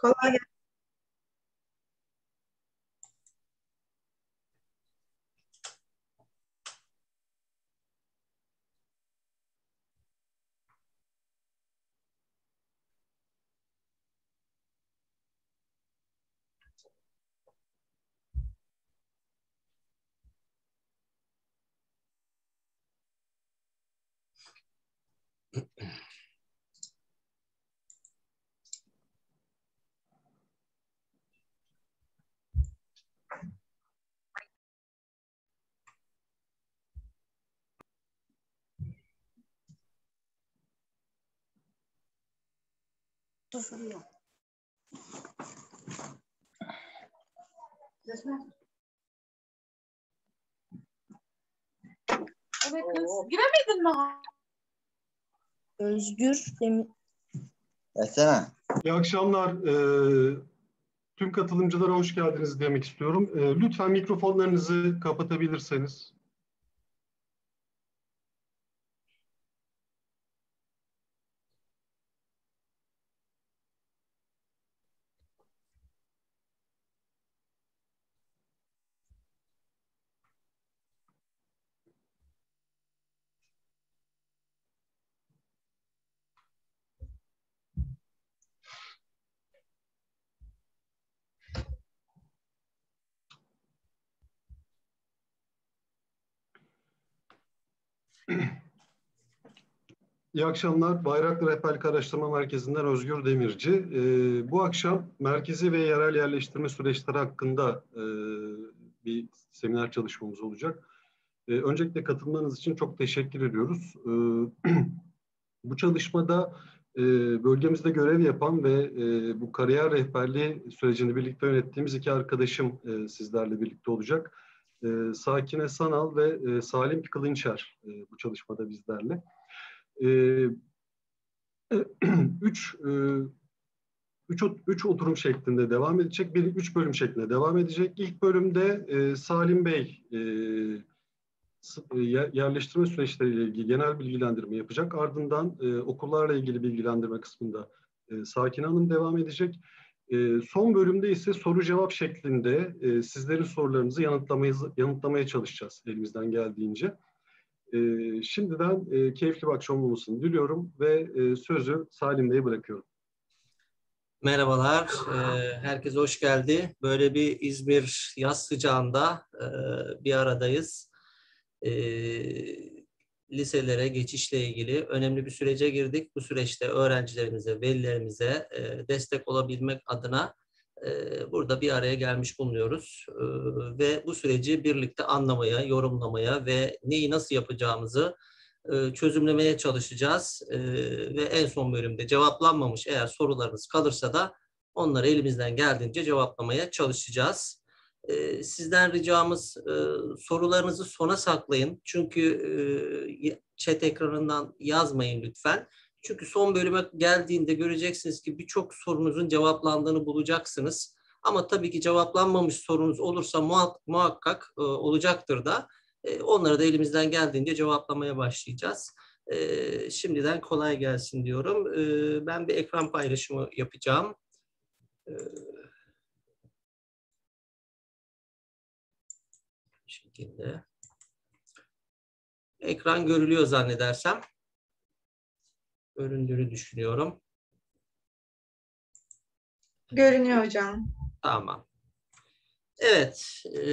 Kolay Duruyor. Evet kız. Giremedin mi? Özgür Demir. Etsene. İyi akşamlar. Ee, tüm katılımcılara hoş geldiniz demek istiyorum. Ee, lütfen mikrofonlarınızı kapatabilirseniz. İyi akşamlar. Bayraklı Rehberlik Araştırma Merkezi'nden Özgür Demirci. Ee, bu akşam merkezi ve yerel yerleştirme süreçleri hakkında e, bir seminer çalışmamız olacak. Ee, öncelikle katılmanız için çok teşekkür ediyoruz. Ee, bu çalışmada e, bölgemizde görev yapan ve e, bu kariyer rehberliği sürecini birlikte yönettiğimiz iki arkadaşım e, sizlerle birlikte olacak. E, Sakine Sanal ve e, Salim Kılınçer e, bu çalışmada bizlerle. Ee, üç, e, üç, üç oturum şeklinde devam edecek. Bir, üç bölüm şeklinde devam edecek. İlk bölümde e, Salim Bey e, e yerleştirme süreçleriyle ilgili genel bilgilendirme yapacak. Ardından e, okullarla ilgili bilgilendirme kısmında e, Sakin Hanım devam edecek. E, son bölümde ise soru cevap şeklinde e, sizlerin sorularınızı yanıtlamaya, yanıtlamaya çalışacağız elimizden geldiğince. E, şimdiden e, keyifli bir akşam olmasını diliyorum ve e, sözü Salim Bey'e bırakıyorum. Merhabalar, e, herkese hoş geldi. Böyle bir İzmir yaz sıcağında e, bir aradayız. E, liselere geçişle ilgili önemli bir sürece girdik. Bu süreçte öğrencilerimize, velilerimize e, destek olabilmek adına burada bir araya gelmiş bulunuyoruz. Ve bu süreci birlikte anlamaya, yorumlamaya ve neyi nasıl yapacağımızı çözümlemeye çalışacağız. Ve en son bölümde cevaplanmamış eğer sorularınız kalırsa da onları elimizden geldiğince cevaplamaya çalışacağız. Sizden ricamız sorularınızı sona saklayın. Çünkü chat ekranından yazmayın lütfen. Çünkü son bölüme geldiğinde göreceksiniz ki birçok sorunuzun cevaplandığını bulacaksınız. Ama tabii ki cevaplanmamış sorunuz olursa muhak, muhakkak e, olacaktır da. E, onları da elimizden geldiğince cevaplamaya başlayacağız. E, şimdiden kolay gelsin diyorum. Ben bir ekran paylaşımı yapacağım. Şekilde. Ekran görülüyor zannedersem göründüğünü düşünüyorum. Görünüyor hocam. Tamam. Evet. E,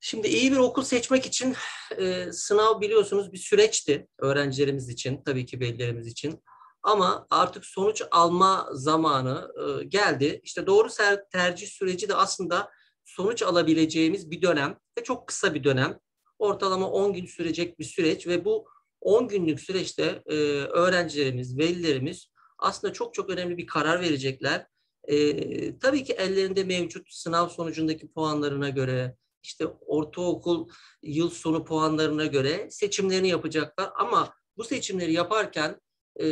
şimdi iyi bir okul seçmek için e, sınav biliyorsunuz bir süreçti öğrencilerimiz için, tabii ki velilerimiz için. Ama artık sonuç alma zamanı e, geldi. İşte doğru tercih süreci de aslında sonuç alabileceğimiz bir dönem ve çok kısa bir dönem. Ortalama 10 gün sürecek bir süreç ve bu 10 günlük süreçte e, öğrencilerimiz, velilerimiz aslında çok çok önemli bir karar verecekler. E, tabii ki ellerinde mevcut sınav sonucundaki puanlarına göre, işte ortaokul yıl sonu puanlarına göre seçimlerini yapacaklar. Ama bu seçimleri yaparken e,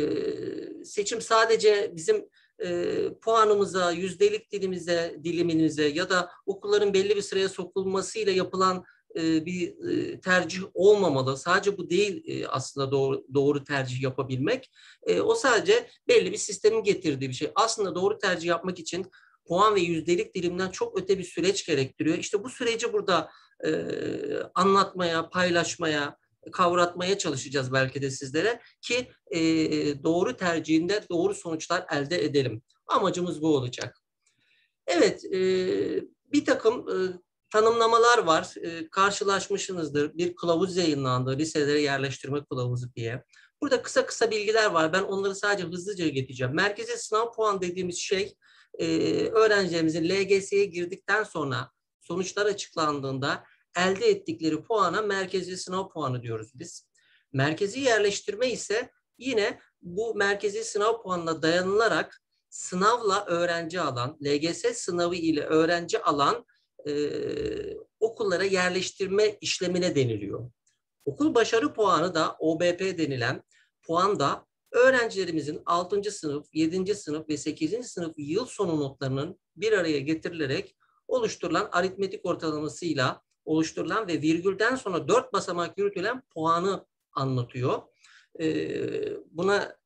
seçim sadece bizim e, puanımıza, yüzdelik dilimize, dilimimize ya da okulların belli bir sıraya sokulmasıyla yapılan e, bir e, tercih olmamalı. Sadece bu değil e, aslında doğru, doğru tercih yapabilmek. O sadece belli bir sistemin getirdiği bir şey. Aslında doğru tercih yapmak için puan ve yüzdelik dilimden çok öte bir süreç gerektiriyor. İşte bu süreci burada anlatmaya, paylaşmaya, kavratmaya çalışacağız belki de sizlere ki doğru tercihinde doğru sonuçlar elde edelim. Amacımız bu olacak. Evet, bir takım tanımlamalar var. E, karşılaşmışsınızdır. Bir kılavuz yayınlandı, liselere yerleştirme kılavuzu diye. Burada kısa kısa bilgiler var. Ben onları sadece hızlıca geçeceğim. Merkezi sınav puan dediğimiz şey e, öğrencilerimizin LGS'ye girdikten sonra sonuçlar açıklandığında elde ettikleri puana merkezi sınav puanı diyoruz biz. Merkezi yerleştirme ise yine bu merkezi sınav puanına dayanılarak sınavla öğrenci alan, LGS sınavı ile öğrenci alan e, okullara yerleştirme işlemine deniliyor. Okul başarı puanı da OBP denilen puan da öğrencilerimizin 6. sınıf, 7. sınıf ve 8. sınıf yıl sonu notlarının bir araya getirilerek oluşturulan aritmetik ortalamasıyla oluşturulan ve virgülden sonra dört basamak yürütülen puanı anlatıyor. Ee, buna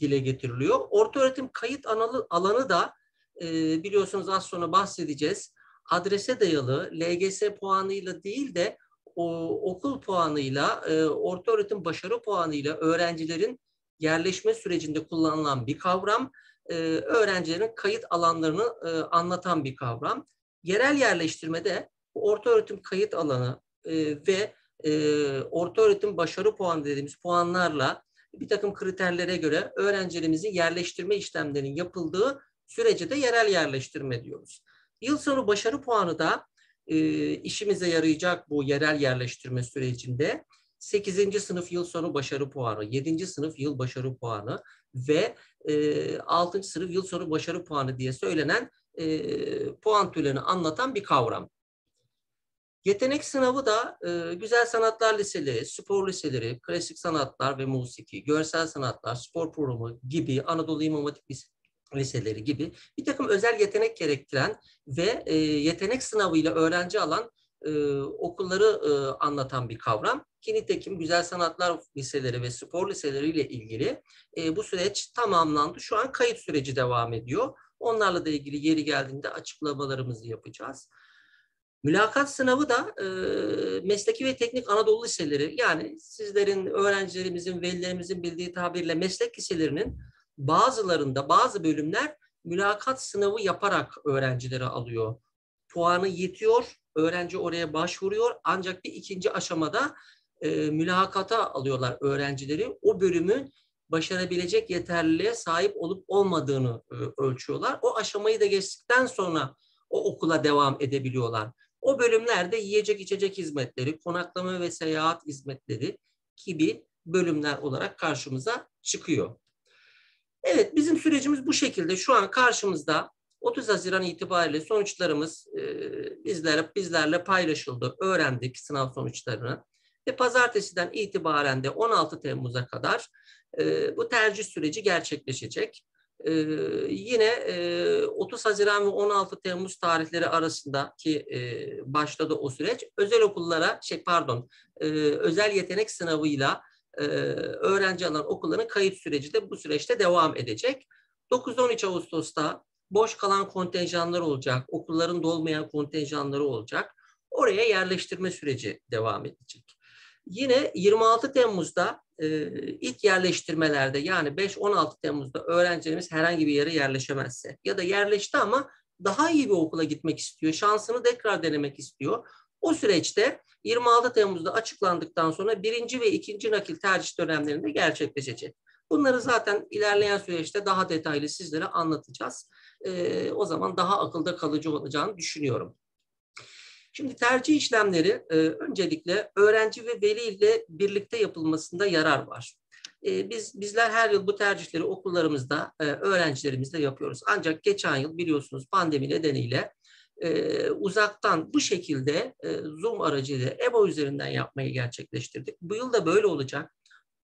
dile getiriliyor. Orta öğretim kayıt analı, alanı da e, biliyorsunuz az sonra bahsedeceğiz. Adrese dayalı LGS puanıyla değil de o, okul puanıyla, e, orta öğretim başarı puanıyla öğrencilerin yerleşme sürecinde kullanılan bir kavram. E, öğrencilerin kayıt alanlarını e, anlatan bir kavram. Yerel yerleştirmede orta öğretim kayıt alanı e, ve e, orta öğretim başarı puanı dediğimiz puanlarla bir takım kriterlere göre öğrencilerimizin yerleştirme işlemlerinin yapıldığı sürece de yerel yerleştirme diyoruz. Yıl sonu başarı puanı da e, işimize yarayacak bu yerel yerleştirme sürecinde 8. sınıf yıl sonu başarı puanı, 7. sınıf yıl başarı puanı ve e, 6. sınıf yıl sonu başarı puanı diye söylenen e, puan türlerini anlatan bir kavram. Yetenek sınavı da e, güzel sanatlar liseleri, spor liseleri, klasik sanatlar ve musiki, görsel sanatlar, spor programı gibi Anadolu İmam Hatip liseleri gibi bir takım özel yetenek gerektiren ve e, yetenek sınavıyla öğrenci alan e, okulları e, anlatan bir kavram. Ki güzel sanatlar liseleri ve spor liseleriyle ilgili e, bu süreç tamamlandı. Şu an kayıt süreci devam ediyor. Onlarla da ilgili yeri geldiğinde açıklamalarımızı yapacağız. Mülakat sınavı da e, mesleki ve teknik Anadolu liseleri yani sizlerin, öğrencilerimizin, velilerimizin bildiği tabirle meslek liselerinin bazılarında bazı bölümler mülakat sınavı yaparak öğrencileri alıyor. Puanı yetiyor, öğrenci oraya başvuruyor ancak bir ikinci aşamada e, mülakata alıyorlar öğrencileri. O bölümün başarabilecek yeterliliğe sahip olup olmadığını e, ölçüyorlar. O aşamayı da geçtikten sonra o okula devam edebiliyorlar. O bölümlerde yiyecek içecek hizmetleri, konaklama ve seyahat hizmetleri gibi bölümler olarak karşımıza çıkıyor. Evet bizim sürecimiz bu şekilde. Şu an karşımızda 30 Haziran itibariyle sonuçlarımız e, bizlere bizlerle paylaşıldı. Öğrendik sınav sonuçlarını. Ve pazartesiden itibaren de 16 Temmuz'a kadar e, bu tercih süreci gerçekleşecek. Ee, yine e, 30 Haziran ve 16 Temmuz tarihleri arasında ki e, başladı o süreç özel okullara şey pardon e, özel yetenek sınavıyla e, öğrenci alan okulların kayıt süreci de bu süreçte devam edecek. 9-13 Ağustos'ta boş kalan kontenjanlar olacak, okulların dolmayan kontenjanları olacak. Oraya yerleştirme süreci devam edecek. Yine 26 Temmuz'da e, ilk yerleştirmelerde yani 5-16 Temmuz'da öğrencilerimiz herhangi bir yere yerleşemezse ya da yerleşti ama daha iyi bir okula gitmek istiyor, şansını tekrar denemek istiyor. O süreçte 26 Temmuz'da açıklandıktan sonra birinci ve ikinci nakil tercih dönemlerinde gerçekleşecek. Bunları zaten ilerleyen süreçte daha detaylı sizlere anlatacağız. Ee, o zaman daha akılda kalıcı olacağını düşünüyorum. Şimdi tercih işlemleri e, öncelikle öğrenci ve veli ile birlikte yapılmasında yarar var. E, biz bizler her yıl bu tercihleri okullarımızda e, öğrencilerimizle yapıyoruz. Ancak geçen yıl biliyorsunuz pandemi nedeniyle e, uzaktan bu şekilde e, Zoom aracıyla EBO üzerinden yapmayı gerçekleştirdik. Bu yıl da böyle olacak.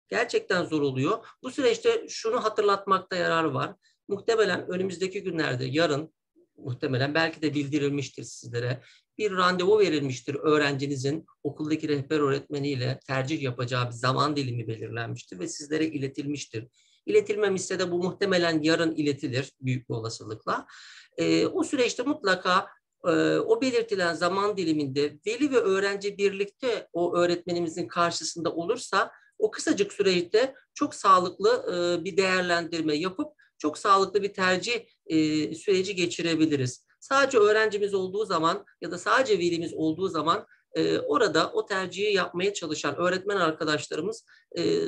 Gerçekten zor oluyor. Bu süreçte şunu hatırlatmakta yarar var. Muhtemelen önümüzdeki günlerde yarın muhtemelen belki de bildirilmiştir sizlere bir randevu verilmiştir öğrencinizin okuldaki rehber öğretmeniyle tercih yapacağı bir zaman dilimi belirlenmiştir ve sizlere iletilmiştir. İletilmemişse de bu muhtemelen yarın iletilir büyük bir olasılıkla. E, o süreçte mutlaka o belirtilen zaman diliminde veli ve öğrenci birlikte o öğretmenimizin karşısında olursa o kısacık süreçte çok sağlıklı bir değerlendirme yapıp çok sağlıklı bir tercih süreci geçirebiliriz. Sadece öğrencimiz olduğu zaman ya da sadece velimiz olduğu zaman orada o tercihi yapmaya çalışan öğretmen arkadaşlarımız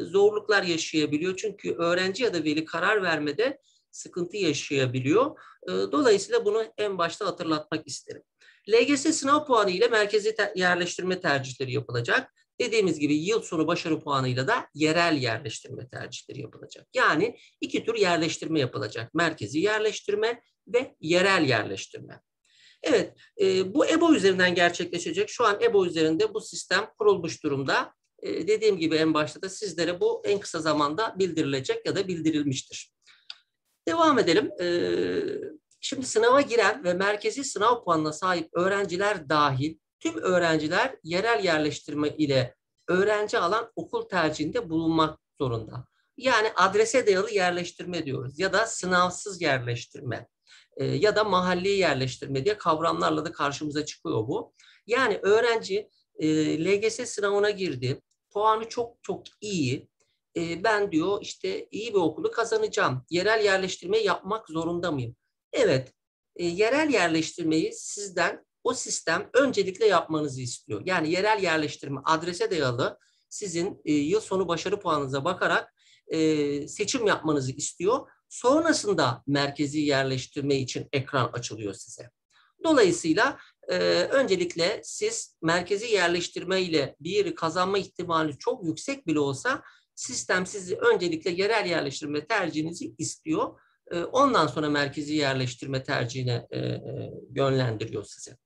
zorluklar yaşayabiliyor. Çünkü öğrenci ya da veli karar vermede sıkıntı yaşayabiliyor. E, dolayısıyla bunu en başta hatırlatmak isterim. LGS sınav puanı ile merkezi yerleştirme tercihleri yapılacak. Dediğimiz gibi yıl sonu başarı puanıyla da yerel yerleştirme tercihleri yapılacak. Yani iki tür yerleştirme yapılacak. Merkezi yerleştirme ve yerel yerleştirme. Evet, e, bu EBO üzerinden gerçekleşecek. Şu an EBO üzerinde bu sistem kurulmuş durumda. E, dediğim gibi en başta da sizlere bu en kısa zamanda bildirilecek ya da bildirilmiştir. Devam edelim. E, şimdi sınava giren ve merkezi sınav puanına sahip öğrenciler dahil tüm öğrenciler yerel yerleştirme ile öğrenci alan okul tercihinde bulunmak zorunda. Yani adrese dayalı yerleştirme diyoruz ya da sınavsız yerleştirme e, ya da mahalli yerleştirme diye kavramlarla da karşımıza çıkıyor bu. Yani öğrenci e, LGS sınavına girdi, puanı çok çok iyi, e, ben diyor işte iyi bir okulu kazanacağım, yerel yerleştirme yapmak zorunda mıyım? Evet, e, yerel yerleştirmeyi sizden o sistem öncelikle yapmanızı istiyor. Yani yerel yerleştirme adrese dayalı sizin e, yıl sonu başarı puanınıza bakarak e, seçim yapmanızı istiyor. Sonrasında merkezi yerleştirme için ekran açılıyor size. Dolayısıyla e, öncelikle siz merkezi yerleştirme ile bir kazanma ihtimali çok yüksek bile olsa sistem sizi öncelikle yerel yerleştirme tercihinizi istiyor. E, ondan sonra merkezi yerleştirme tercihine e, e, yönlendiriyor sizi.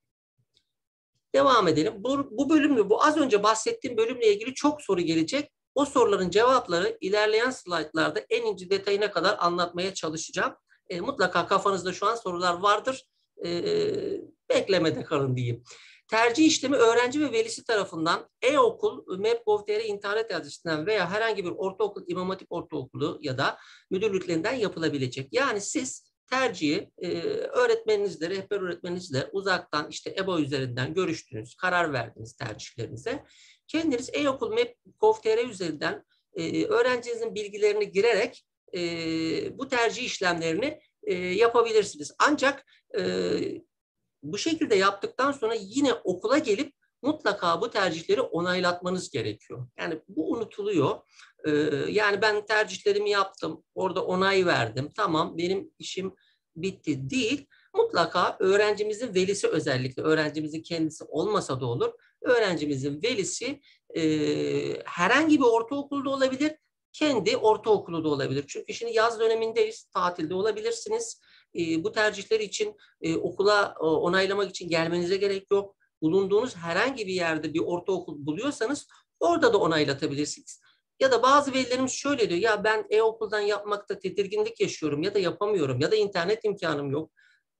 Devam edelim. Bu, bu bölümle, bu az önce bahsettiğim bölümle ilgili çok soru gelecek. O soruların cevapları ilerleyen slaytlarda en ince detayına kadar anlatmaya çalışacağım. E, mutlaka kafanızda şu an sorular vardır. E, beklemede kalın diyeyim. Tercih işlemi öğrenci ve velisi tarafından e-okul, MEP.gov.tr internet adresinden veya herhangi bir ortaokul, imam hatip ortaokulu ya da müdürlüklerinden yapılabilecek. Yani siz tercihi e, öğretmeninizle, rehber öğretmeninizle uzaktan işte EBA üzerinden görüştünüz, karar verdiniz tercihlerinize. Kendiniz e-okul MEP.gov.tr üzerinden e, öğrencinizin bilgilerini girerek e, bu tercih işlemlerini e, yapabilirsiniz. Ancak bu şekilde yaptıktan sonra yine okula gelip mutlaka bu tercihleri onaylatmanız gerekiyor. Yani bu unutuluyor. Ee, yani ben tercihlerimi yaptım, orada onay verdim. Tamam benim işim bitti değil. Mutlaka öğrencimizin velisi özellikle, öğrencimizin kendisi olmasa da olur. Öğrencimizin velisi e, herhangi bir ortaokulda olabilir, kendi ortaokulu da olabilir. Çünkü şimdi yaz dönemindeyiz, tatilde olabilirsiniz. E, bu tercihler için e, okula e, onaylamak için gelmenize gerek yok. Bulunduğunuz herhangi bir yerde bir ortaokul buluyorsanız orada da onaylatabilirsiniz. Ya da bazı velilerimiz şöyle diyor ya ben e-okuldan yapmakta tedirginlik yaşıyorum ya da yapamıyorum ya da internet imkanım yok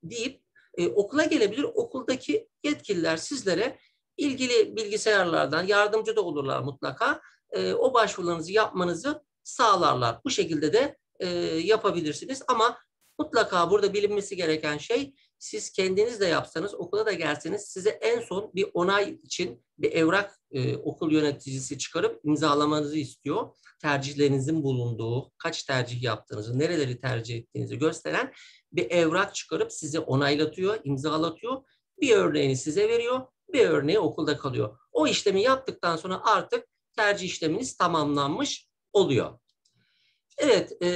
deyip e, okula gelebilir. Okuldaki yetkililer sizlere ilgili bilgisayarlardan yardımcı da olurlar mutlaka. E, o başvurularınızı yapmanızı sağlarlar. Bu şekilde de e, yapabilirsiniz ama mutlaka burada bilinmesi gereken şey siz kendiniz de yapsanız okula da gelseniz size en son bir onay için bir evrak e, okul yöneticisi çıkarıp imzalamanızı istiyor. Tercihlerinizin bulunduğu, kaç tercih yaptığınızı, nereleri tercih ettiğinizi gösteren bir evrak çıkarıp size onaylatıyor, imzalatıyor. Bir örneğini size veriyor, bir örneği okulda kalıyor. O işlemi yaptıktan sonra artık tercih işleminiz tamamlanmış oluyor. Evet, e,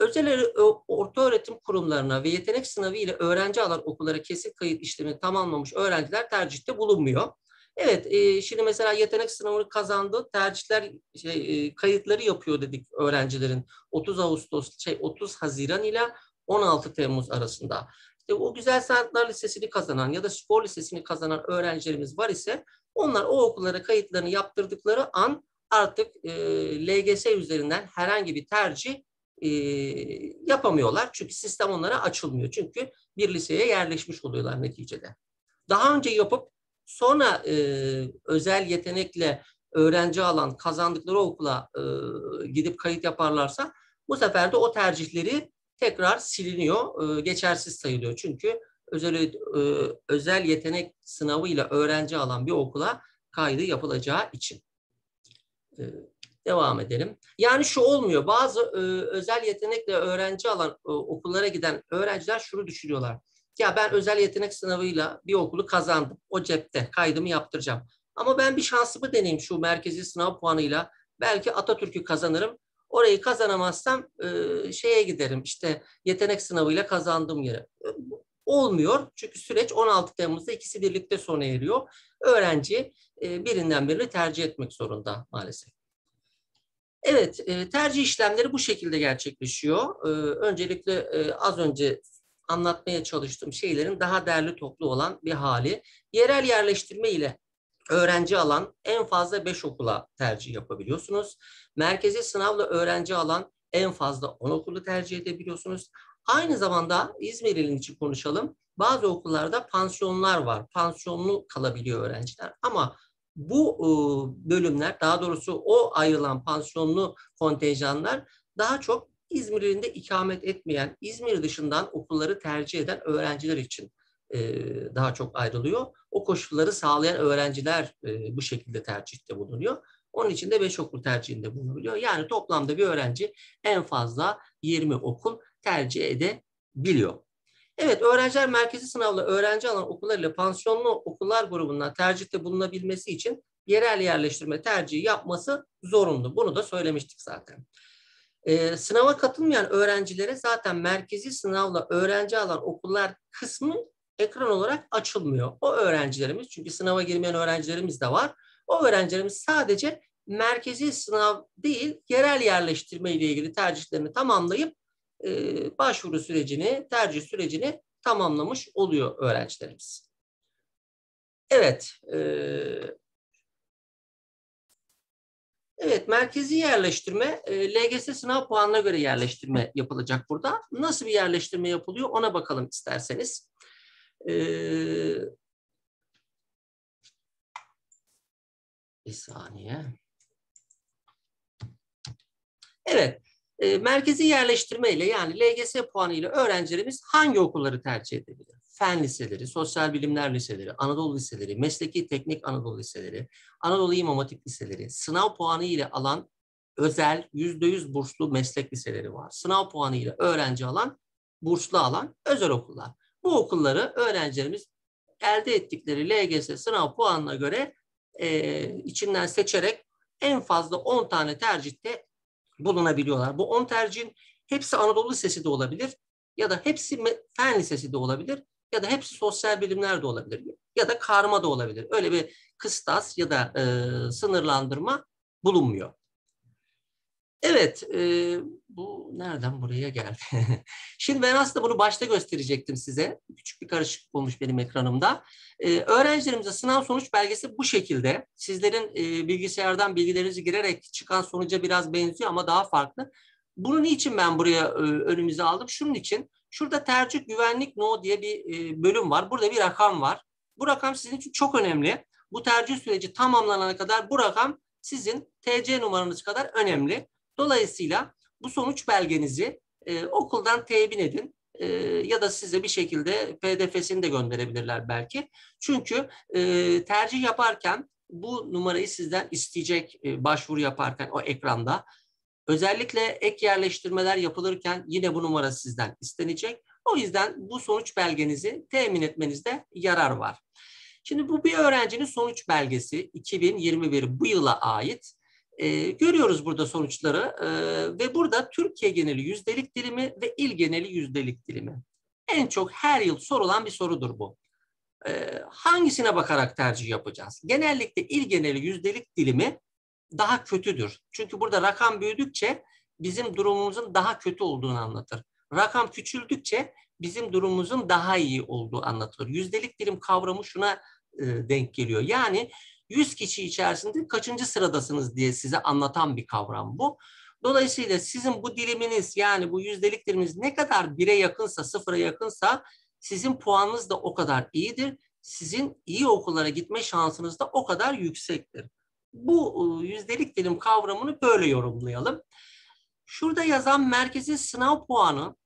özel orta öğretim kurumlarına ve yetenek sınavı ile öğrenci alan okullara kesin kayıt işlemi tamamlamış öğrenciler tercihte bulunmuyor. Evet, e, şimdi mesela yetenek sınavını kazandı, tercihler şey, e, kayıtları yapıyor dedik öğrencilerin 30 Ağustos, şey 30 Haziran ile 16 Temmuz arasında. İşte o Güzel Sanatlar Lisesi'ni kazanan ya da Spor Lisesi'ni kazanan öğrencilerimiz var ise onlar o okullara kayıtlarını yaptırdıkları an artık e, LGS üzerinden herhangi bir tercih e, yapamıyorlar. Çünkü sistem onlara açılmıyor. Çünkü bir liseye yerleşmiş oluyorlar neticede. daha önce yapıp sonra e, özel yetenekle öğrenci alan kazandıkları okula e, gidip kayıt yaparlarsa bu sefer de o tercihleri tekrar siliniyor, e, geçersiz sayılıyor. Çünkü özel e, özel yetenek sınavıyla öğrenci alan bir okula kaydı yapılacağı için. E, devam edelim. Yani şu olmuyor. Bazı e, özel yetenekle öğrenci alan e, okullara giden öğrenciler şunu düşünüyorlar. Ya ben özel yetenek sınavıyla bir okulu kazandım. O cepte kaydımı yaptıracağım. Ama ben bir şansımı deneyeyim şu merkezi sınav puanıyla. Belki Atatürk'ü kazanırım. Orayı kazanamazsam e, şeye giderim. İşte yetenek sınavıyla kazandığım yere. E, olmuyor. Çünkü süreç 16 Temmuz'da ikisi birlikte sona eriyor. Öğrenci e, birinden birini tercih etmek zorunda maalesef. Evet, e, tercih işlemleri bu şekilde gerçekleşiyor. E, öncelikle e, az önce anlatmaya çalıştığım şeylerin daha derli toplu olan bir hali. Yerel yerleştirme ile öğrenci alan en fazla 5 okula tercih yapabiliyorsunuz. Merkezi sınavla öğrenci alan en fazla 10 okulu tercih edebiliyorsunuz. Aynı zamanda İzmir'in için konuşalım. Bazı okullarda pansiyonlar var. Pansiyonlu kalabiliyor öğrenciler. Ama bu bölümler daha doğrusu o ayrılan pansiyonlu kontenjanlar daha çok İzmir'in de ikamet etmeyen, İzmir dışından okulları tercih eden öğrenciler için daha çok ayrılıyor. O koşulları sağlayan öğrenciler bu şekilde tercihte bulunuyor. Onun için de 5 okul tercihinde bulunuluyor. Yani toplamda bir öğrenci en fazla 20 okul tercih edebiliyor. Evet, öğrenciler merkezi sınavla öğrenci alan okullarıyla pansiyonlu okullar grubundan tercihte bulunabilmesi için yerel yerleştirme tercihi yapması zorunlu. Bunu da söylemiştik zaten. Ee, sınava katılmayan öğrencilere zaten merkezi sınavla öğrenci alan okullar kısmı ekran olarak açılmıyor. O öğrencilerimiz, çünkü sınava girmeyen öğrencilerimiz de var. O öğrencilerimiz sadece merkezi sınav değil, yerel yerleştirme ile ilgili tercihlerini tamamlayıp e, başvuru sürecini, tercih sürecini tamamlamış oluyor öğrencilerimiz. Evet, e, evet merkezi yerleştirme, e, LGS sınav puanına göre yerleştirme yapılacak burada. Nasıl bir yerleştirme yapılıyor ona bakalım isterseniz. Ee, bir saniye. Evet, e, merkezi yerleştirme ile yani LGS puanı ile öğrencilerimiz hangi okulları tercih edebilir? Fen liseleri, sosyal bilimler liseleri, Anadolu liseleri, mesleki teknik Anadolu liseleri, Anadolu İmam Hatip liseleri, sınav puanı ile alan özel %100 burslu meslek liseleri var. Sınav puanı ile öğrenci alan, burslu alan özel okullar. Bu okulları öğrencilerimiz elde ettikleri LGS sınav puanına göre e, içinden seçerek en fazla 10 tane tercihte bulunabiliyorlar. Bu 10 tercihin hepsi Anadolu Lisesi de olabilir ya da hepsi Fen Lisesi de olabilir ya da hepsi sosyal bilimler de olabilir ya da karma da olabilir. Öyle bir kıstas ya da e, sınırlandırma bulunmuyor. Evet, e, bu nereden buraya geldi? Şimdi ben aslında bunu başta gösterecektim size. Küçük bir karışıklık olmuş benim ekranımda. E, öğrencilerimize sınav sonuç belgesi bu şekilde. Sizlerin e, bilgisayardan bilgilerinizi girerek çıkan sonuca biraz benziyor ama daha farklı. Bunu niçin ben buraya e, önümüze aldım? Şunun için. Şurada tercih güvenlik no diye bir e, bölüm var. Burada bir rakam var. Bu rakam sizin için çok önemli. Bu tercih süreci tamamlanana kadar bu rakam sizin TC numaranız kadar önemli. Dolayısıyla bu sonuç belgenizi e, okuldan temin edin e, ya da size bir şekilde PDF'sini de gönderebilirler belki. Çünkü e, tercih yaparken bu numarayı sizden isteyecek e, başvuru yaparken o ekranda. Özellikle ek yerleştirmeler yapılırken yine bu numara sizden istenecek. O yüzden bu sonuç belgenizi temin etmenizde yarar var. Şimdi bu bir öğrencinin sonuç belgesi 2021 bu yıla ait. E, görüyoruz burada sonuçları e, ve burada Türkiye geneli yüzdelik dilimi ve il geneli yüzdelik dilimi. En çok her yıl sorulan bir sorudur bu. E, hangisine bakarak tercih yapacağız? Genellikle il geneli yüzdelik dilimi daha kötüdür. Çünkü burada rakam büyüdükçe bizim durumumuzun daha kötü olduğunu anlatır. Rakam küçüldükçe bizim durumumuzun daha iyi olduğu anlatılır. Yüzdelik dilim kavramı şuna e, denk geliyor. Yani 100 kişi içerisinde kaçıncı sıradasınız diye size anlatan bir kavram bu. Dolayısıyla sizin bu diliminiz yani bu yüzdelik diliminiz ne kadar bire yakınsa, sıfıra yakınsa sizin puanınız da o kadar iyidir. sizin iyi okullara gitme şansınız da o kadar yüksektir. Bu e, yüzdelik dilim kavramını böyle yorumlayalım. Şurada yazan merkezi sınav puanı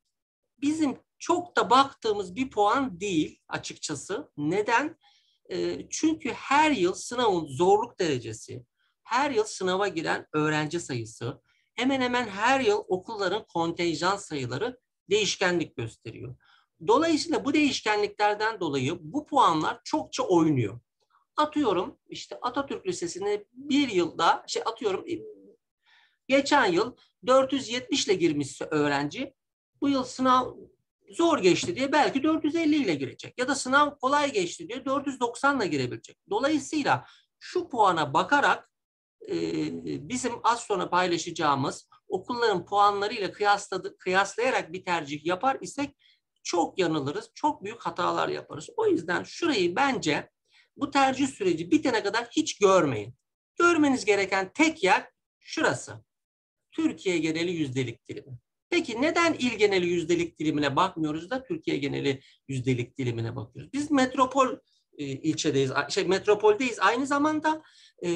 bizim çok da baktığımız bir puan değil açıkçası. Neden? Çünkü her yıl sınavın zorluk derecesi, her yıl sınava giren öğrenci sayısı, hemen hemen her yıl okulların kontenjan sayıları değişkenlik gösteriyor. Dolayısıyla bu değişkenliklerden dolayı bu puanlar çokça oynuyor. Atıyorum işte Atatürk Lisesi'ne bir yılda şey atıyorum geçen yıl 470 ile girmişse öğrenci bu yıl sınav zor geçti diye belki 450 ile girecek. Ya da sınav kolay geçti diye 490 ile girebilecek. Dolayısıyla şu puana bakarak e, bizim az sonra paylaşacağımız okulların puanlarıyla kıyasladı, kıyaslayarak bir tercih yapar isek çok yanılırız, çok büyük hatalar yaparız. O yüzden şurayı bence bu tercih süreci bitene kadar hiç görmeyin. Görmeniz gereken tek yer şurası. Türkiye geneli yüzdelik dilimi. Peki neden il geneli yüzdelik dilimine bakmıyoruz da Türkiye geneli yüzdelik dilimine bakıyoruz? Biz metropol e, ilçedeyiz, şey metropoldeyiz. Aynı zamanda e,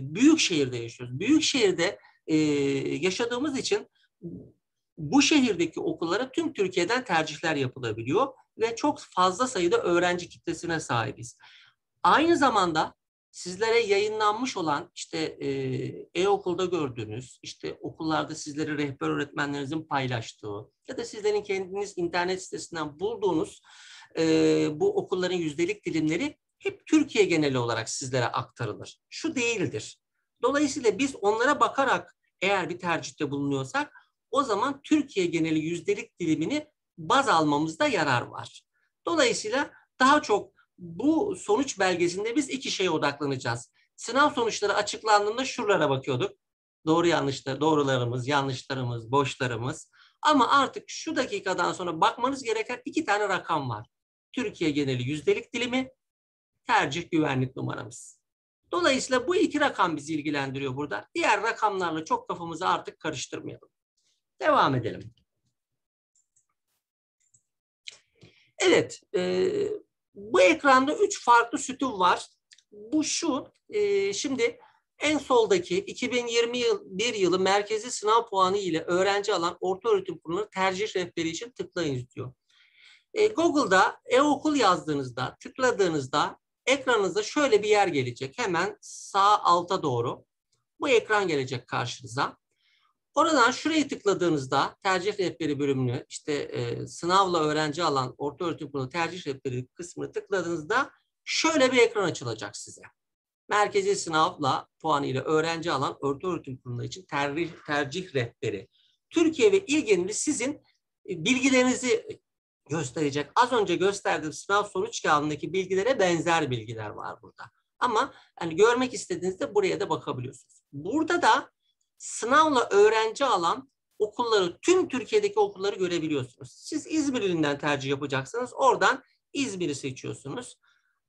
büyük şehirde yaşıyoruz. Büyük şehirde e, yaşadığımız için bu şehirdeki okullara tüm Türkiye'den tercihler yapılabiliyor ve çok fazla sayıda öğrenci kitlesine sahibiz. Aynı zamanda sizlere yayınlanmış olan işte e, e-okulda gördüğünüz, işte okullarda sizlere rehber öğretmenlerinizin paylaştığı ya da sizlerin kendiniz internet sitesinden bulduğunuz e, bu okulların yüzdelik dilimleri hep Türkiye geneli olarak sizlere aktarılır. Şu değildir. Dolayısıyla biz onlara bakarak eğer bir tercihte bulunuyorsak o zaman Türkiye geneli yüzdelik dilimini baz almamızda yarar var. Dolayısıyla daha çok bu sonuç belgesinde biz iki şeye odaklanacağız. Sınav sonuçları açıklandığında şuralara bakıyorduk. Doğru yanlışlar, doğrularımız, yanlışlarımız, boşlarımız. Ama artık şu dakikadan sonra bakmanız gereken iki tane rakam var. Türkiye geneli yüzdelik dilimi, tercih güvenlik numaramız. Dolayısıyla bu iki rakam bizi ilgilendiriyor burada. Diğer rakamlarla çok kafamızı artık karıştırmayalım. Devam edelim. Evet, bu ekranda üç farklı sütun var. Bu şu, e, şimdi en soldaki 2021 yılı merkezi sınav puanı ile öğrenci alan orta öğretim kurumları tercih rehberi için tıklayınız diyor. E, Google'da e-okul yazdığınızda, tıkladığınızda ekranınızda şöyle bir yer gelecek. Hemen sağ alta doğru. Bu ekran gelecek karşınıza. Oradan şurayı tıkladığınızda tercih rehberi bölümünü işte e, sınavla öğrenci alan orta öğretim kurulu tercih rehberi kısmını tıkladığınızda şöyle bir ekran açılacak size. Merkezi sınavla puanıyla öğrenci alan orta öğretim kurulu için tercih, tercih rehberi. Türkiye ve il geneli sizin e, bilgilerinizi gösterecek. Az önce gösterdiğim sınav sonuç kağıdındaki bilgilere benzer bilgiler var burada. Ama hani görmek istediğinizde buraya da bakabiliyorsunuz. Burada da sınavla öğrenci alan okulları, tüm Türkiye'deki okulları görebiliyorsunuz. Siz İzmir'inden tercih yapacaksınız. Oradan İzmir'i seçiyorsunuz.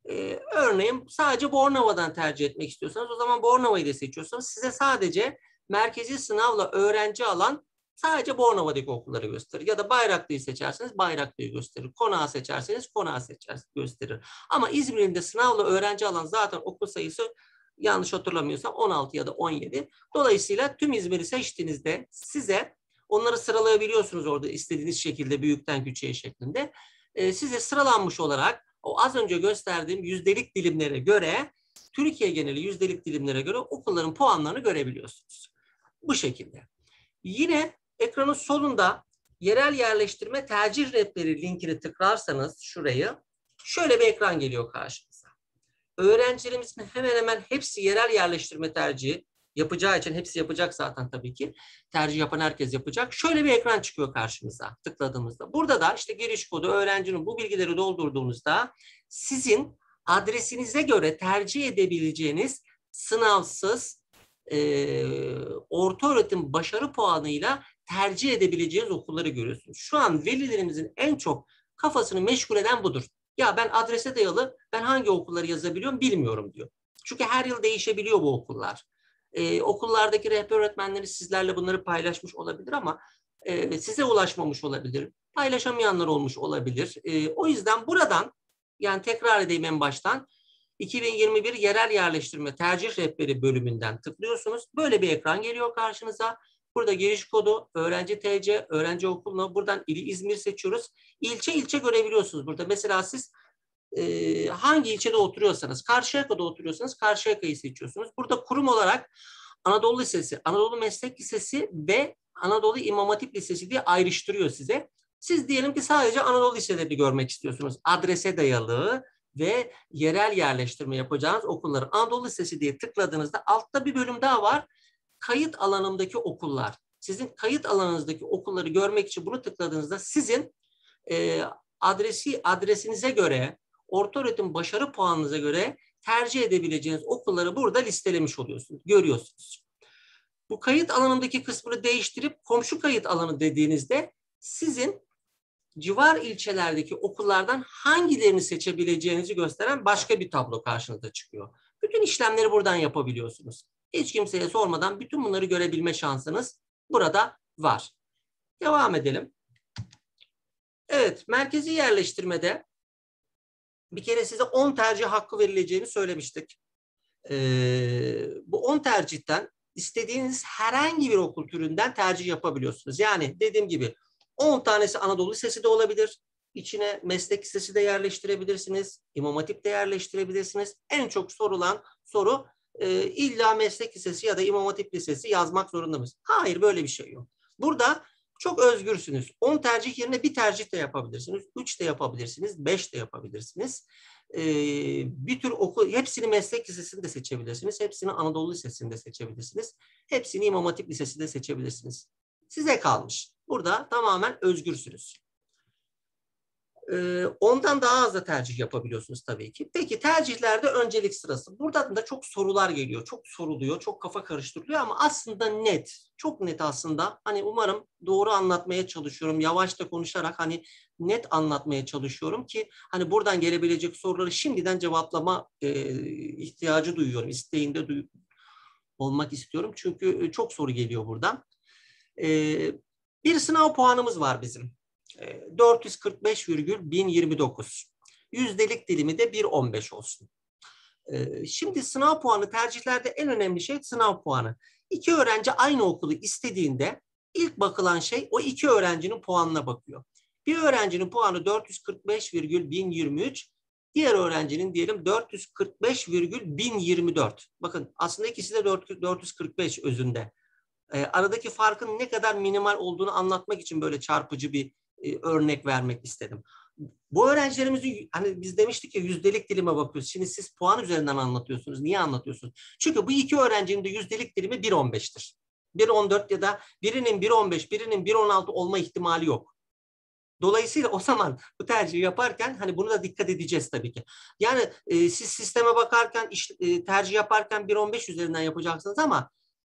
Ee, örneğin sadece Bornova'dan tercih etmek istiyorsanız o zaman Bornova'yı da seçiyorsunuz. Size sadece merkezi sınavla öğrenci alan sadece Bornova'daki okulları gösterir. Ya da Bayraklı'yı seçerseniz Bayraklı'yı gösterir. Konağı seçerseniz Konağı seçer, gösterir. Ama İzmir'in de sınavla öğrenci alan zaten okul sayısı yanlış hatırlamıyorsam 16 ya da 17. Dolayısıyla tüm İzmir'i seçtiğinizde size onları sıralayabiliyorsunuz orada istediğiniz şekilde büyükten küçüğe şeklinde. Ee, size sıralanmış olarak o az önce gösterdiğim yüzdelik dilimlere göre Türkiye geneli yüzdelik dilimlere göre okulların puanlarını görebiliyorsunuz. Bu şekilde. Yine ekranın solunda yerel yerleştirme tercih rehberi linkini tıklarsanız şurayı şöyle bir ekran geliyor karşınıza. Öğrencilerimizin hemen hemen hepsi yerel yerleştirme tercihi yapacağı için hepsi yapacak zaten tabii ki. Tercih yapan herkes yapacak. Şöyle bir ekran çıkıyor karşımıza tıkladığımızda. Burada da işte giriş kodu öğrencinin bu bilgileri doldurduğunuzda sizin adresinize göre tercih edebileceğiniz sınavsız e, orta öğretim başarı puanıyla tercih edebileceğiniz okulları görüyorsunuz. Şu an velilerimizin en çok kafasını meşgul eden budur. Ya ben adrese dayalı ben hangi okulları yazabiliyorum bilmiyorum diyor. Çünkü her yıl değişebiliyor bu okullar. Ee, okullardaki rehber öğretmenleri sizlerle bunları paylaşmış olabilir ama e, size ulaşmamış olabilir. Paylaşamayanlar olmuş olabilir. E, o yüzden buradan Yani tekrar edeyim en baştan. 2021 yerel yerleştirme tercih rehberi bölümünden tıklıyorsunuz. Böyle bir ekran geliyor karşınıza. Burada giriş kodu, öğrenci TC, öğrenci okuluna buradan ili İzmir seçiyoruz. İlçe ilçe görebiliyorsunuz burada. Mesela siz e, hangi ilçede oturuyorsanız, Karşıyaka'da oturuyorsanız Karşıyaka'yı seçiyorsunuz. Burada kurum olarak Anadolu Lisesi, Anadolu Meslek Lisesi ve Anadolu İmam Hatip Lisesi diye ayrıştırıyor size. Siz diyelim ki sadece Anadolu Liselerini görmek istiyorsunuz. Adrese dayalı ve yerel yerleştirme yapacağınız okulları Anadolu Lisesi diye tıkladığınızda altta bir bölüm daha var. Kayıt alanındaki okullar. Sizin kayıt alanınızdaki okulları görmek için bunu tıkladığınızda sizin e, adresi adresinize göre, orta öğretim başarı puanınıza göre tercih edebileceğiniz okulları burada listelemiş oluyorsunuz, görüyorsunuz. Bu kayıt alanındaki kısmını değiştirip komşu kayıt alanı dediğinizde sizin civar ilçelerdeki okullardan hangilerini seçebileceğinizi gösteren başka bir tablo karşınıza çıkıyor. Bütün işlemleri buradan yapabiliyorsunuz. Hiç kimseye sormadan bütün bunları görebilme şansınız burada var. Devam edelim. Evet, merkezi yerleştirmede bir kere size 10 tercih hakkı verileceğini söylemiştik. Ee, bu 10 tercihten istediğiniz herhangi bir okul türünden tercih yapabiliyorsunuz. Yani dediğim gibi 10 tanesi Anadolu Lisesi de olabilir. İçine meslek lisesi de yerleştirebilirsiniz. İmam Hatip de yerleştirebilirsiniz. En çok sorulan soru e, illa meslek lisesi ya da İmam Hatip Lisesi yazmak zorunda mısınız? Hayır böyle bir şey yok. Burada çok özgürsünüz. 10 tercih yerine bir tercih de yapabilirsiniz. 3 de yapabilirsiniz. 5 de yapabilirsiniz. Ee, bir tür okul, hepsini meslek lisesinde seçebilirsiniz. Hepsini Anadolu Lisesi'nde seçebilirsiniz. Hepsini İmam Hatip Lisesi'nde seçebilirsiniz. Size kalmış. Burada tamamen özgürsünüz. Ee, ondan daha az da tercih yapabiliyorsunuz tabii ki. Peki tercihlerde öncelik sırası. Burada da çok sorular geliyor. Çok soruluyor. Çok kafa karıştırılıyor ama aslında net. Çok net aslında. Hani umarım doğru anlatmaya çalışıyorum. Yavaş da konuşarak hani net anlatmaya çalışıyorum ki hani buradan gelebilecek soruları şimdiden cevaplama e, ihtiyacı duyuyorum. İsteğinde duy- olmak istiyorum. Çünkü çok soru geliyor buradan. E, bir sınav puanımız var bizim. 445,1029. Yüzdelik dilimi de 1.15 olsun. Şimdi sınav puanı tercihlerde en önemli şey sınav puanı. İki öğrenci aynı okulu istediğinde ilk bakılan şey o iki öğrencinin puanına bakıyor. Bir öğrencinin puanı 445,1023, diğer öğrencinin diyelim 445,1024. Bakın aslında ikisi de 445 özünde. Aradaki farkın ne kadar minimal olduğunu anlatmak için böyle çarpıcı bir e, örnek vermek istedim. Bu öğrencilerimizin hani biz demiştik ya yüzdelik dilime bakıyoruz. Şimdi siz puan üzerinden anlatıyorsunuz. Niye anlatıyorsunuz? Çünkü bu iki öğrencinin de yüzdelik dilimi 1.15'tir. 1.14 ya da birinin 1.15, birinin 1.16 olma ihtimali yok. Dolayısıyla o zaman bu tercihi yaparken hani bunu da dikkat edeceğiz tabii ki. Yani e, siz sisteme bakarken, iş, e, tercih yaparken 1.15 üzerinden yapacaksınız ama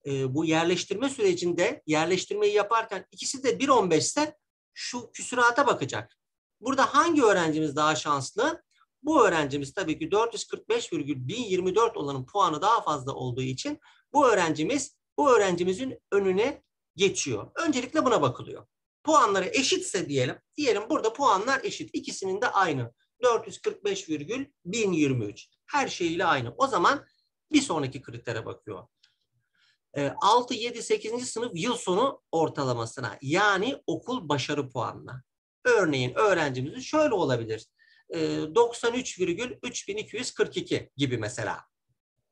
e, bu yerleştirme sürecinde yerleştirmeyi yaparken ikisi de 1.15 ise şu küsurata bakacak. Burada hangi öğrencimiz daha şanslı? Bu öğrencimiz tabii ki 445,1024 olanın puanı daha fazla olduğu için bu öğrencimiz bu öğrencimizin önüne geçiyor. Öncelikle buna bakılıyor. Puanları eşitse diyelim. Diyelim burada puanlar eşit. İkisinin de aynı. 445,1023. Her şeyiyle aynı. O zaman bir sonraki kritere bakıyor. 6, 7, 8. sınıf yıl sonu ortalamasına yani okul başarı puanına. Örneğin öğrencimizin şöyle olabilir. 93,3242 gibi mesela.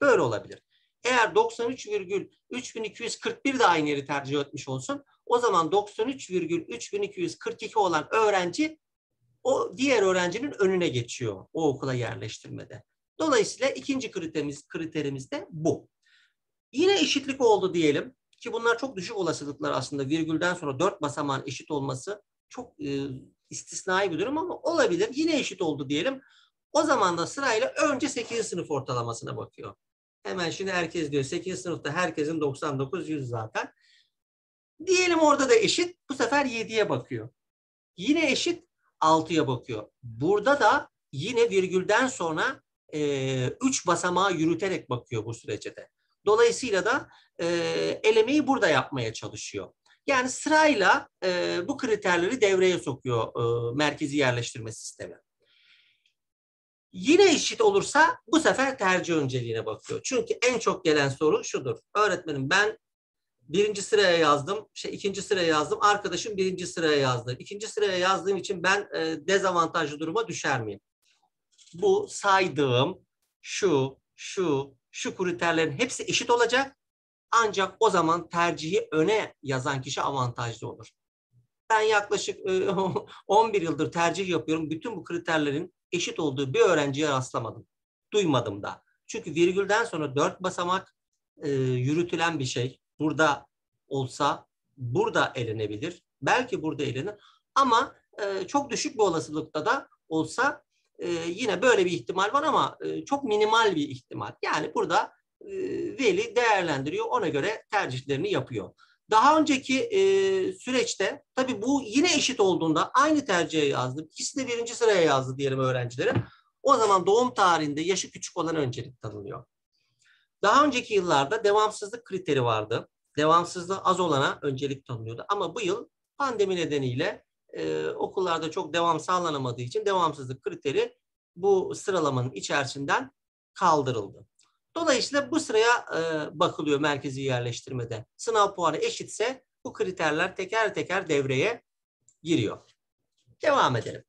Böyle olabilir. Eğer 93,3241 de aynı yeri tercih etmiş olsun o zaman 93,3242 olan öğrenci o diğer öğrencinin önüne geçiyor o okula yerleştirmede. Dolayısıyla ikinci kriterimiz, kriterimiz de bu. Yine eşitlik oldu diyelim ki bunlar çok düşük olasılıklar aslında virgülden sonra dört basamağın eşit olması çok e, istisnai bir durum ama olabilir. Yine eşit oldu diyelim. O zaman da sırayla önce 8. sınıf ortalamasına bakıyor. Hemen şimdi herkes diyor 8. sınıfta herkesin 99 100 zaten. Diyelim orada da eşit. Bu sefer 7'ye bakıyor. Yine eşit 6'ya bakıyor. Burada da yine virgülden sonra 3 e, basamağı yürüterek bakıyor bu sürecede. Dolayısıyla da e, elemeyi burada yapmaya çalışıyor. Yani sırayla e, bu kriterleri devreye sokuyor e, merkezi yerleştirme sistemi. Yine eşit olursa bu sefer tercih önceliğine bakıyor. Çünkü en çok gelen soru şudur. Öğretmenim ben birinci sıraya yazdım, şey ikinci sıraya yazdım, arkadaşım birinci sıraya yazdı. İkinci sıraya yazdığım için ben e, dezavantajlı duruma düşer miyim? Bu saydığım şu, şu, şu kriterlerin hepsi eşit olacak. Ancak o zaman tercihi öne yazan kişi avantajlı olur. Ben yaklaşık e, 11 yıldır tercih yapıyorum. Bütün bu kriterlerin eşit olduğu bir öğrenciye rastlamadım. Duymadım da. Çünkü virgülden sonra dört basamak e, yürütülen bir şey. Burada olsa burada elenebilir. Belki burada elenir. Ama e, çok düşük bir olasılıkta da olsa e, yine böyle bir ihtimal var ama e, çok minimal bir ihtimal. Yani burada e, veli değerlendiriyor. Ona göre tercihlerini yapıyor. Daha önceki e, süreçte tabii bu yine eşit olduğunda aynı tercihe yazdı. İkisi de birinci sıraya yazdı diyelim öğrencilerim. O zaman doğum tarihinde yaşı küçük olan öncelik tanınıyor. Daha önceki yıllarda devamsızlık kriteri vardı. Devamsızlığı az olana öncelik tanınıyordu. Ama bu yıl pandemi nedeniyle e, okullarda çok devam sağlanamadığı için devamsızlık kriteri bu sıralamanın içerisinden kaldırıldı. Dolayısıyla bu sıraya e, bakılıyor merkezi yerleştirmede. Sınav puanı eşitse bu kriterler teker teker devreye giriyor. Devam edelim.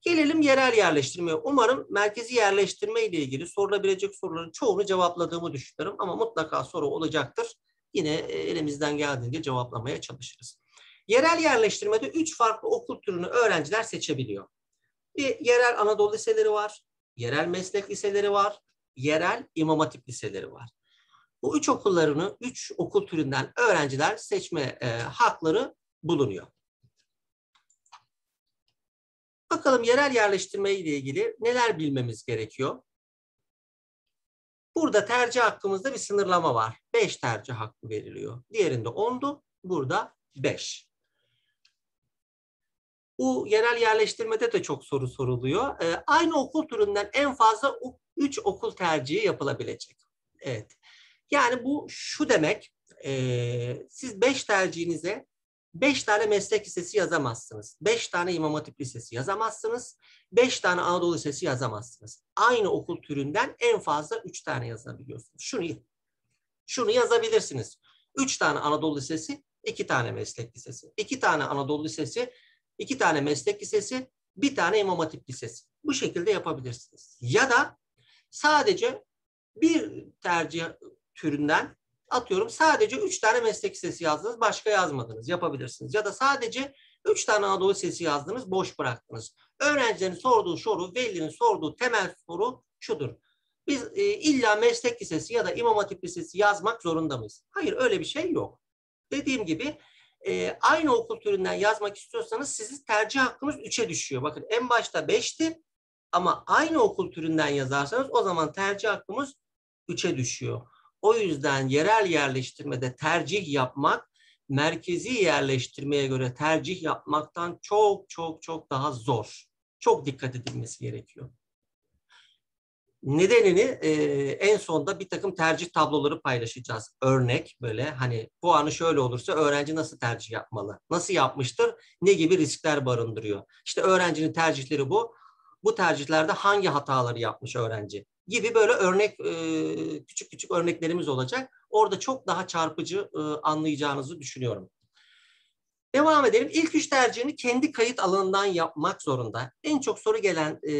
Gelelim yerel yerleştirmeye. Umarım merkezi yerleştirme ile ilgili sorulabilecek soruların çoğunu cevapladığımı düşünüyorum ama mutlaka soru olacaktır. Yine e, elimizden geldiğince cevaplamaya çalışırız. Yerel yerleştirmede üç farklı okul türünü öğrenciler seçebiliyor. Bir yerel Anadolu liseleri var, yerel meslek liseleri var, yerel İmam Hatip liseleri var. Bu üç okullarını, üç okul türünden öğrenciler seçme e, hakları bulunuyor. Bakalım yerel yerleştirme ile ilgili neler bilmemiz gerekiyor? Burada tercih hakkımızda bir sınırlama var. 5 tercih hakkı veriliyor. Diğerinde 10'du, burada 5. Bu yerel yerleştirmede de çok soru soruluyor. Ee, aynı okul türünden en fazla 3 okul tercihi yapılabilecek. Evet. Yani bu şu demek, e, siz 5 tercihinize 5 tane meslek lisesi yazamazsınız. 5 tane İmam Hatip Lisesi yazamazsınız. 5 tane Anadolu Lisesi yazamazsınız. Aynı okul türünden en fazla 3 tane yazabiliyorsunuz. Şunu şunu yazabilirsiniz. 3 tane Anadolu Lisesi, 2 tane meslek lisesi. 2 tane Anadolu Lisesi, 2 tane meslek lisesi, bir tane İmam Hatip Lisesi. Bu şekilde yapabilirsiniz. Ya da sadece bir tercih türünden atıyorum sadece üç tane meslek lisesi yazdınız, başka yazmadınız. Yapabilirsiniz. Ya da sadece üç tane Anadolu Lisesi yazdınız, boş bıraktınız. Öğrencilerin sorduğu soru, velinin sorduğu temel soru şudur. Biz e, illa meslek lisesi ya da İmam Hatip Lisesi yazmak zorunda mıyız? Hayır öyle bir şey yok. Dediğim gibi e, aynı okul türünden yazmak istiyorsanız sizin tercih hakkınız 3'e düşüyor. Bakın en başta 5'ti ama aynı okul türünden yazarsanız o zaman tercih hakkımız 3'e düşüyor. O yüzden yerel yerleştirmede tercih yapmak merkezi yerleştirmeye göre tercih yapmaktan çok çok çok daha zor. Çok dikkat edilmesi gerekiyor. Nedenini e, en sonda bir takım tercih tabloları paylaşacağız. Örnek böyle hani puanı şöyle olursa öğrenci nasıl tercih yapmalı? Nasıl yapmıştır? Ne gibi riskler barındırıyor? İşte öğrencinin tercihleri bu. Bu tercihlerde hangi hataları yapmış öğrenci? gibi böyle örnek e, küçük küçük örneklerimiz olacak. Orada çok daha çarpıcı e, anlayacağınızı düşünüyorum. Devam edelim. İlk üç tercihini kendi kayıt alanından yapmak zorunda. En çok soru gelen e,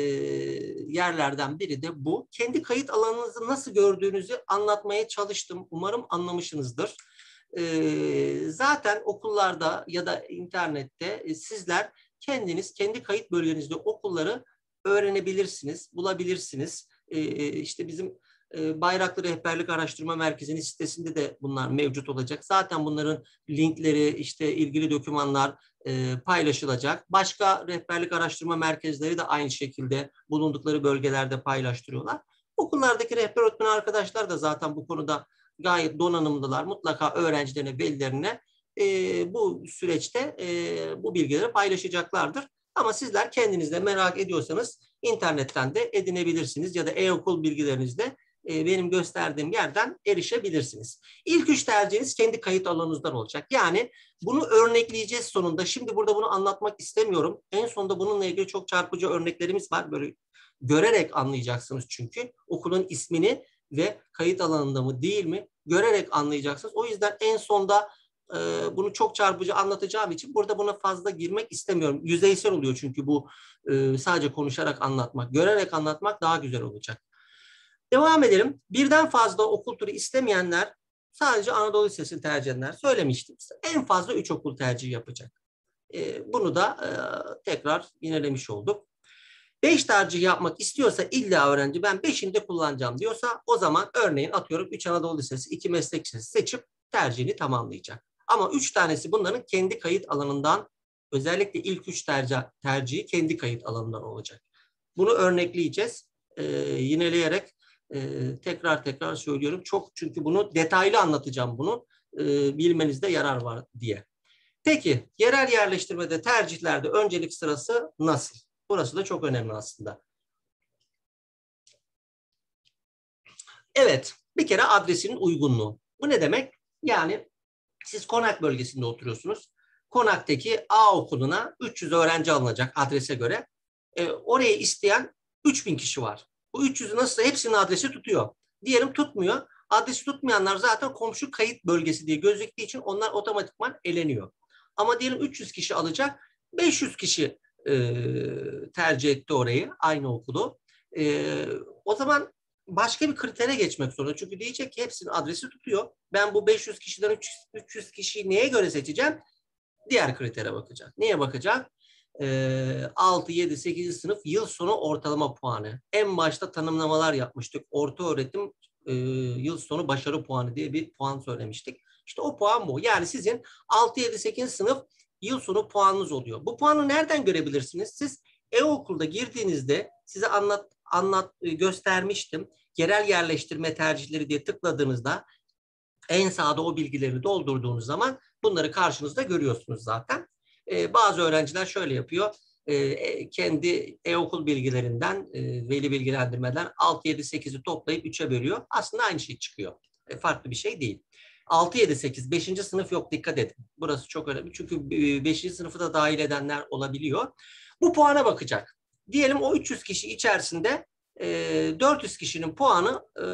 yerlerden biri de bu. Kendi kayıt alanınızı nasıl gördüğünüzü anlatmaya çalıştım. Umarım anlamışsınızdır. E, zaten okullarda ya da internette e, sizler kendiniz kendi kayıt bölgenizde okulları öğrenebilirsiniz, bulabilirsiniz. E, işte bizim Bayraklı Rehberlik Araştırma Merkezi'nin sitesinde de bunlar mevcut olacak. Zaten bunların linkleri, işte ilgili dokümanlar e, paylaşılacak. Başka rehberlik araştırma merkezleri de aynı şekilde bulundukları bölgelerde paylaştırıyorlar. Okullardaki rehber öğretmen arkadaşlar da zaten bu konuda gayet donanımlılar. Mutlaka öğrencilerine, velilerine e, bu süreçte e, bu bilgileri paylaşacaklardır. Ama sizler kendiniz de merak ediyorsanız internetten de edinebilirsiniz ya da e-okul bilgilerinizde e, benim gösterdiğim yerden erişebilirsiniz. İlk üç tercihiniz kendi kayıt alanınızdan olacak. Yani bunu örnekleyeceğiz sonunda. Şimdi burada bunu anlatmak istemiyorum. En sonunda bununla ilgili çok çarpıcı örneklerimiz var. Böyle görerek anlayacaksınız çünkü okulun ismini ve kayıt alanında mı değil mi görerek anlayacaksınız. O yüzden en sonda e, bunu çok çarpıcı anlatacağım için burada buna fazla girmek istemiyorum. Yüzeysel oluyor çünkü bu e, sadece konuşarak anlatmak. Görerek anlatmak daha güzel olacak. Devam edelim. Birden fazla okul turu istemeyenler sadece Anadolu Lisesi'ni tercih edenler söylemiştim. En fazla üç okul tercih yapacak. E, bunu da e, tekrar yinelemiş olduk. Beş tercih yapmak istiyorsa illa öğrenci ben beşini de kullanacağım diyorsa o zaman örneğin atıyorum 3 Anadolu Lisesi, 2 meslek lisesi seçip tercihini tamamlayacak. Ama üç tanesi bunların kendi kayıt alanından özellikle ilk üç tercih, tercihi kendi kayıt alanından olacak. Bunu örnekleyeceğiz. Ee, yineleyerek e, tekrar tekrar söylüyorum. Çok çünkü bunu detaylı anlatacağım bunu. E, bilmenizde yarar var diye. Peki yerel yerleştirmede tercihlerde öncelik sırası nasıl? Burası da çok önemli aslında. Evet, bir kere adresinin uygunluğu. Bu ne demek? Yani siz Konak bölgesinde oturuyorsunuz. Konak'taki A okuluna 300 öğrenci alınacak adrese göre. E, oraya isteyen 3000 kişi var. Bu 300'ü nasıl hepsinin adresi tutuyor. Diyelim tutmuyor. Adresi tutmayanlar zaten komşu kayıt bölgesi diye gözüktüğü için onlar otomatikman eleniyor. Ama diyelim 300 kişi alacak. 500 kişi e, tercih etti orayı, aynı okulu. E, o zaman başka bir kritere geçmek zorunda. Çünkü diyecek ki hepsinin adresi tutuyor. Ben bu 500 kişiden 300, 300 kişiyi neye göre seçeceğim? Diğer kritere bakacak. Neye bakacak? E, 6, 7, 8. sınıf yıl sonu ortalama puanı. En başta tanımlamalar yapmıştık. Orta öğretim e, yıl sonu başarı puanı diye bir puan söylemiştik. İşte o puan bu. Yani sizin 6, 7, 8. sınıf yıl sonu puanınız oluyor. Bu puanı nereden görebilirsiniz? Siz e-okulda girdiğinizde size anlat anlat göstermiştim. Yerel yerleştirme tercihleri diye tıkladığınızda en sağda o bilgileri doldurduğunuz zaman bunları karşınızda görüyorsunuz zaten. Ee, bazı öğrenciler şöyle yapıyor. Ee, kendi e-okul bilgilerinden, e, veli bilgilendirmeden 6, 7, 8'i toplayıp 3'e bölüyor. Aslında aynı şey çıkıyor. E, farklı bir şey değil. 6, 7, 8, 5. sınıf yok dikkat edin. Burası çok önemli. Çünkü 5. sınıfı da dahil edenler olabiliyor. Bu puana bakacak. Diyelim o 300 kişi içerisinde e, 400 kişinin puanı e,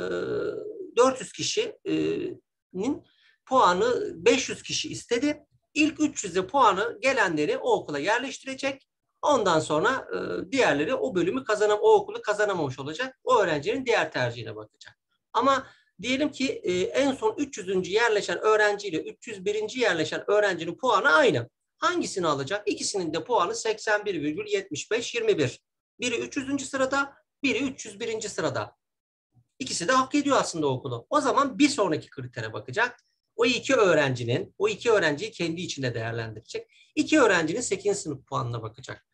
400 kişinin puanı 500 kişi istedi. İlk 300'e puanı gelenleri o okula yerleştirecek. Ondan sonra e, diğerleri o bölümü kazanam o okulu kazanamamış olacak. O öğrencinin diğer tercihine bakacak. Ama diyelim ki e, en son 300. yerleşen öğrenci ile 301. yerleşen öğrencinin puanı aynı. Hangisini alacak? İkisinin de puanı 81,75-21. Biri 300. sırada, biri 301. sırada. İkisi de hak ediyor aslında okulu. O zaman bir sonraki kritere bakacak. O iki öğrencinin, o iki öğrenciyi kendi içinde değerlendirecek. İki öğrencinin 8. sınıf puanına bakacak.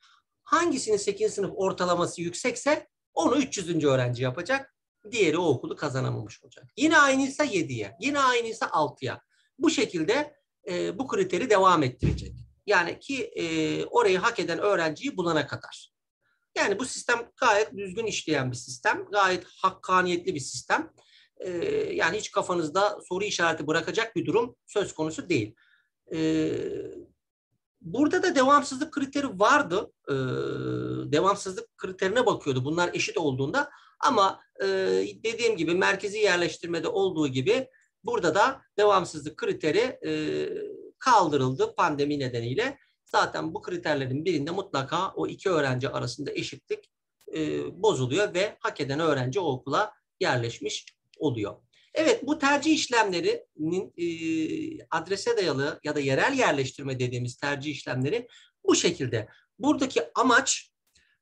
Hangisinin 8. sınıf ortalaması yüksekse onu 300. öğrenci yapacak. Diğeri o okulu kazanamamış olacak. Yine aynıysa 7'ye, yine aynıysa 6'ya. Bu şekilde e, bu kriteri devam ettirecek. Yani ki e, orayı hak eden öğrenciyi bulana kadar. Yani bu sistem gayet düzgün işleyen bir sistem. Gayet hakkaniyetli bir sistem. E, yani hiç kafanızda soru işareti bırakacak bir durum söz konusu değil. E, burada da devamsızlık kriteri vardı. E, devamsızlık kriterine bakıyordu. Bunlar eşit olduğunda ama e, dediğim gibi merkezi yerleştirmede olduğu gibi burada da devamsızlık kriteri e, kaldırıldı pandemi nedeniyle. Zaten bu kriterlerin birinde mutlaka o iki öğrenci arasında eşitlik e, bozuluyor ve hak eden öğrenci o okula yerleşmiş oluyor. Evet bu tercih işlemlerinin e, adrese dayalı ya da yerel yerleştirme dediğimiz tercih işlemleri bu şekilde. Buradaki amaç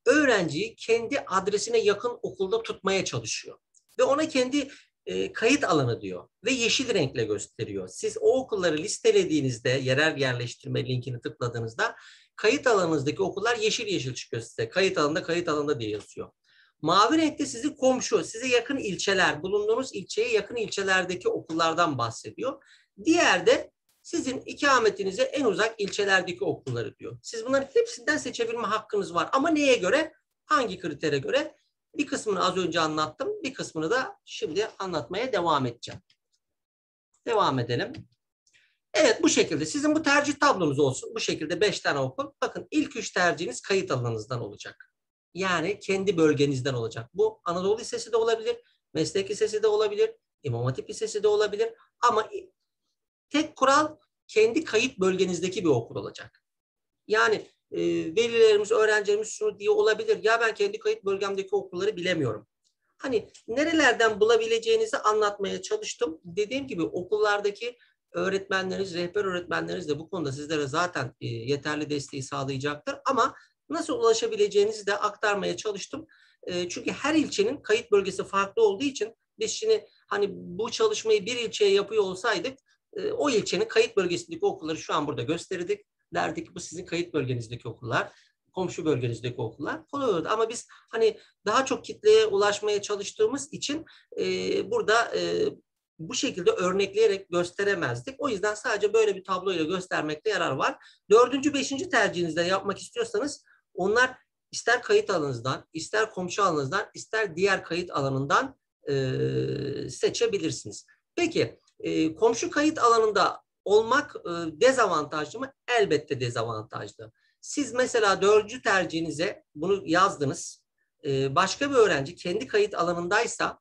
öğrenciyi kendi adresine yakın okulda tutmaya çalışıyor. Ve ona kendi e, kayıt alanı diyor ve yeşil renkle gösteriyor. Siz o okulları listelediğinizde yerel yerleştirme linkini tıkladığınızda kayıt alanınızdaki okullar yeşil yeşil çıkıyor size. Kayıt alanında kayıt alanında diye yazıyor. Mavi renkte sizi komşu, size yakın ilçeler, bulunduğunuz ilçeye yakın ilçelerdeki okullardan bahsediyor. Diğer de sizin ikametinize en uzak ilçelerdeki okulları diyor. Siz bunların hepsinden seçebilme hakkınız var. Ama neye göre? Hangi kritere göre? Bir kısmını az önce anlattım. Bir kısmını da şimdi anlatmaya devam edeceğim. Devam edelim. Evet bu şekilde. Sizin bu tercih tablonuz olsun. Bu şekilde 5 tane okul. Bakın ilk 3 tercihiniz kayıt alanınızdan olacak. Yani kendi bölgenizden olacak. Bu Anadolu Lisesi de olabilir. Meslek Lisesi de olabilir. İmam Hatip Lisesi de olabilir. Ama tek kural kendi kayıt bölgenizdeki bir okul olacak. Yani e, velilerimiz, öğrencilerimiz şunu diye olabilir. Ya ben kendi kayıt bölgemdeki okulları bilemiyorum. Hani nerelerden bulabileceğinizi anlatmaya çalıştım. Dediğim gibi okullardaki öğretmenleriniz, rehber öğretmenleriniz de bu konuda sizlere zaten e, yeterli desteği sağlayacaktır. Ama nasıl ulaşabileceğinizi de aktarmaya çalıştım. E, çünkü her ilçenin kayıt bölgesi farklı olduğu için biz şimdi hani bu çalışmayı bir ilçeye yapıyor olsaydık e, o ilçenin kayıt bölgesindeki okulları şu an burada gösterirdik. Derdik bu sizin kayıt bölgenizdeki okullar, komşu bölgenizdeki okullar kolay olurdu. Ama biz hani daha çok kitleye ulaşmaya çalıştığımız için e, burada e, bu şekilde örnekleyerek gösteremezdik. O yüzden sadece böyle bir tabloyla göstermekte yarar var. Dördüncü, beşinci tercihinizde yapmak istiyorsanız onlar ister kayıt alanınızdan, ister komşu alanınızdan, ister diğer kayıt alanından e, seçebilirsiniz. Peki e, komşu kayıt alanında olmak e, dezavantajlı mı? Elbette dezavantajlı. Siz mesela dördüncü tercihinize bunu yazdınız. E, başka bir öğrenci kendi kayıt alanındaysa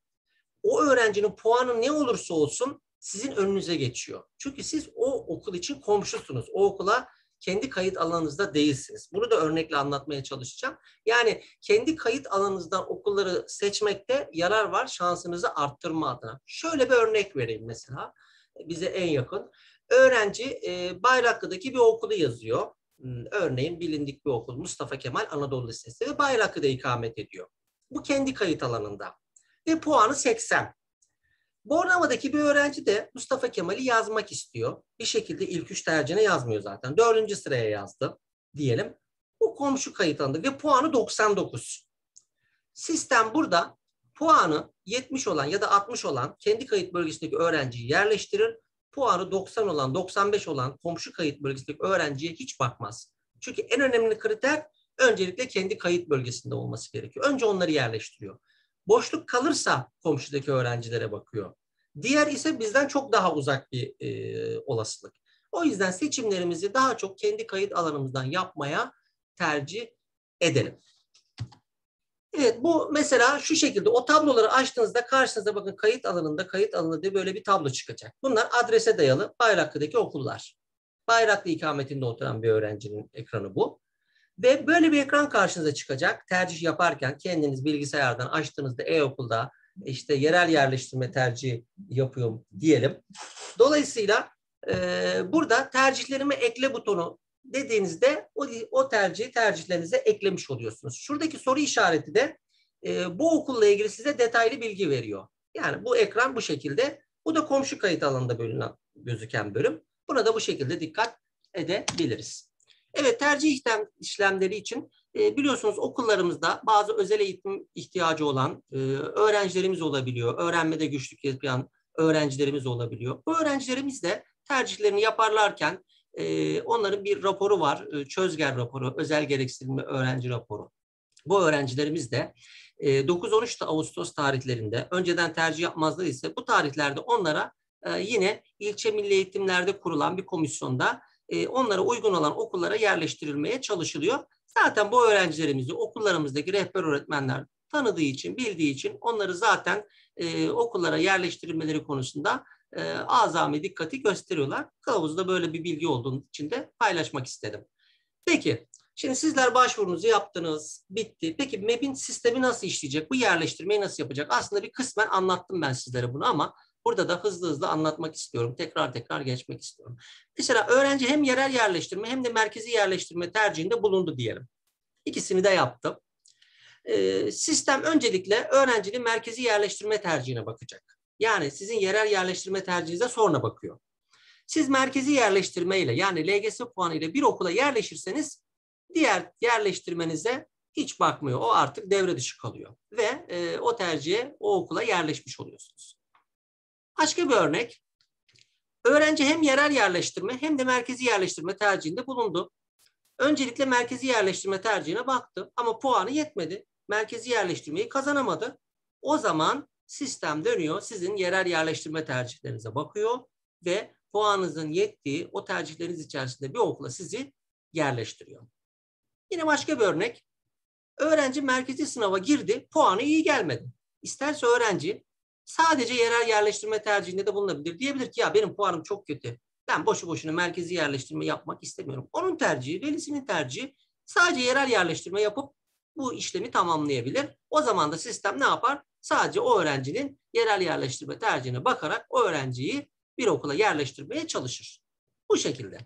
o öğrencinin puanı ne olursa olsun sizin önünüze geçiyor. Çünkü siz o okul için komşusunuz. O okula kendi kayıt alanınızda değilsiniz. Bunu da örnekle anlatmaya çalışacağım. Yani kendi kayıt alanınızdan okulları seçmekte yarar var şansınızı arttırma adına. Şöyle bir örnek vereyim mesela bize en yakın. Öğrenci e, Bayraklı'daki bir okulu yazıyor. Hmm, Örneğin bilindik bir okul Mustafa Kemal Anadolu Lisesi ve Bayraklı'da ikamet ediyor. Bu kendi kayıt alanında. Ve puanı 80. Bornova'daki bir öğrenci de Mustafa Kemal'i yazmak istiyor. Bir şekilde ilk üç tercihine yazmıyor zaten. Dördüncü sıraya yazdı diyelim. Bu komşu kayıt alanında ve puanı 99. Sistem burada puanı 70 olan ya da 60 olan kendi kayıt bölgesindeki öğrenciyi yerleştirir. Puanı 90 olan, 95 olan komşu kayıt bölgesindeki öğrenciye hiç bakmaz. Çünkü en önemli kriter öncelikle kendi kayıt bölgesinde olması gerekiyor. Önce onları yerleştiriyor. Boşluk kalırsa komşudaki öğrencilere bakıyor. Diğer ise bizden çok daha uzak bir e, olasılık. O yüzden seçimlerimizi daha çok kendi kayıt alanımızdan yapmaya tercih edelim. Evet bu mesela şu şekilde o tabloları açtığınızda karşınıza bakın kayıt alanında kayıt alanında diye böyle bir tablo çıkacak. Bunlar adrese dayalı Bayraklı'daki okullar. Bayraklı ikametinde oturan bir öğrencinin ekranı bu. Ve böyle bir ekran karşınıza çıkacak. Tercih yaparken kendiniz bilgisayardan açtığınızda e-okulda işte yerel yerleştirme tercihi yapıyorum diyelim. Dolayısıyla e, burada tercihlerime ekle butonu dediğinizde o, o tercihi tercihlerinize eklemiş oluyorsunuz. Şuradaki soru işareti de e, bu okulla ilgili size detaylı bilgi veriyor. Yani bu ekran bu şekilde. Bu da komşu kayıt alanında bölünen gözüken bölüm. Buna da bu şekilde dikkat edebiliriz. Evet tercih işlem, işlemleri için e, biliyorsunuz okullarımızda bazı özel eğitim ihtiyacı olan e, öğrencilerimiz olabiliyor. Öğrenmede güçlük yaşayan öğrencilerimiz olabiliyor. Bu öğrencilerimiz de tercihlerini yaparlarken e, onların bir raporu var. E, Çözger raporu, özel gereksinimli öğrenci raporu. Bu öğrencilerimiz de e, 9-13 Ağustos tarihlerinde önceden tercih yapmazlar ise bu tarihlerde onlara yine ilçe milli eğitimlerde kurulan bir komisyonda e, onlara uygun olan okullara yerleştirilmeye çalışılıyor. Zaten bu öğrencilerimizi okullarımızdaki rehber öğretmenler tanıdığı için, bildiği için onları zaten e, okullara yerleştirilmeleri konusunda e, azami dikkati gösteriyorlar. Kılavuzda böyle bir bilgi olduğu için de paylaşmak istedim. Peki, şimdi sizler başvurunuzu yaptınız, bitti. Peki MEB'in sistemi nasıl işleyecek? Bu yerleştirmeyi nasıl yapacak? Aslında bir kısmen anlattım ben sizlere bunu ama burada da hızlı hızlı anlatmak istiyorum. Tekrar tekrar geçmek istiyorum. Mesela öğrenci hem yerel yerleştirme hem de merkezi yerleştirme tercihinde bulundu diyelim. İkisini de yaptım. Ee, sistem öncelikle öğrencinin merkezi yerleştirme tercihine bakacak. Yani sizin yerel yerleştirme tercihinize sonra bakıyor. Siz merkezi yerleştirme ile yani LGS puanı ile bir okula yerleşirseniz diğer yerleştirmenize hiç bakmıyor. O artık devre dışı kalıyor. Ve e, o tercihe, o okula yerleşmiş oluyorsunuz. Başka bir örnek. Öğrenci hem yerel yerleştirme hem de merkezi yerleştirme tercihinde bulundu. Öncelikle merkezi yerleştirme tercihine baktı ama puanı yetmedi. merkezi yerleştirmeyi kazanamadı. O zaman sistem dönüyor. Sizin yerel yerleştirme tercihlerinize bakıyor ve puanınızın yettiği o tercihleriniz içerisinde bir okula sizi yerleştiriyor. Yine başka bir örnek. Öğrenci merkezi sınava girdi, puanı iyi gelmedi. İsterse öğrenci sadece yerel yerleştirme tercihinde de bulunabilir. Diyebilir ki ya benim puanım çok kötü. Ben boşu boşuna merkezi yerleştirme yapmak istemiyorum. Onun tercihi, velisinin tercihi sadece yerel yerleştirme yapıp bu işlemi tamamlayabilir. O zaman da sistem ne yapar? Sadece o öğrencinin yerel yerleştirme tercihine bakarak o öğrenciyi bir okula yerleştirmeye çalışır. Bu şekilde.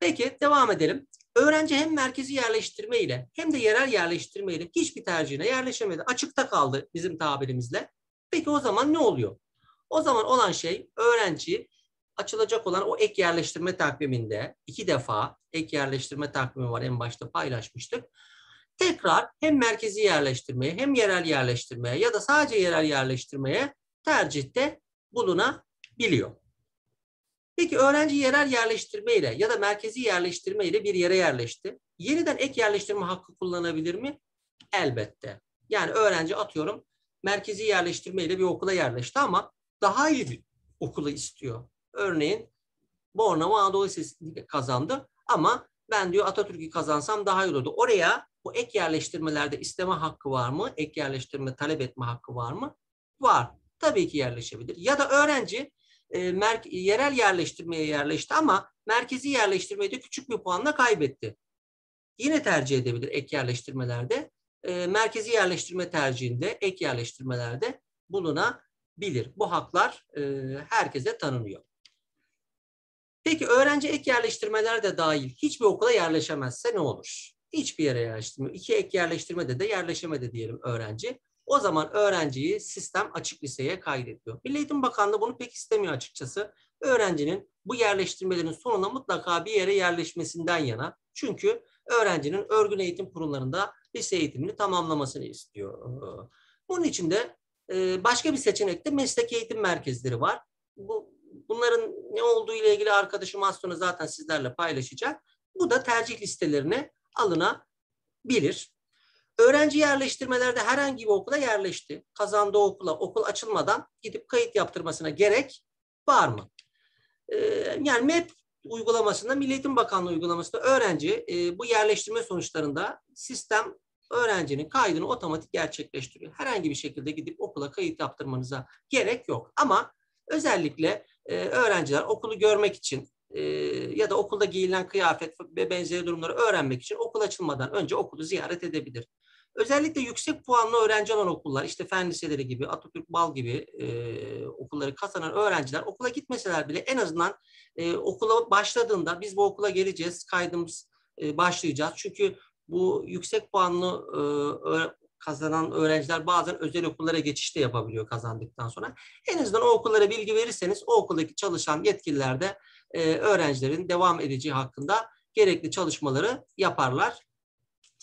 Peki devam edelim. Öğrenci hem merkezi yerleştirme ile hem de yerel yerleştirme ile hiçbir tercihine yerleşemedi. Açıkta kaldı bizim tabirimizle. Peki o zaman ne oluyor? O zaman olan şey öğrenci açılacak olan o ek yerleştirme takviminde iki defa ek yerleştirme takvimi var en başta paylaşmıştık. Tekrar hem merkezi yerleştirmeye hem yerel yerleştirmeye ya da sadece yerel yerleştirmeye tercihte bulunabiliyor. Peki öğrenci yerel yerleştirme ile ya da merkezi yerleştirme ile bir yere yerleşti. Yeniden ek yerleştirme hakkı kullanabilir mi? Elbette. Yani öğrenci atıyorum merkezi yerleştirme ile bir okula yerleşti ama daha iyi bir okulu istiyor. Örneğin Bornova Anadolu Lisesi'ni kazandı ama ben diyor Atatürk'ü kazansam daha iyi olurdu. Oraya bu ek yerleştirmelerde isteme hakkı var mı? Ek yerleştirme talep etme hakkı var mı? Var. Tabii ki yerleşebilir. Ya da öğrenci e, mer- yerel yerleştirmeye yerleşti ama merkezi yerleştirmeyi de küçük bir puanla kaybetti. Yine tercih edebilir ek yerleştirmelerde. E, merkezi yerleştirme tercihinde ek yerleştirmelerde bulunabilir. Bu haklar e, herkese tanınıyor. Peki öğrenci ek yerleştirmeler de dahil hiçbir okula yerleşemezse ne olur? Hiçbir yere yerleştirmiyor. İki ek yerleştirmede de yerleşemedi diyelim öğrenci. O zaman öğrenciyi sistem açık liseye kaydediyor. Milli Eğitim Bakanlığı bunu pek istemiyor açıkçası. Öğrencinin bu yerleştirmelerin sonuna mutlaka bir yere yerleşmesinden yana. Çünkü öğrencinin örgün eğitim kurumlarında lise eğitimini tamamlamasını istiyor. Bunun için de e, başka bir seçenek de meslek eğitim merkezleri var. Bu, bunların ne olduğu ile ilgili arkadaşım az sonra zaten sizlerle paylaşacak. Bu da tercih listelerine alınabilir. Öğrenci yerleştirmelerde herhangi bir okula yerleşti. Kazandığı okula okul açılmadan gidip kayıt yaptırmasına gerek var mı? Ee, yani MEP uygulamasında, Milli Eğitim Bakanlığı uygulamasında öğrenci e, bu yerleştirme sonuçlarında sistem öğrencinin kaydını otomatik gerçekleştiriyor. Herhangi bir şekilde gidip okula kayıt yaptırmanıza gerek yok. Ama özellikle e, öğrenciler okulu görmek için e, ya da okulda giyilen kıyafet ve benzeri durumları öğrenmek için okul açılmadan önce okulu ziyaret edebilir. Özellikle yüksek puanlı öğrenci olan okullar, işte fen liseleri gibi, Atatürk Bal gibi e, okulları kazanan öğrenciler okula gitmeseler bile en azından e, okula başladığında biz bu okula geleceğiz, kaydımız e, başlayacağız. Çünkü bu yüksek puanlı e, kazanan öğrenciler bazen özel okullara geçiş de yapabiliyor kazandıktan sonra. En azından o okullara bilgi verirseniz o okuldaki çalışan yetkililer de e, öğrencilerin devam edeceği hakkında gerekli çalışmaları yaparlar.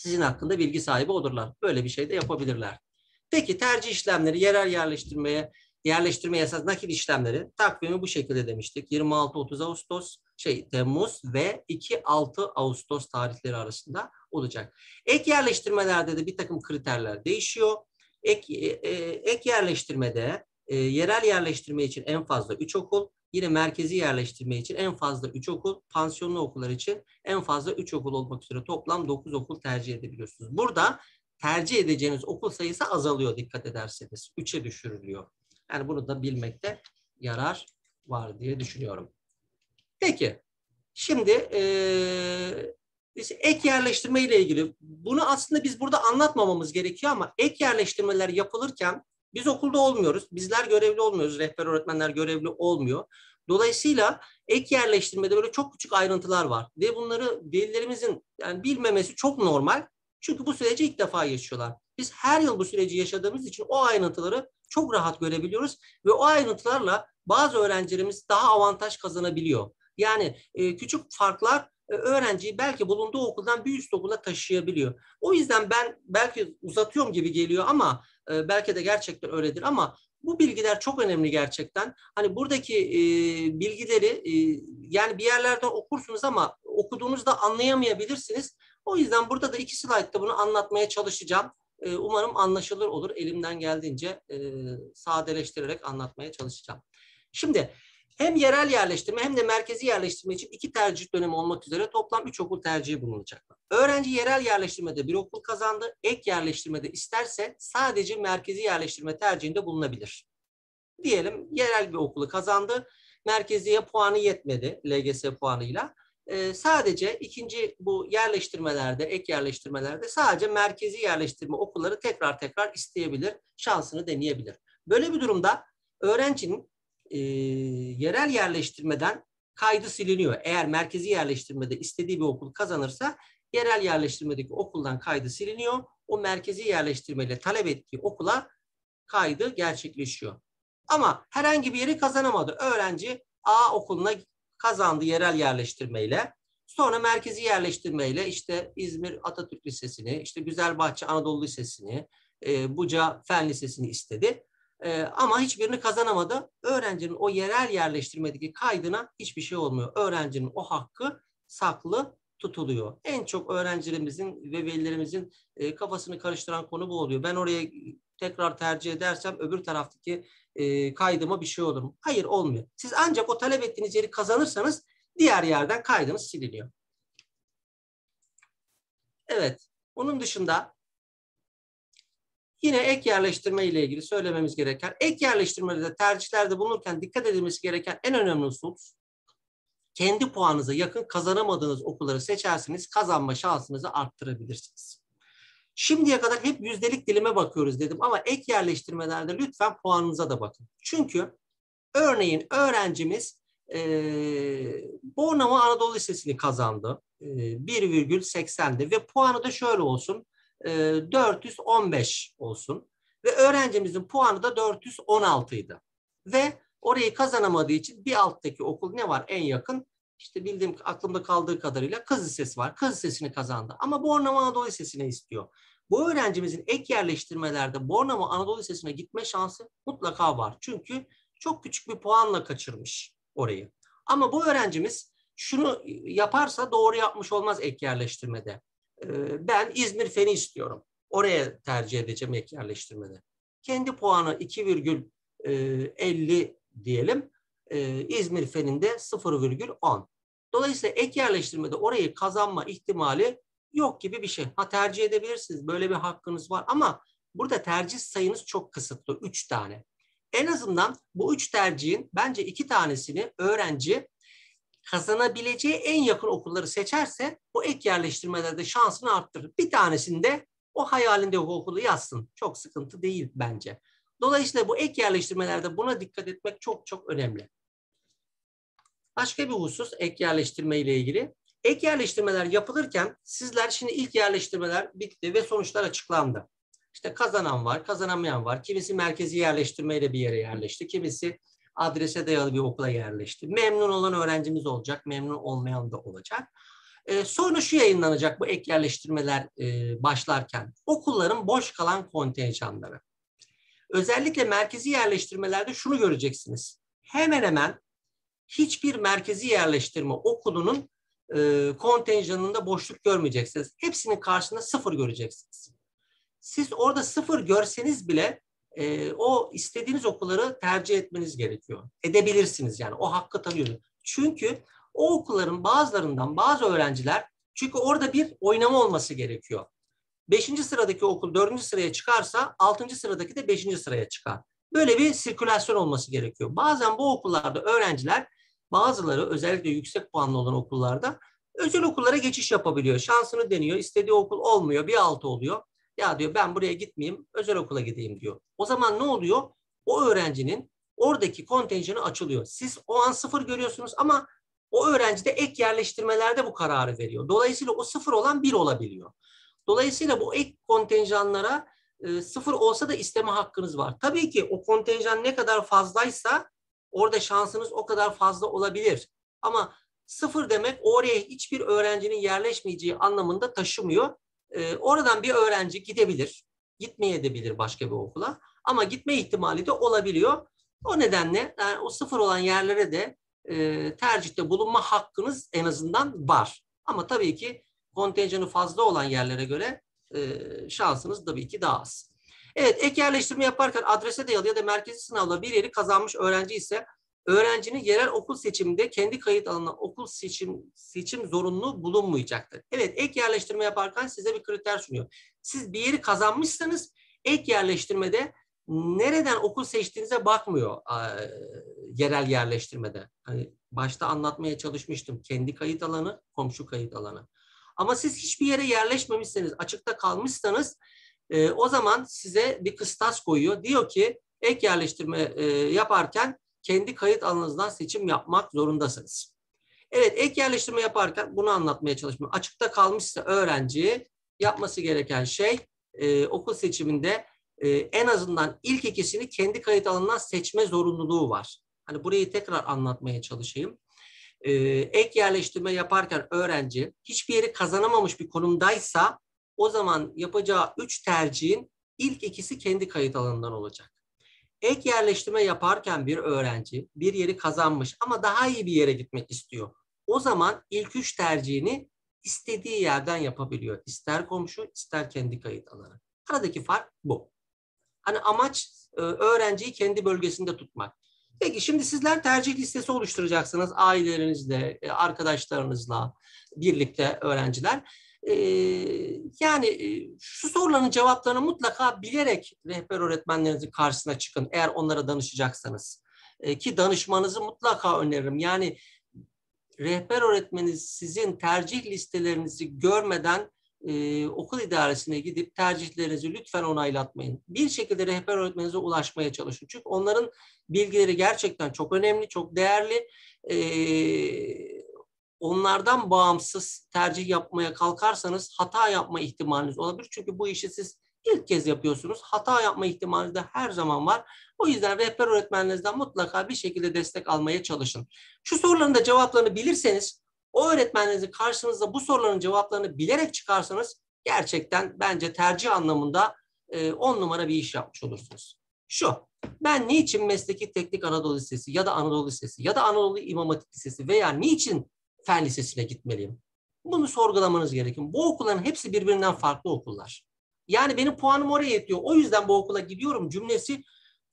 Sizin hakkında bilgi sahibi olurlar. Böyle bir şey de yapabilirler. Peki tercih işlemleri, yerel yerleştirmeye, yerleştirme esas nakil işlemleri takvimi bu şekilde demiştik. 26-30 Ağustos, şey Temmuz ve 2-6 Ağustos tarihleri arasında olacak. Ek yerleştirmelerde de bir takım kriterler değişiyor. Ek, e, e, ek yerleştirmede e, yerel yerleştirme için en fazla 3 okul, yine merkezi yerleştirme için en fazla 3 okul, pansiyonlu okullar için en fazla 3 okul olmak üzere toplam 9 okul tercih edebiliyorsunuz. Burada tercih edeceğiniz okul sayısı azalıyor dikkat ederseniz. 3'e düşürülüyor. Yani bunu da bilmekte yarar var diye düşünüyorum. Peki, şimdi e, ek yerleştirme ile ilgili bunu aslında biz burada anlatmamamız gerekiyor ama ek yerleştirmeler yapılırken biz okulda olmuyoruz. Bizler görevli olmuyoruz. Rehber öğretmenler görevli olmuyor. Dolayısıyla ek yerleştirmede böyle çok küçük ayrıntılar var ve bunları velilerimizin yani bilmemesi çok normal. Çünkü bu süreci ilk defa yaşıyorlar. Biz her yıl bu süreci yaşadığımız için o ayrıntıları çok rahat görebiliyoruz ve o ayrıntılarla bazı öğrencilerimiz daha avantaj kazanabiliyor. Yani e, küçük farklar e, öğrenciyi belki bulunduğu okuldan bir üst okula taşıyabiliyor. O yüzden ben belki uzatıyorum gibi geliyor ama e, belki de gerçekten öyledir ama bu bilgiler çok önemli gerçekten. Hani buradaki e, bilgileri e, yani bir yerlerden okursunuz ama okuduğunuzda anlayamayabilirsiniz. O yüzden burada da iki slaytta bunu anlatmaya çalışacağım. E, umarım anlaşılır olur. Elimden geldiğince e, sadeleştirerek anlatmaya çalışacağım. Şimdi hem yerel yerleştirme hem de merkezi yerleştirme için iki tercih dönemi olmak üzere toplam üç okul tercihi bulunacak. Öğrenci yerel yerleştirmede bir okul kazandı. Ek yerleştirmede isterse sadece merkezi yerleştirme tercihinde bulunabilir. Diyelim yerel bir okulu kazandı. Merkeziye puanı yetmedi LGS puanıyla. Ee, sadece ikinci bu yerleştirmelerde, ek yerleştirmelerde sadece merkezi yerleştirme okulları tekrar tekrar isteyebilir, şansını deneyebilir. Böyle bir durumda öğrencinin e, yerel yerleştirmeden kaydı siliniyor. Eğer merkezi yerleştirmede istediği bir okul kazanırsa yerel yerleştirmedeki okuldan kaydı siliniyor. O merkezi yerleştirmeyle talep ettiği okula kaydı gerçekleşiyor. Ama herhangi bir yeri kazanamadı. Öğrenci A okuluna kazandı yerel yerleştirmeyle. Sonra merkezi yerleştirmeyle işte İzmir Atatürk Lisesi'ni, işte Güzelbahçe Anadolu Lisesi'ni, e, Buca Fen Lisesi'ni istedi. E, ama hiçbirini kazanamadı. Öğrencinin o yerel yerleştirmedeki kaydına hiçbir şey olmuyor. Öğrencinin o hakkı saklı tutuluyor. En çok öğrencilerimizin ve velilerimizin e, kafasını karıştıran konu bu oluyor. Ben oraya tekrar tercih edersem öbür taraftaki e, kaydıma bir şey olur mu? Hayır olmuyor. Siz ancak o talep ettiğiniz yeri kazanırsanız diğer yerden kaydınız siliniyor. Evet. Onun dışında yine ek yerleştirme ile ilgili söylememiz gereken ek yerleştirmelerde tercihlerde bulunurken dikkat edilmesi gereken en önemli husus kendi puanınıza yakın kazanamadığınız okulları seçerseniz kazanma şansınızı arttırabilirsiniz. Şimdiye kadar hep yüzdelik dilime bakıyoruz dedim ama ek yerleştirmelerde lütfen puanınıza da bakın. Çünkü örneğin öğrencimiz e, Bornova Anadolu Lisesi'ni kazandı. E, 1,80'de ve puanı da şöyle olsun. E, 415 olsun. Ve öğrencimizin puanı da 416 idi. Ve orayı kazanamadığı için bir alttaki okul ne var en yakın? İşte bildiğim aklımda kaldığı kadarıyla Kız Lisesi var. Kız Lisesi'ni kazandı. Ama Bornova Anadolu Lisesi'ne istiyor. Bu öğrencimizin ek yerleştirmelerde Bornova Anadolu Lisesi'ne gitme şansı mutlaka var. Çünkü çok küçük bir puanla kaçırmış orayı. Ama bu öğrencimiz şunu yaparsa doğru yapmış olmaz ek yerleştirmede. Ben İzmir Feni istiyorum. Oraya tercih edeceğim ek yerleştirmede. Kendi puanı 2,50 diyelim. İzmir Fen'inde 0,10. Dolayısıyla ek yerleştirmede orayı kazanma ihtimali yok gibi bir şey. Ha tercih edebilirsiniz. Böyle bir hakkınız var ama burada tercih sayınız çok kısıtlı. Üç tane. En azından bu üç tercihin bence iki tanesini öğrenci kazanabileceği en yakın okulları seçerse bu ek yerleştirmelerde şansını arttırır. Bir tanesinde o hayalinde o okulu yazsın. Çok sıkıntı değil bence. Dolayısıyla bu ek yerleştirmelerde buna dikkat etmek çok çok önemli. Başka bir husus ek yerleştirme ile ilgili. Ek yerleştirmeler yapılırken sizler şimdi ilk yerleştirmeler bitti ve sonuçlar açıklandı. İşte kazanan var, kazanamayan var. Kimisi merkezi yerleştirmeyle bir yere yerleşti. Kimisi adrese dayalı bir okula yerleşti. Memnun olan öğrencimiz olacak, memnun olmayan da olacak. Ee, sonra şu yayınlanacak bu ek yerleştirmeler e, başlarken. Okulların boş kalan kontenjanları. Özellikle merkezi yerleştirmelerde şunu göreceksiniz. Hemen hemen hiçbir merkezi yerleştirme okulunun e, kontenjanında boşluk görmeyeceksiniz. Hepsinin karşısında sıfır göreceksiniz. Siz orada sıfır görseniz bile e, o istediğiniz okulları tercih etmeniz gerekiyor. Edebilirsiniz yani o hakkı tanıyorsunuz. Çünkü o okulların bazılarından bazı öğrenciler çünkü orada bir oynama olması gerekiyor. Beşinci sıradaki okul dördüncü sıraya çıkarsa altıncı sıradaki de beşinci sıraya çıkar. Böyle bir sirkülasyon olması gerekiyor. Bazen bu okullarda öğrenciler bazıları özellikle yüksek puanlı olan okullarda özel okullara geçiş yapabiliyor. Şansını deniyor. istediği okul olmuyor. Bir altı oluyor. Ya diyor ben buraya gitmeyeyim özel okula gideyim diyor. O zaman ne oluyor? O öğrencinin oradaki kontenjanı açılıyor. Siz o an sıfır görüyorsunuz ama o öğrenci de ek yerleştirmelerde bu kararı veriyor. Dolayısıyla o sıfır olan bir olabiliyor. Dolayısıyla bu ek kontenjanlara e, sıfır olsa da isteme hakkınız var. Tabii ki o kontenjan ne kadar fazlaysa orada şansınız o kadar fazla olabilir. Ama sıfır demek oraya hiçbir öğrencinin yerleşmeyeceği anlamında taşımıyor. E, oradan bir öğrenci gidebilir, gitmeyebilir başka bir okula ama gitme ihtimali de olabiliyor. O nedenle yani o sıfır olan yerlere de e, tercihte bulunma hakkınız en azından var. Ama tabii ki kontenjanı fazla olan yerlere göre e, şansınız tabii ki daha az. Evet ek yerleştirme yaparken adrese dayalı ya da merkezi sınavla bir yeri kazanmış öğrenci ise öğrencinin yerel okul seçiminde kendi kayıt alanına okul seçim seçim zorunluluğu bulunmayacaktır. Evet ek yerleştirme yaparken size bir kriter sunuyor. Siz bir yeri kazanmışsanız ek yerleştirmede nereden okul seçtiğinize bakmıyor e, yerel yerleştirmede. Hani başta anlatmaya çalışmıştım. Kendi kayıt alanı, komşu kayıt alanı. Ama siz hiçbir yere yerleşmemişseniz, açıkta kalmışsanız e, o zaman size bir kıstas koyuyor. Diyor ki ek yerleştirme e, yaparken kendi kayıt alanınızdan seçim yapmak zorundasınız. Evet ek yerleştirme yaparken bunu anlatmaya çalışıyorum. Açıkta kalmışsa öğrenci yapması gereken şey e, okul seçiminde e, en azından ilk ikisini kendi kayıt alanından seçme zorunluluğu var. Hani burayı tekrar anlatmaya çalışayım. E, ek yerleştirme yaparken öğrenci hiçbir yeri kazanamamış bir konumdaysa o zaman yapacağı üç tercihin ilk ikisi kendi kayıt alanından olacak. Ek yerleştirme yaparken bir öğrenci bir yeri kazanmış ama daha iyi bir yere gitmek istiyor. O zaman ilk üç tercihini istediği yerden yapabiliyor. İster komşu, ister kendi kayıt alanı. Aradaki fark bu. Hani amaç e, öğrenciyi kendi bölgesinde tutmak. Peki şimdi sizler tercih listesi oluşturacaksınız ailelerinizle, e, arkadaşlarınızla birlikte öğrenciler. Yani şu soruların cevaplarını mutlaka bilerek rehber öğretmenlerinizin karşısına çıkın eğer onlara danışacaksanız. Ki danışmanızı mutlaka öneririm. Yani rehber öğretmeniniz sizin tercih listelerinizi görmeden e, okul idaresine gidip tercihlerinizi lütfen onaylatmayın. Bir şekilde rehber öğretmeninize ulaşmaya çalışın. Çünkü onların bilgileri gerçekten çok önemli, çok değerli. E, onlardan bağımsız tercih yapmaya kalkarsanız hata yapma ihtimaliniz olabilir. Çünkü bu işi siz ilk kez yapıyorsunuz. Hata yapma ihtimaliniz de her zaman var. O yüzden rehber öğretmenlerinizden mutlaka bir şekilde destek almaya çalışın. Şu soruların da cevaplarını bilirseniz o öğretmenlerinizin karşınızda bu soruların cevaplarını bilerek çıkarsanız gerçekten bence tercih anlamında e, on numara bir iş yapmış olursunuz. Şu, ben niçin Mesleki Teknik Anadolu Lisesi ya da Anadolu Lisesi ya da Anadolu İmam Hatip Lisesi veya niçin Fen Lisesi'ne gitmeliyim? Bunu sorgulamanız gerekiyor. Bu okulların hepsi birbirinden farklı okullar. Yani benim puanım oraya yetiyor. O yüzden bu okula gidiyorum cümlesi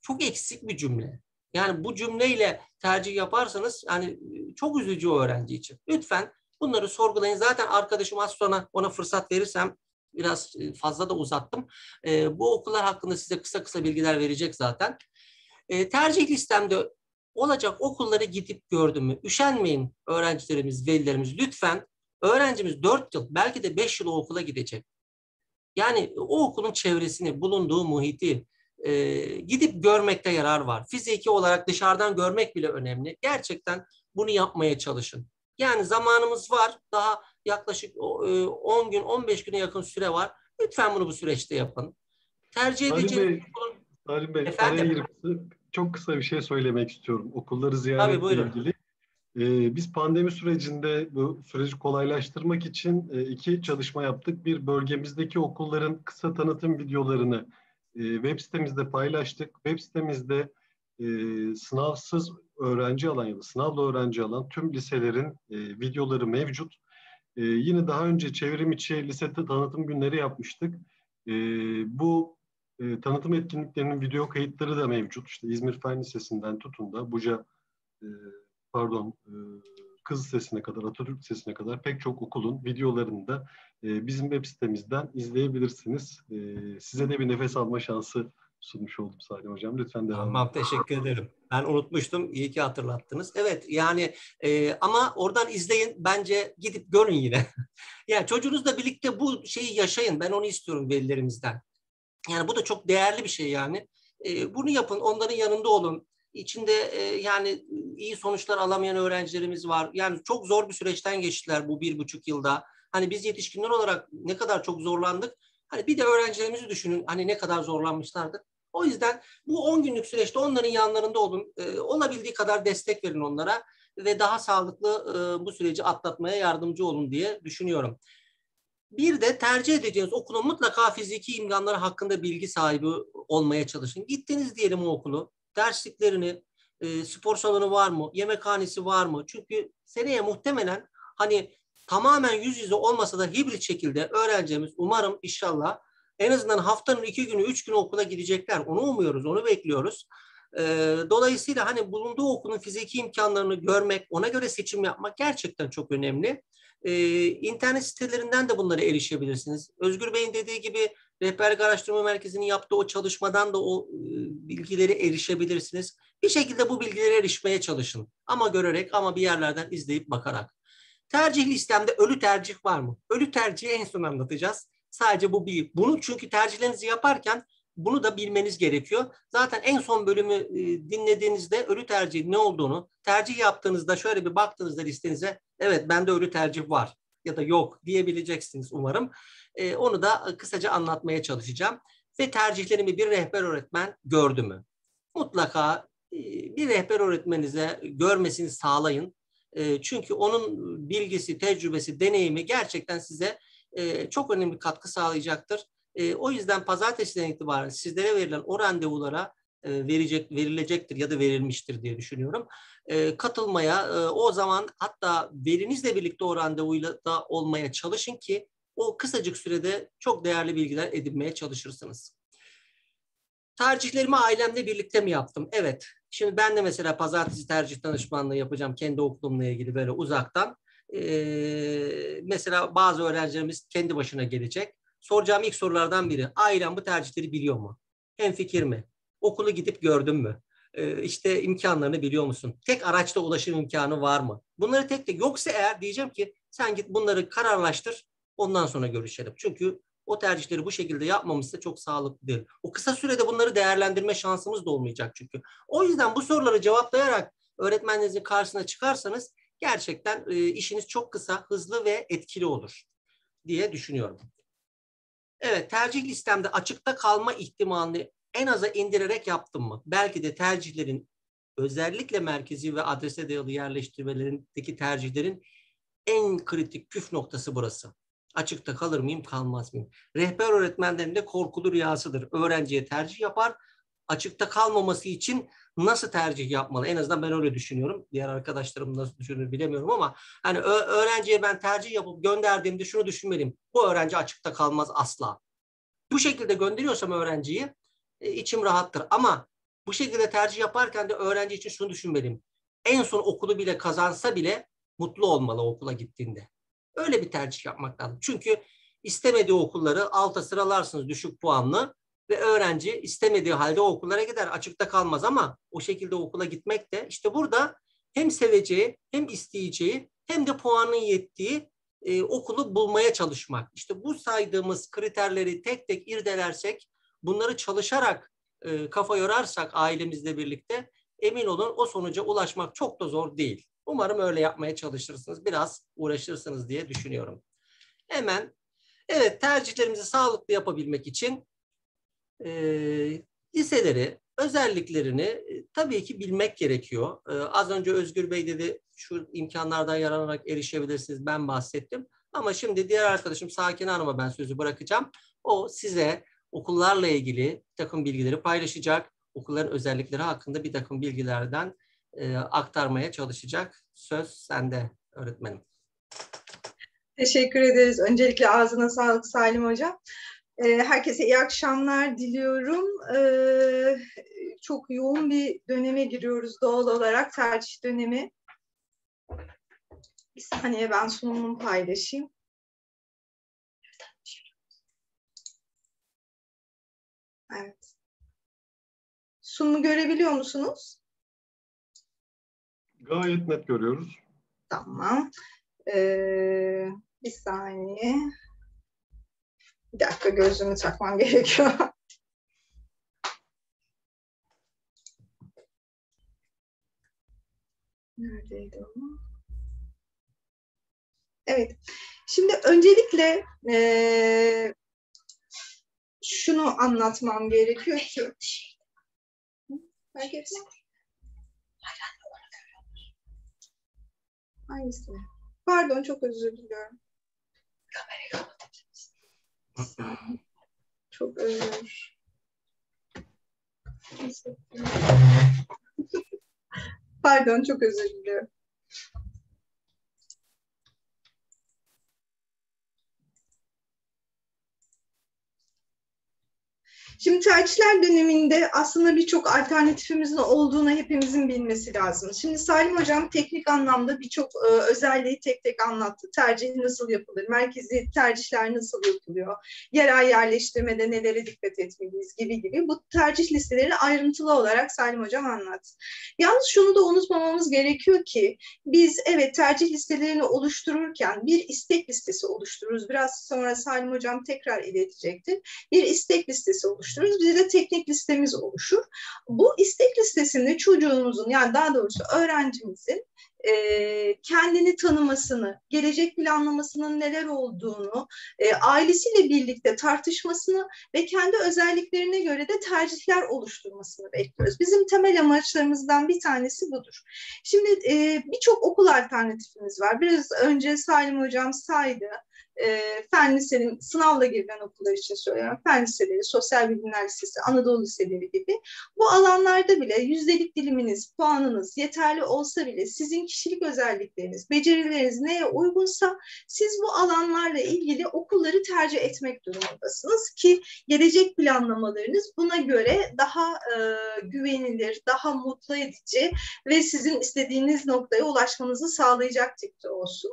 çok eksik bir cümle. Yani bu cümleyle tercih yaparsanız yani çok üzücü o öğrenci için. Lütfen bunları sorgulayın. Zaten arkadaşım az sonra ona fırsat verirsem biraz fazla da uzattım. E, bu okullar hakkında size kısa kısa bilgiler verecek zaten. E, tercih listemde olacak okulları gidip gördüm mü? Üşenmeyin öğrencilerimiz, velilerimiz. Lütfen öğrencimiz 4 yıl belki de 5 yıl okula gidecek. Yani o okulun çevresini, bulunduğu muhiti, e, gidip görmekte yarar var. Fiziki olarak dışarıdan görmek bile önemli. Gerçekten bunu yapmaya çalışın. Yani zamanımız var. Daha yaklaşık 10 gün, 15 güne yakın süre var. Lütfen bunu bu süreçte yapın. Tercih edeceğiniz. Salim Bey, araya girip çok kısa bir şey söylemek istiyorum. Okulları ziyaretle ilgili. Ee, biz pandemi sürecinde bu süreci kolaylaştırmak için e, iki çalışma yaptık. Bir bölgemizdeki okulların kısa tanıtım videolarını e, web sitemizde paylaştık. Web sitemizde e, sınavsız öğrenci alan ya da sınavla öğrenci alan tüm liselerin e, videoları mevcut. E, yine daha önce çevrim içi lise tanıtım günleri yapmıştık. E, bu e, tanıtım etkinliklerinin video kayıtları da mevcut. İşte İzmir Fen Lisesi'nden tutun da Buca e, pardon e, Kız Lisesi'ne kadar, Atatürk Lisesi'ne kadar pek çok okulun videolarını da e, bizim web sitemizden izleyebilirsiniz. E, size de bir nefes alma şansı sunmuş oldum Salim Hocam. Lütfen devam Tamam, teşekkür ederim. Ben unutmuştum. İyi ki hatırlattınız. Evet, yani e, ama oradan izleyin. Bence gidip görün yine. yani çocuğunuzla birlikte bu şeyi yaşayın. Ben onu istiyorum velilerimizden. Yani bu da çok değerli bir şey yani. E, bunu yapın, onların yanında olun. İçinde e, yani iyi sonuçlar alamayan öğrencilerimiz var. Yani çok zor bir süreçten geçtiler bu bir buçuk yılda. Hani biz yetişkinler olarak ne kadar çok zorlandık. Hani bir de öğrencilerimizi düşünün hani ne kadar zorlanmışlardı. O yüzden bu 10 günlük süreçte onların yanlarında olun. E, olabildiği kadar destek verin onlara ve daha sağlıklı e, bu süreci atlatmaya yardımcı olun diye düşünüyorum. Bir de tercih edeceğiniz okulun mutlaka fiziki imkanları hakkında bilgi sahibi olmaya çalışın. Gittiniz diyelim o okulu, dersliklerini, e, spor salonu var mı, yemekhanesi var mı? Çünkü seneye muhtemelen hani tamamen yüz yüze olmasa da hibrit şekilde öğrencimiz umarım inşallah en azından haftanın iki günü, üç günü okula gidecekler. Onu umuyoruz, onu bekliyoruz. Ee, dolayısıyla hani bulunduğu okulun fiziki imkanlarını görmek, ona göre seçim yapmak gerçekten çok önemli. Ee, internet sitelerinden de bunlara erişebilirsiniz. Özgür Bey'in dediği gibi Rehberlik Araştırma Merkezi'nin yaptığı o çalışmadan da o e, bilgileri erişebilirsiniz. Bir şekilde bu bilgilere erişmeye çalışın. Ama görerek ama bir yerlerden izleyip bakarak. Tercih listemde ölü tercih var mı? Ölü tercihi en son anlatacağız. Sadece bu bir. Bunu çünkü tercihlerinizi yaparken bunu da bilmeniz gerekiyor. Zaten en son bölümü dinlediğinizde ölü tercih ne olduğunu, tercih yaptığınızda şöyle bir baktığınızda listenize evet bende ölü tercih var ya da yok diyebileceksiniz umarım. E, onu da kısaca anlatmaya çalışacağım. Ve tercihlerimi bir rehber öğretmen gördü mü? Mutlaka e, bir rehber öğretmenize görmesini sağlayın. E, çünkü onun bilgisi, tecrübesi, deneyimi gerçekten size e, çok önemli katkı sağlayacaktır. E, o yüzden pazartesiden itibaren sizlere verilen o randevulara e, verecek verilecektir ya da verilmiştir diye düşünüyorum. E, katılmaya e, o zaman hatta velinizle birlikte o randevuyla da olmaya çalışın ki o kısacık sürede çok değerli bilgiler edinmeye çalışırsınız. Tercihlerimi ailemle birlikte mi yaptım? Evet. Şimdi ben de mesela pazartesi tercih danışmanlığı yapacağım kendi okulumla ilgili böyle uzaktan. Ee, mesela bazı öğrencilerimiz kendi başına gelecek. Soracağım ilk sorulardan biri. Ailem bu tercihleri biliyor mu? Hem fikir mi? Okulu gidip gördün mü? Ee, işte imkanlarını biliyor musun? Tek araçla ulaşım imkanı var mı? Bunları tek tek yoksa eğer diyeceğim ki sen git bunları kararlaştır ondan sonra görüşelim. Çünkü o tercihleri bu şekilde yapmamışsa çok sağlıklı değil. O kısa sürede bunları değerlendirme şansımız da olmayacak çünkü. O yüzden bu soruları cevaplayarak öğretmenlerinizin karşısına çıkarsanız gerçekten e, işiniz çok kısa, hızlı ve etkili olur diye düşünüyorum. Evet, tercih listemde açıkta kalma ihtimalini en aza indirerek yaptım mı? Belki de tercihlerin özellikle merkezi ve adrese dayalı yerleştirmelerindeki tercihlerin en kritik püf noktası burası. Açıkta kalır mıyım, kalmaz mıyım? Rehber öğretmenlerin de korkulu rüyasıdır. Öğrenciye tercih yapar. Açıkta kalmaması için nasıl tercih yapmalı? En azından ben öyle düşünüyorum. Diğer arkadaşlarım nasıl düşünür bilemiyorum ama hani öğrenciye ben tercih yapıp gönderdiğimde şunu düşünmeliyim. Bu öğrenci açıkta kalmaz asla. Bu şekilde gönderiyorsam öğrenciyi e, içim rahattır. Ama bu şekilde tercih yaparken de öğrenci için şunu düşünmeliyim. En son okulu bile kazansa bile mutlu olmalı okula gittiğinde. Öyle bir tercih yapmak lazım. Çünkü istemediği okulları alta sıralarsınız düşük puanlı ve öğrenci istemediği halde o okullara gider. Açıkta kalmaz ama o şekilde okula gitmek de işte burada hem seveceği hem isteyeceği hem de puanın yettiği e, okulu bulmaya çalışmak. İşte bu saydığımız kriterleri tek tek irdelersek, bunları çalışarak e, kafa yorarsak ailemizle birlikte emin olun o sonuca ulaşmak çok da zor değil. Umarım öyle yapmaya çalışırsınız. Biraz uğraşırsınız diye düşünüyorum. Hemen evet tercihlerimizi sağlıklı yapabilmek için e, liseleri, özelliklerini e, tabii ki bilmek gerekiyor. E, az önce Özgür Bey dedi şu imkanlardan yararlanarak erişebilirsiniz. Ben bahsettim. Ama şimdi diğer arkadaşım Sakin Hanım'a ben sözü bırakacağım. O size okullarla ilgili bir takım bilgileri paylaşacak. Okulların özellikleri hakkında bir takım bilgilerden e, aktarmaya çalışacak. Söz sende öğretmenim. Teşekkür ederiz. Öncelikle ağzına sağlık Salim Hocam. E, herkese iyi akşamlar diliyorum. E, çok yoğun bir döneme giriyoruz doğal olarak tercih dönemi. Bir saniye ben sunumumu paylaşayım. Evet. Sunumu görebiliyor musunuz? Gayet net görüyoruz. Tamam. Ee, bir saniye. Bir dakika gözlüğümü takmam gerekiyor. Neredeydi o? Evet. Şimdi öncelikle e, şunu anlatmam gerekiyor ki etmez. Hangisi? Pardon çok özür diliyorum. Kamerayı kapatabilir Çok özür. Pardon çok özür diliyorum. Şimdi tercihler döneminde aslında birçok alternatifimizin olduğunu hepimizin bilmesi lazım. Şimdi Salim Hocam teknik anlamda birçok e, özelliği tek tek anlattı. Tercih nasıl yapılır, merkezi tercihler nasıl yapılıyor, yerel yerleştirmede nelere dikkat etmeliyiz gibi gibi. Bu tercih listelerini ayrıntılı olarak Salim Hocam anlattı. Yalnız şunu da unutmamamız gerekiyor ki biz evet tercih listelerini oluştururken bir istek listesi oluştururuz. Biraz sonra Salim Hocam tekrar iletecektir. Bir istek listesi oluştururuz. Bize de teknik listemiz oluşur. Bu istek listesinde çocuğumuzun yani daha doğrusu öğrencimizin e, kendini tanımasını, gelecek planlamasının neler olduğunu, e, ailesiyle birlikte tartışmasını ve kendi özelliklerine göre de tercihler oluşturmasını bekliyoruz. Bizim temel amaçlarımızdan bir tanesi budur. Şimdi e, birçok okul alternatifimiz var. Biraz önce Salim Hocam saydı e, fen lisenin sınavla girilen okullar için söylüyorum. Fen liseleri, sosyal bilimler lisesi, Anadolu liseleri gibi. Bu alanlarda bile yüzdelik diliminiz, puanınız yeterli olsa bile sizin kişilik özellikleriniz, becerileriniz neye uygunsa siz bu alanlarla ilgili okulları tercih etmek durumundasınız ki gelecek planlamalarınız buna göre daha e, güvenilir, daha mutlu edici ve sizin istediğiniz noktaya ulaşmanızı sağlayacak tipte olsun.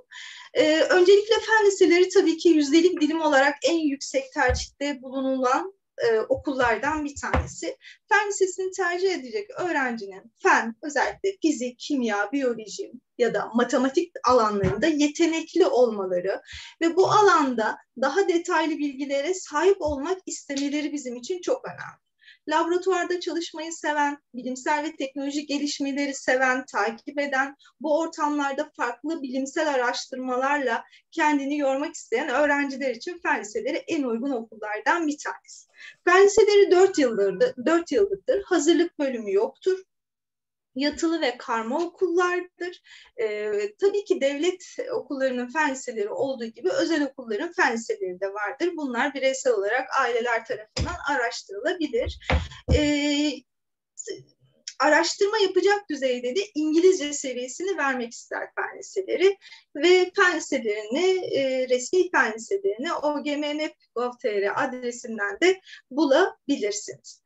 Ee, öncelikle fen liseleri tabii ki yüzdelik dilim olarak en yüksek tercihte bulunulan e, okullardan bir tanesi. Fen lisesini tercih edecek öğrencinin fen, özellikle fizik, kimya, biyoloji ya da matematik alanlarında yetenekli olmaları ve bu alanda daha detaylı bilgilere sahip olmak istemeleri bizim için çok önemli laboratuvarda çalışmayı seven, bilimsel ve teknolojik gelişmeleri seven, takip eden, bu ortamlarda farklı bilimsel araştırmalarla kendini yormak isteyen öğrenciler için fen liseleri en uygun okullardan bir tanesi. Fen liseleri 4 yıldır, 4 yıllıktır. Hazırlık bölümü yoktur yatılı ve karma okullardır. E, tabii ki devlet okullarının fen liseleri olduğu gibi özel okulların fen liseleri de vardır. Bunlar bireysel olarak aileler tarafından araştırılabilir. E, araştırma yapacak düzeyde de İngilizce seviyesini vermek ister fen liseleri ve fen liselerini, e, resmi fen liselerini ogmm.gov.tr adresinden de bulabilirsiniz.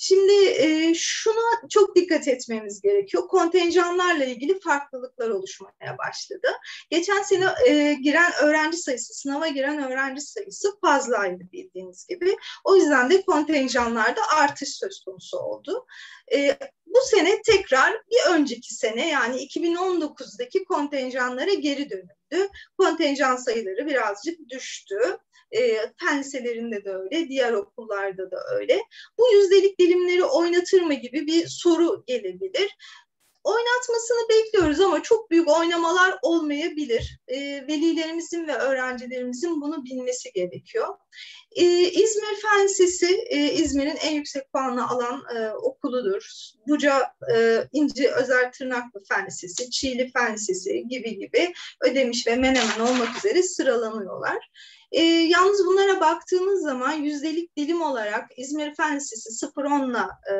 Şimdi e, şuna çok dikkat etmemiz gerekiyor. Kontenjanlarla ilgili farklılıklar oluşmaya başladı. Geçen sene e, giren öğrenci sayısı, sınava giren öğrenci sayısı fazlaydı bildiğiniz gibi. O yüzden de kontenjanlarda artış söz konusu oldu. E, bu sene tekrar bir önceki sene yani 2019'daki kontenjanlara geri dönüldü. Kontenjan sayıları birazcık düştü. E, fen liselerinde de öyle, diğer okullarda da öyle. Bu yüzdelik dilimleri oynatır mı gibi bir soru gelebilir oynatmasını bekliyoruz ama çok büyük oynamalar olmayabilir. E, velilerimizin ve öğrencilerimizin bunu bilmesi gerekiyor. E, İzmir Fen Lisesi e, İzmir'in en yüksek puanı alan e, okuludur. Buca e, İnci Özel Tırnaklı Fen Lisesi, Çiğli Fen Lisesi gibi gibi Ödemiş ve Menemen olmak üzere sıralanıyorlar. E, yalnız bunlara baktığımız zaman yüzdelik dilim olarak İzmir Fen Lisesi 0-10'la e,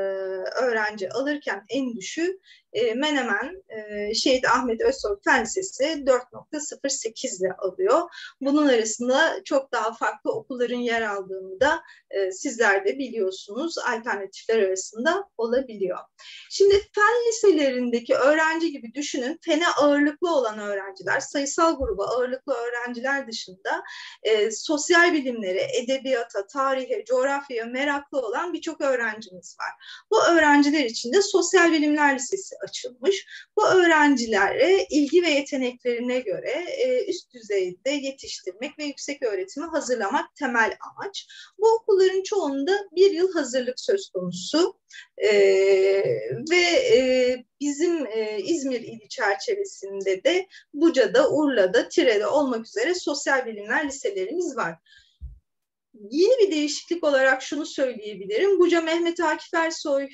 öğrenci alırken en düşük e, Menemen e, Şehit Ahmet Özsoy Fen Lisesi 4.08 ile alıyor. Bunun arasında çok daha farklı okulların yer aldığını da e, sizler de biliyorsunuz. Alternatifler arasında olabiliyor. Şimdi fen liselerindeki öğrenci gibi düşünün. Fene ağırlıklı olan öğrenciler, sayısal gruba ağırlıklı öğrenciler dışında e, sosyal bilimlere, edebiyata, tarihe, coğrafyaya meraklı olan birçok öğrencimiz var. Bu öğrenciler için de Sosyal Bilimler Lisesi açılmış. Bu öğrencilere ilgi ve yeteneklerine göre e, üst düzeyde yetiştirmek ve yüksek öğretimi hazırlamak temel amaç. Bu okulların çoğunda bir yıl hazırlık söz konusu e, ve e, bizim e, İzmir ili çerçevesinde de Buca'da, Urla'da, Tire'de olmak üzere sosyal bilimler liselerimiz var yeni bir değişiklik olarak şunu söyleyebilirim. Buca Mehmet Akif Ersoy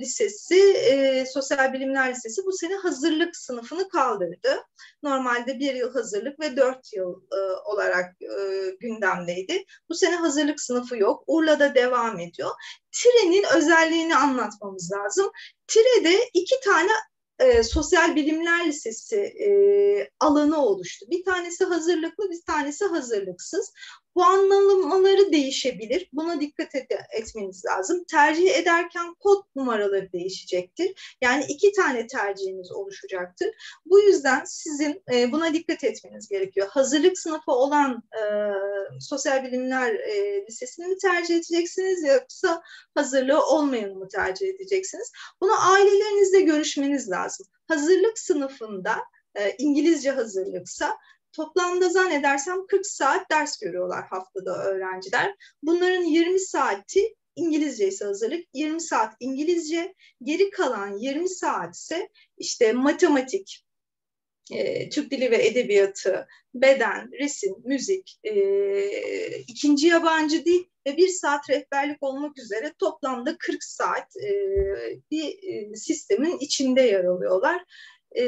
Lisesi, e, Sosyal Bilimler Lisesi bu sene hazırlık sınıfını kaldırdı. Normalde bir yıl hazırlık ve dört yıl e, olarak e, gündemdeydi. Bu sene hazırlık sınıfı yok. Urla'da devam ediyor. Tire'nin özelliğini anlatmamız lazım. Tire'de iki tane e, Sosyal Bilimler Lisesi e, alanı oluştu. Bir tanesi hazırlıklı, bir tanesi hazırlıksız. Puanlamaları değişebilir. Buna dikkat et, etmeniz lazım. Tercih ederken kod numaraları değişecektir. Yani iki tane tercihiniz oluşacaktır. Bu yüzden sizin e, buna dikkat etmeniz gerekiyor. Hazırlık sınıfı olan e, Sosyal Bilimler e, Lisesi'ni mi tercih edeceksiniz yoksa hazırlığı olmayanı mı tercih edeceksiniz? Bunu ailelerinizle görüşmeniz lazım. Hazırlık sınıfında e, İngilizce hazırlıksa Toplamda zannedersem 40 saat ders görüyorlar haftada öğrenciler. Bunların 20 saati İngilizce ise hazırlık, 20 saat İngilizce, geri kalan 20 saat ise işte matematik, e, Türk Dili ve Edebiyatı, beden, resim, müzik, e, ikinci yabancı dil ve bir saat rehberlik olmak üzere toplamda 40 saat e, bir e, sistemin içinde yer alıyorlar. E,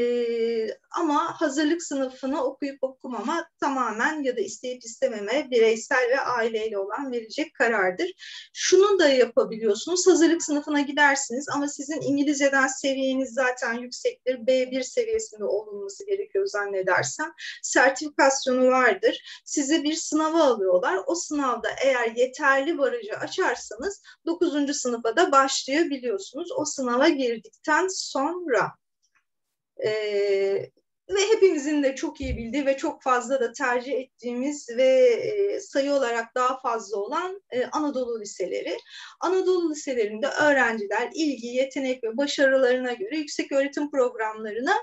ama hazırlık sınıfını okuyup okumama tamamen ya da isteyip istememe bireysel ve aileyle olan verecek karardır. Şunu da yapabiliyorsunuz. Hazırlık sınıfına gidersiniz ama sizin İngilizceden seviyeniz zaten yüksektir. B1 seviyesinde olunması gerekiyor zannedersem. Sertifikasyonu vardır. Size bir sınava alıyorlar. O sınavda eğer yeterli barajı açarsanız 9. sınıfa da başlayabiliyorsunuz. O sınava girdikten sonra e, ve hepimizin de çok iyi bildiği ve çok fazla da tercih ettiğimiz ve e, sayı olarak daha fazla olan e, Anadolu liseleri. Anadolu liselerinde öğrenciler ilgi, yetenek ve başarılarına göre yüksek öğretim programlarına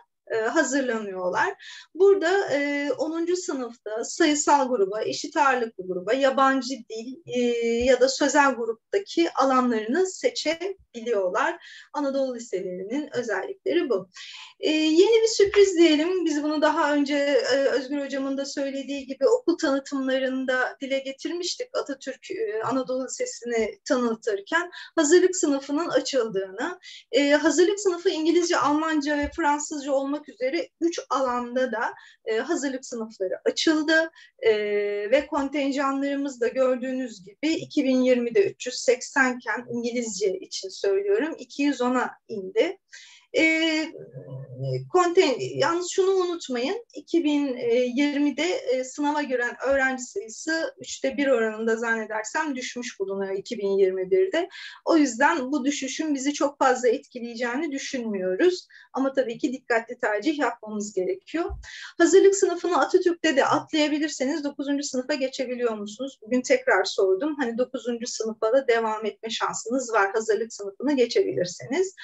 hazırlanıyorlar. Burada e, 10. sınıfta sayısal gruba, eşit ağırlıklı gruba, yabancı dil e, ya da sözel gruptaki alanlarını seçebiliyorlar. Anadolu liselerinin özellikleri bu. E, yeni bir sürpriz diyelim. Biz bunu daha önce e, Özgür Hocam'ın da söylediği gibi okul tanıtımlarında dile getirmiştik. Atatürk e, Anadolu Lisesi'ni tanıtırken hazırlık sınıfının açıldığını, e, hazırlık sınıfı İngilizce, Almanca ve Fransızca olmak olmak üzere üç alanda da e, hazırlık sınıfları açıldı e, ve kontenjanlarımız da gördüğünüz gibi 2020'de 380 iken İngilizce için söylüyorum 210'a indi. E, konten, yalnız şunu unutmayın, 2020'de e, sınava giren öğrenci sayısı üçte bir oranında zannedersem düşmüş bulunuyor 2021'de. O yüzden bu düşüşün bizi çok fazla etkileyeceğini düşünmüyoruz. Ama tabii ki dikkatli tercih yapmamız gerekiyor. Hazırlık sınıfını Atatürk'te de atlayabilirseniz 9. sınıfa geçebiliyor musunuz? Bugün tekrar sordum. Hani 9. sınıfa da devam etme şansınız var. Hazırlık sınıfını geçebilirseniz.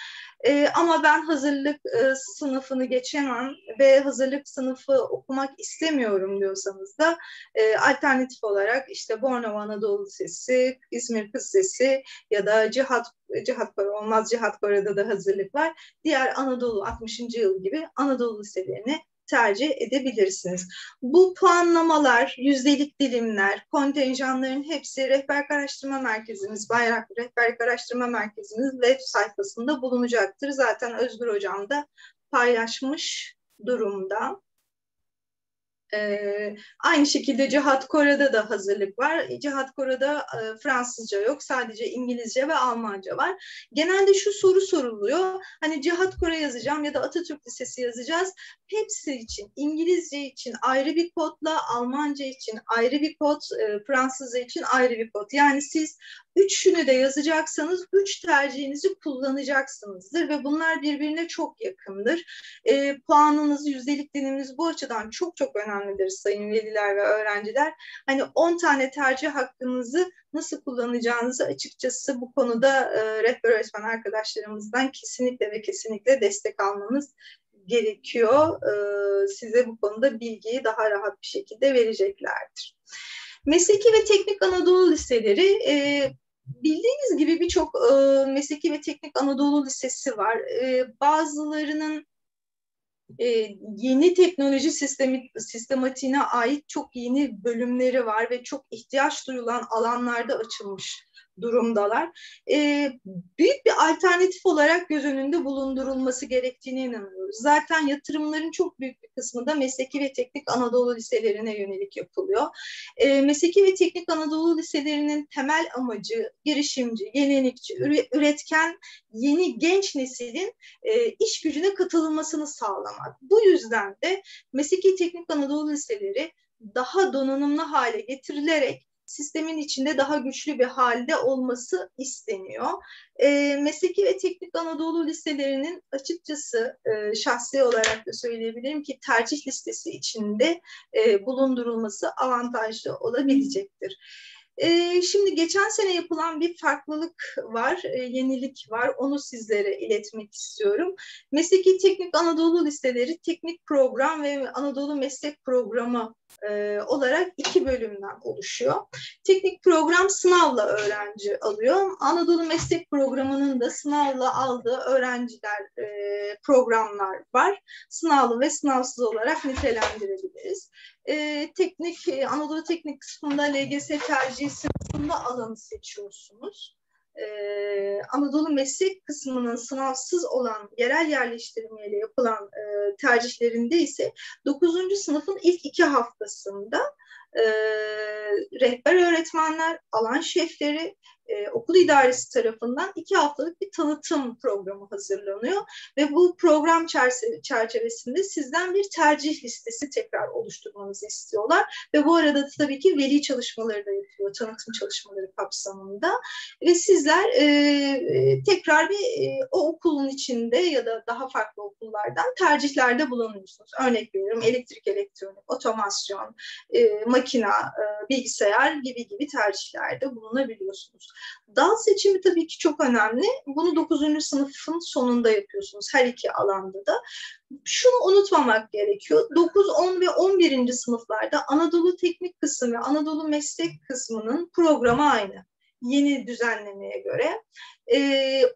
E, ama ben hazırlık e, sınıfını geçemem ve hazırlık sınıfı okumak istemiyorum diyorsanız da e, alternatif olarak işte Bornova Anadolu Lisesi, İzmir Kız Lisesi ya da Cihat Cihat Para olmaz Cihat Para'da da hazırlık var. Diğer Anadolu 60. yıl gibi Anadolu liselerini tercih edebilirsiniz. Bu puanlamalar, yüzdelik dilimler, kontenjanların hepsi Rehberlik Araştırma Merkezimiz, Bayrak Rehberlik Araştırma Merkezimiz web sayfasında bulunacaktır. Zaten Özgür Hocam da paylaşmış durumda. Ee, aynı şekilde Cihat Kora'da da hazırlık var. Cihat Kora'da e, Fransızca yok, sadece İngilizce ve Almanca var. Genelde şu soru soruluyor, hani Cihat Kora yazacağım ya da Atatürk Lisesi yazacağız. Hepsi için, İngilizce için ayrı bir kodla, Almanca için ayrı bir kod, e, Fransızca için ayrı bir kod. Yani siz üçünü de yazacaksanız üç tercihinizi kullanacaksınızdır ve bunlar birbirine çok yakındır. E, puanınız, yüzdelik diliminiz bu açıdan çok çok önemlidir sayın veliler ve öğrenciler. Hani 10 tane tercih hakkınızı nasıl kullanacağınızı açıkçası bu konuda e, rehber öğretmen arkadaşlarımızdan kesinlikle ve kesinlikle destek almanız gerekiyor. E, size bu konuda bilgiyi daha rahat bir şekilde vereceklerdir. Mesleki ve Teknik Anadolu Liseleri e, bildiğiniz gibi birçok e, Mesleki ve Teknik Anadolu Lisesi var. E, bazılarının e, yeni teknoloji sistemi, sistematiğine ait çok yeni bölümleri var ve çok ihtiyaç duyulan alanlarda açılmış durumdalar. E, büyük bir alternatif olarak göz önünde bulundurulması gerektiğine inanıyoruz. Zaten yatırımların çok büyük bir kısmı da mesleki ve teknik Anadolu liselerine yönelik yapılıyor. E, mesleki ve teknik Anadolu liselerinin temel amacı girişimci, yenilikçi, üretken, yeni genç neslin e, iş gücüne katılmasını sağlamak. Bu yüzden de mesleki teknik Anadolu liseleri daha donanımlı hale getirilerek sistemin içinde daha güçlü bir halde olması isteniyor. E, mesleki ve teknik Anadolu liselerinin açıkçası e, şahsi olarak da söyleyebilirim ki tercih listesi içinde e, bulundurulması avantajlı olabilecektir. E, şimdi geçen sene yapılan bir farklılık var, e, yenilik var. Onu sizlere iletmek istiyorum. Mesleki Teknik Anadolu listeleri teknik program ve Anadolu Meslek Programı e, olarak iki bölümden oluşuyor. Teknik program sınavla öğrenci alıyor. Anadolu Meslek Programı'nın da sınavla aldığı öğrenciler e, programlar var. Sınavlı ve sınavsız olarak nitelendirebiliriz. E, teknik Anadolu Teknik kısmında LGS tercihi sırasında alanı seçiyorsunuz e, Anadolu meslek kısmının sınavsız olan yerel yerleştirmeyle yapılan e, tercihlerinde ise 9. sınıfın ilk iki haftasında e, rehber öğretmenler, alan şefleri e, okul idaresi tarafından iki haftalık bir tanıtım programı hazırlanıyor ve bu program çerçevesinde sizden bir tercih listesi tekrar oluşturmanızı istiyorlar ve bu arada da tabii ki veli çalışmaları da yapıyor tanıtım çalışmaları kapsamında ve sizler e, e, tekrar bir e, o okulun içinde ya da daha farklı okullardan tercihlerde bulunuyorsunuz. Örnek veriyorum elektrik, elektronik, otomasyon, e, makina, e, bilgisayar gibi gibi tercihlerde bulunabiliyorsunuz. Dal seçimi tabii ki çok önemli. Bunu 9. sınıfın sonunda yapıyorsunuz her iki alanda da. Şunu unutmamak gerekiyor. 9, 10 ve 11. sınıflarda Anadolu Teknik kısmı ve Anadolu Meslek kısmının programı aynı yeni düzenlemeye göre.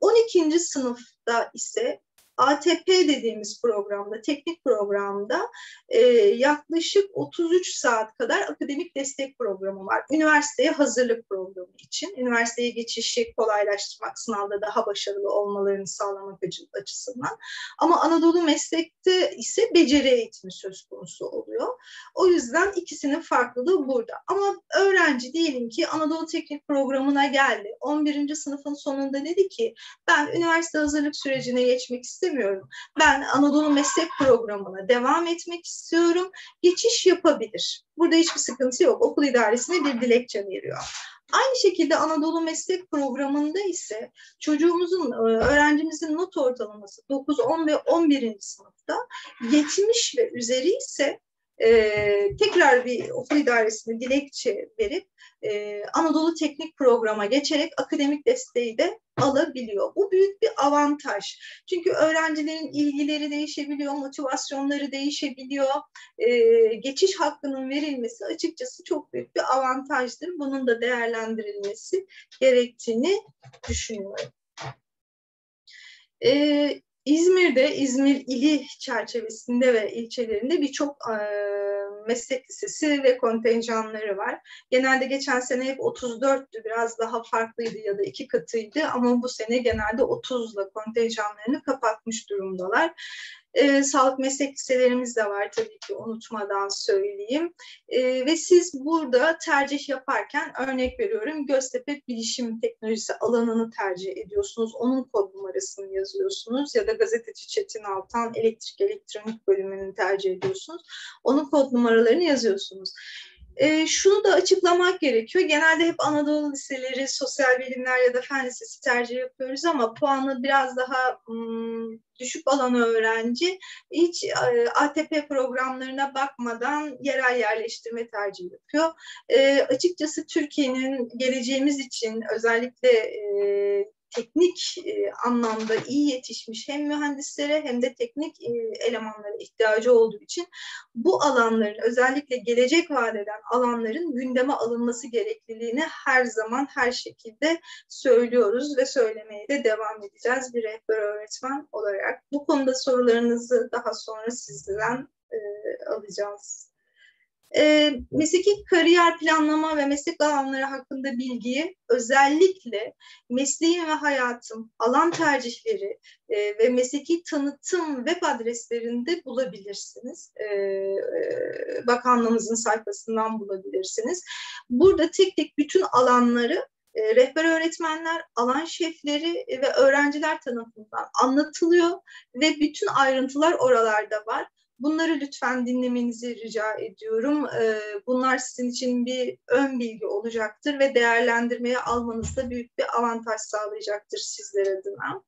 12. sınıfta ise ATP dediğimiz programda, teknik programda e, yaklaşık 33 saat kadar akademik destek programı var. Üniversiteye hazırlık programı için. Üniversiteye geçişi kolaylaştırmak, sınavda daha başarılı olmalarını sağlamak açısından. Ama Anadolu Meslek'te ise beceri eğitimi söz konusu oluyor. O yüzden ikisinin farklılığı burada. Ama öğrenci diyelim ki Anadolu Teknik Programı'na geldi. 11. sınıfın sonunda dedi ki ben üniversite hazırlık sürecine geçmek istiyorum istemiyorum. Ben Anadolu Meslek Programı'na devam etmek istiyorum. Geçiş yapabilir. Burada hiçbir sıkıntı yok. Okul idaresine bir dilekçe veriyor. Aynı şekilde Anadolu Meslek Programı'nda ise çocuğumuzun, e, öğrencimizin not ortalaması 9, 10 ve 11. sınıfta 70 ve üzeri ise e, tekrar bir okul idaresine dilekçe verip e, Anadolu Teknik Program'a geçerek akademik desteği de alabiliyor. Bu büyük bir avantaj. Çünkü öğrencilerin ilgileri değişebiliyor, motivasyonları değişebiliyor. E, geçiş hakkının verilmesi açıkçası çok büyük bir avantajdır. Bunun da değerlendirilmesi gerektiğini düşünüyorum. E, İzmir'de, İzmir ili çerçevesinde ve ilçelerinde birçok e, meslek lisesi ve kontenjanları var. Genelde geçen sene hep 34'tü, biraz daha farklıydı ya da iki katıydı ama bu sene genelde 30'la kontenjanlarını kapatmış durumdalar. E, sağlık meslek liselerimiz de var tabii ki unutmadan söyleyeyim. E, ve siz burada tercih yaparken örnek veriyorum Göztepe Bilişim Teknolojisi alanını tercih ediyorsunuz. Onun kod numarasını yazıyorsunuz ya da gazeteci Çetin Altan elektrik elektronik bölümünü tercih ediyorsunuz. Onun kod numaralarını yazıyorsunuz. E, şunu da açıklamak gerekiyor. Genelde hep Anadolu liseleri, sosyal bilimler ya da fen lisesi tercih yapıyoruz ama puanı biraz daha ım, düşük olan öğrenci hiç e, ATP programlarına bakmadan yerel yerleştirme tercih yapıyor. E, açıkçası Türkiye'nin geleceğimiz için özellikle e, teknik e, anlamda iyi yetişmiş hem mühendislere hem de teknik e, elemanlara ihtiyacı olduğu için bu alanların özellikle gelecek vaat eden alanların gündeme alınması gerekliliğini her zaman her şekilde söylüyoruz ve söylemeye de devam edeceğiz bir rehber öğretmen olarak. Bu konuda sorularınızı daha sonra sizden e, alacağız. E, mesleki kariyer planlama ve meslek alanları hakkında bilgiyi özellikle mesleğim ve hayatım, alan tercihleri e, ve mesleki tanıtım web adreslerinde bulabilirsiniz. E, e, bakanlığımızın sayfasından bulabilirsiniz. Burada tek tek bütün alanları e, rehber öğretmenler, alan şefleri ve öğrenciler tarafından anlatılıyor ve bütün ayrıntılar oralarda var. Bunları lütfen dinlemenizi rica ediyorum. E, bunlar sizin için bir ön bilgi olacaktır ve değerlendirmeye almanızda büyük bir avantaj sağlayacaktır sizler adına.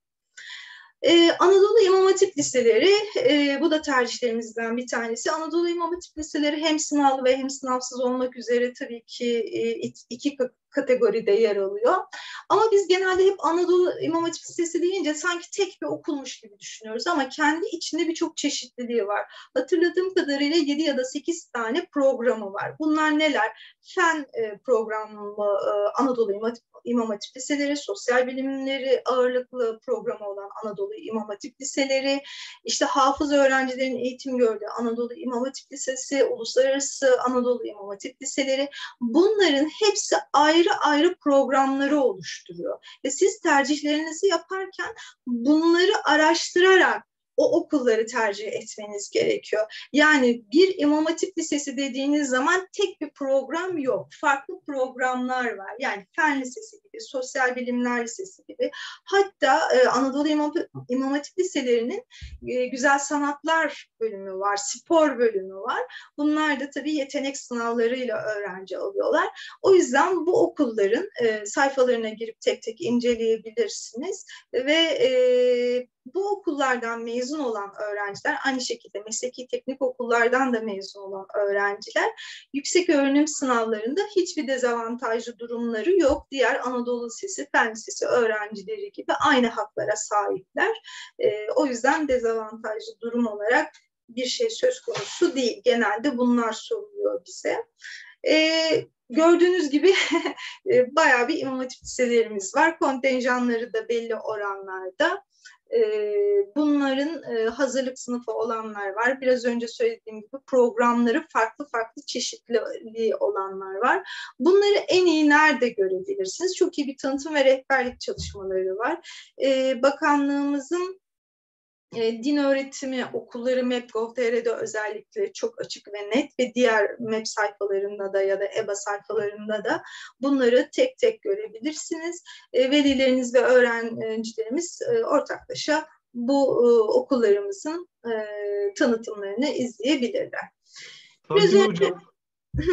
Ee, Anadolu İmam Hatip Liseleri, e, bu da tercihlerimizden bir tanesi. Anadolu İmam Hatip Liseleri hem sınavlı ve hem sınavsız olmak üzere tabii ki e, iki kategoride yer alıyor. Ama biz genelde hep Anadolu İmam Hatip Lisesi deyince sanki tek bir okulmuş gibi düşünüyoruz ama kendi içinde birçok çeşitliliği var. Hatırladığım kadarıyla 7 ya da 8 tane programı var. Bunlar neler? Fen e, programı e, Anadolu İmam Hatip, İmam Hatip Liseleri, sosyal bilimleri ağırlıklı programı olan Anadolu İmam Hatip Liseleri, işte hafız öğrencilerin eğitim gördüğü Anadolu İmam Hatip Lisesi, Uluslararası Anadolu İmam Hatip Liseleri bunların hepsi ayrı ayrı ayrı programları oluşturuyor. Ve siz tercihlerinizi yaparken bunları araştırarak o okulları tercih etmeniz gerekiyor. Yani bir İmam Hatip Lisesi dediğiniz zaman tek bir program yok. Farklı programlar var. Yani Fen Lisesi gibi, Sosyal Bilimler Lisesi gibi. Hatta e, Anadolu İmam, İmam Hatip Liselerinin e, Güzel Sanatlar bölümü var, spor bölümü var. Bunlar da tabii yetenek sınavlarıyla öğrenci alıyorlar. O yüzden bu okulların e, sayfalarına girip tek tek inceleyebilirsiniz ve e, bu okullardan mezun olan öğrenciler, aynı şekilde mesleki teknik okullardan da mezun olan öğrenciler yüksek öğrenim sınavlarında hiçbir dezavantajlı durumları yok. Diğer Anadolu Lisesi, Fen Lisesi öğrencileri gibi aynı haklara sahipler. E, o yüzden dezavantajlı durum olarak bir şey söz konusu değil. Genelde bunlar soruluyor bize. E, gördüğünüz gibi e, bayağı bir imam hatip liselerimiz var. Kontenjanları da belli oranlarda. Ee, bunların e, hazırlık sınıfı olanlar var. Biraz önce söylediğim gibi programları farklı farklı çeşitli olanlar var. Bunları en iyi nerede görebilirsiniz? Çok iyi bir tanıtım ve rehberlik çalışmaları var. Ee, bakanlığımızın e, din öğretimi okulları MEP.gov.tr'de özellikle çok açık ve net ve diğer MEP sayfalarında da ya da EBA sayfalarında da bunları tek tek görebilirsiniz. E, velileriniz ve öğrencilerimiz e, ortaklaşa bu e, okullarımızın e, tanıtımlarını izleyebilirler. Biraz hocam.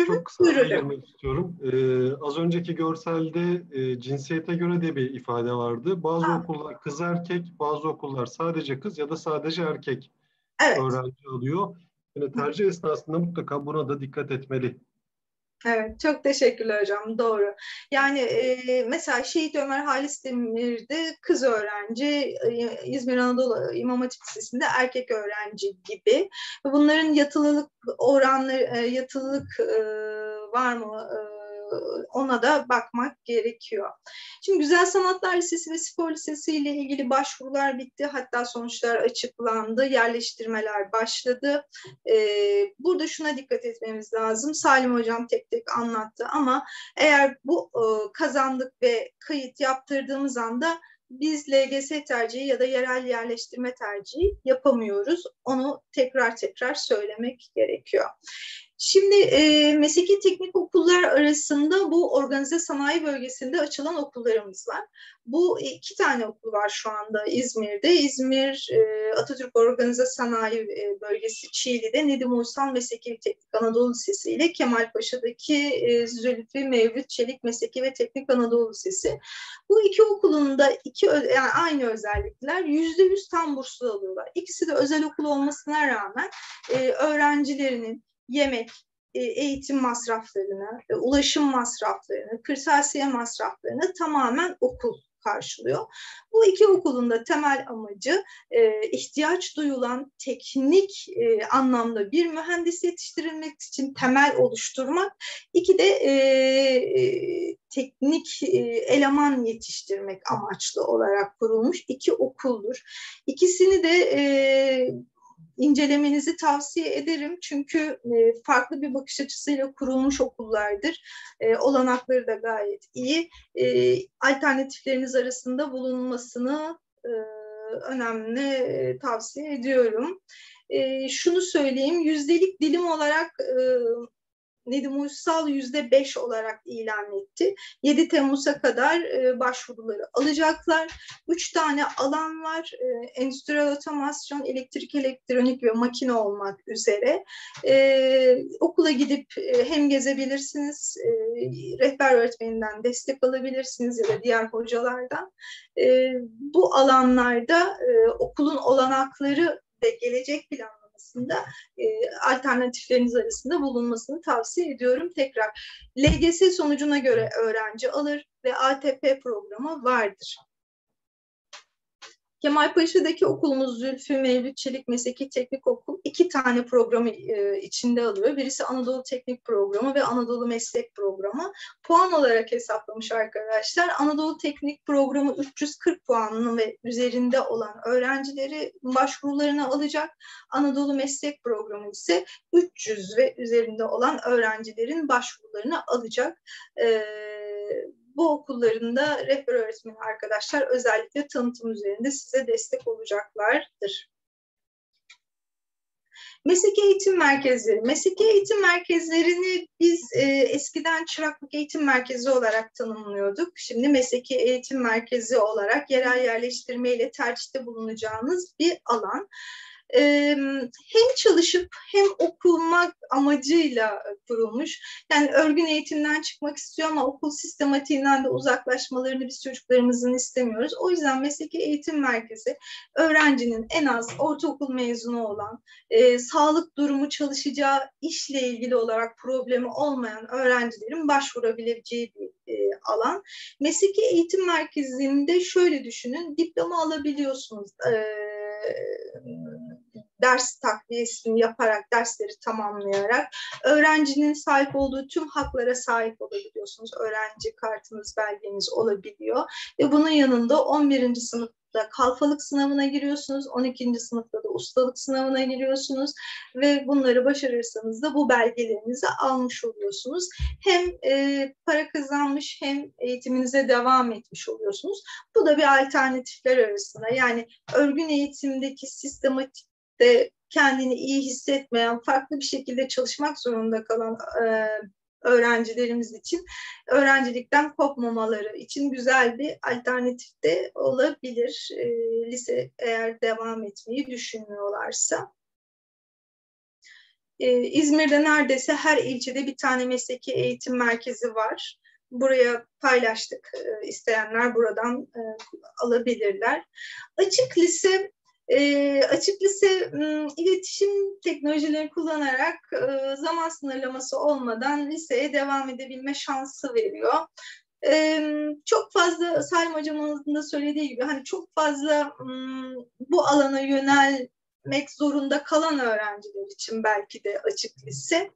Çok kısa girmek istiyorum. Ee, az önceki görselde e, cinsiyete göre de bir ifade vardı. Bazı ha. okullar kız erkek, bazı okullar sadece kız ya da sadece erkek evet. öğrenci alıyor. Yani tercih esnasında mutlaka buna da dikkat etmeli. Evet, çok teşekkürler hocam. Doğru. Yani e, mesela Şehit Ömer Halis Demir'de kız öğrenci, İzmir Anadolu İmam Hatip Lisesi'nde erkek öğrenci gibi. Bunların yatılılık oranları, yatılılık e, var mı? E, ona da bakmak gerekiyor. Şimdi Güzel Sanatlar Lisesi ve Spor Lisesi ile ilgili başvurular bitti. Hatta sonuçlar açıklandı. Yerleştirmeler başladı. Ee, burada şuna dikkat etmemiz lazım. Salim Hocam tek tek anlattı ama eğer bu e, kazandık ve kayıt yaptırdığımız anda biz LGS tercihi ya da yerel yerleştirme tercihi yapamıyoruz. Onu tekrar tekrar söylemek gerekiyor. Şimdi e, mesleki teknik okullar arasında bu organize sanayi bölgesinde açılan okullarımız var. Bu iki tane okul var şu anda İzmir'de. İzmir e, Atatürk Organize Sanayi e, Bölgesi Çiğli'de Nedim Uysal Mesleki Teknik Anadolu Lisesi ile Kemalpaşa'daki e, Zülfü Mevlüt Çelik Mesleki ve Teknik Anadolu Lisesi. Bu iki okulun da iki yani aynı özellikler yüzde yüz tam burslu alıyorlar. İkisi de özel okul olmasına rağmen e, öğrencilerinin yemek, e, eğitim masraflarını, e, ulaşım masraflarını, kırtasiye masraflarını tamamen okul karşılıyor. Bu iki okulun da temel amacı e, ihtiyaç duyulan teknik e, anlamda bir mühendis yetiştirilmek için temel oluşturmak, iki de e, e, teknik e, eleman yetiştirmek amaçlı olarak kurulmuş iki okuldur. İkisini de e, incelemenizi tavsiye ederim. Çünkü e, farklı bir bakış açısıyla kurulmuş okullardır. E, olanakları da gayet iyi. E, alternatifleriniz arasında bulunmasını e, önemli e, tavsiye ediyorum. E, şunu söyleyeyim, yüzdelik dilim olarak e, Nedim Uysal yüzde beş olarak ilan etti. 7 Temmuz'a kadar e, başvuruları alacaklar. Üç tane alan var. E, endüstriyel otomasyon, elektrik, elektronik ve makine olmak üzere. E, okula gidip e, hem gezebilirsiniz, e, rehber öğretmeninden destek alabilirsiniz ya da diğer hocalardan. E, bu alanlarda e, okulun olanakları ve gelecek planları arasında e, alternatifleriniz arasında bulunmasını tavsiye ediyorum. Tekrar LGS sonucuna göre öğrenci alır ve ATP programı vardır. Kemalpaşa'daki okulumuz Zülfü Mevlüt Çelik Mesleki Teknik Okul iki tane programı e, içinde alıyor. Birisi Anadolu Teknik Programı ve Anadolu Meslek Programı. Puan olarak hesaplamış arkadaşlar. Anadolu Teknik Programı 340 puanlı ve üzerinde olan öğrencileri başvurularına alacak. Anadolu Meslek Programı ise 300 ve üzerinde olan öğrencilerin başvurularını alacak. Ee, bu okullarında rehber öğretmeni arkadaşlar özellikle tanıtım üzerinde size destek olacaklardır. Mesleki eğitim merkezleri. Mesleki eğitim merkezlerini biz e, eskiden çıraklık eğitim merkezi olarak tanımlıyorduk. Şimdi mesleki eğitim merkezi olarak yerel yerleştirme ile tercihte bulunacağınız bir alan hem çalışıp hem okumak amacıyla kurulmuş. Yani örgün eğitimden çıkmak istiyor ama okul sistematiğinden de uzaklaşmalarını biz çocuklarımızın istemiyoruz. O yüzden mesleki eğitim merkezi öğrencinin en az ortaokul mezunu olan, e, sağlık durumu çalışacağı işle ilgili olarak problemi olmayan öğrencilerin başvurabileceği bir e, alan. Mesleki eğitim merkezinde şöyle düşünün, diploma alabiliyorsunuz. E, ders takviyesini yaparak, dersleri tamamlayarak öğrencinin sahip olduğu tüm haklara sahip olabiliyorsunuz. Öğrenci kartınız, belgeniz olabiliyor. Ve bunun yanında 11. sınıf sınıfta kalfalık sınavına giriyorsunuz. 12. sınıfta da ustalık sınavına giriyorsunuz ve bunları başarırsanız da bu belgelerinizi almış oluyorsunuz. Hem e, para kazanmış hem eğitiminize devam etmiş oluyorsunuz. Bu da bir alternatifler arasında. Yani örgün eğitimdeki sistematikte kendini iyi hissetmeyen, farklı bir şekilde çalışmak zorunda kalan e, öğrencilerimiz için öğrencilikten kopmamaları için güzel bir alternatif de olabilir e, lise eğer devam etmeyi düşünmüyorlarsa. E, İzmir'de neredeyse her ilçede bir tane mesleki eğitim merkezi var. Buraya paylaştık. E, isteyenler buradan e, alabilirler. Açık lise e, açık iletişim teknolojileri kullanarak e, zaman sınırlaması olmadan liseye devam edebilme şansı veriyor. E, çok fazla Salim hocamın da söylediği gibi hani çok fazla bu alana yönel gitmek zorunda kalan öğrenciler için belki de açık lise.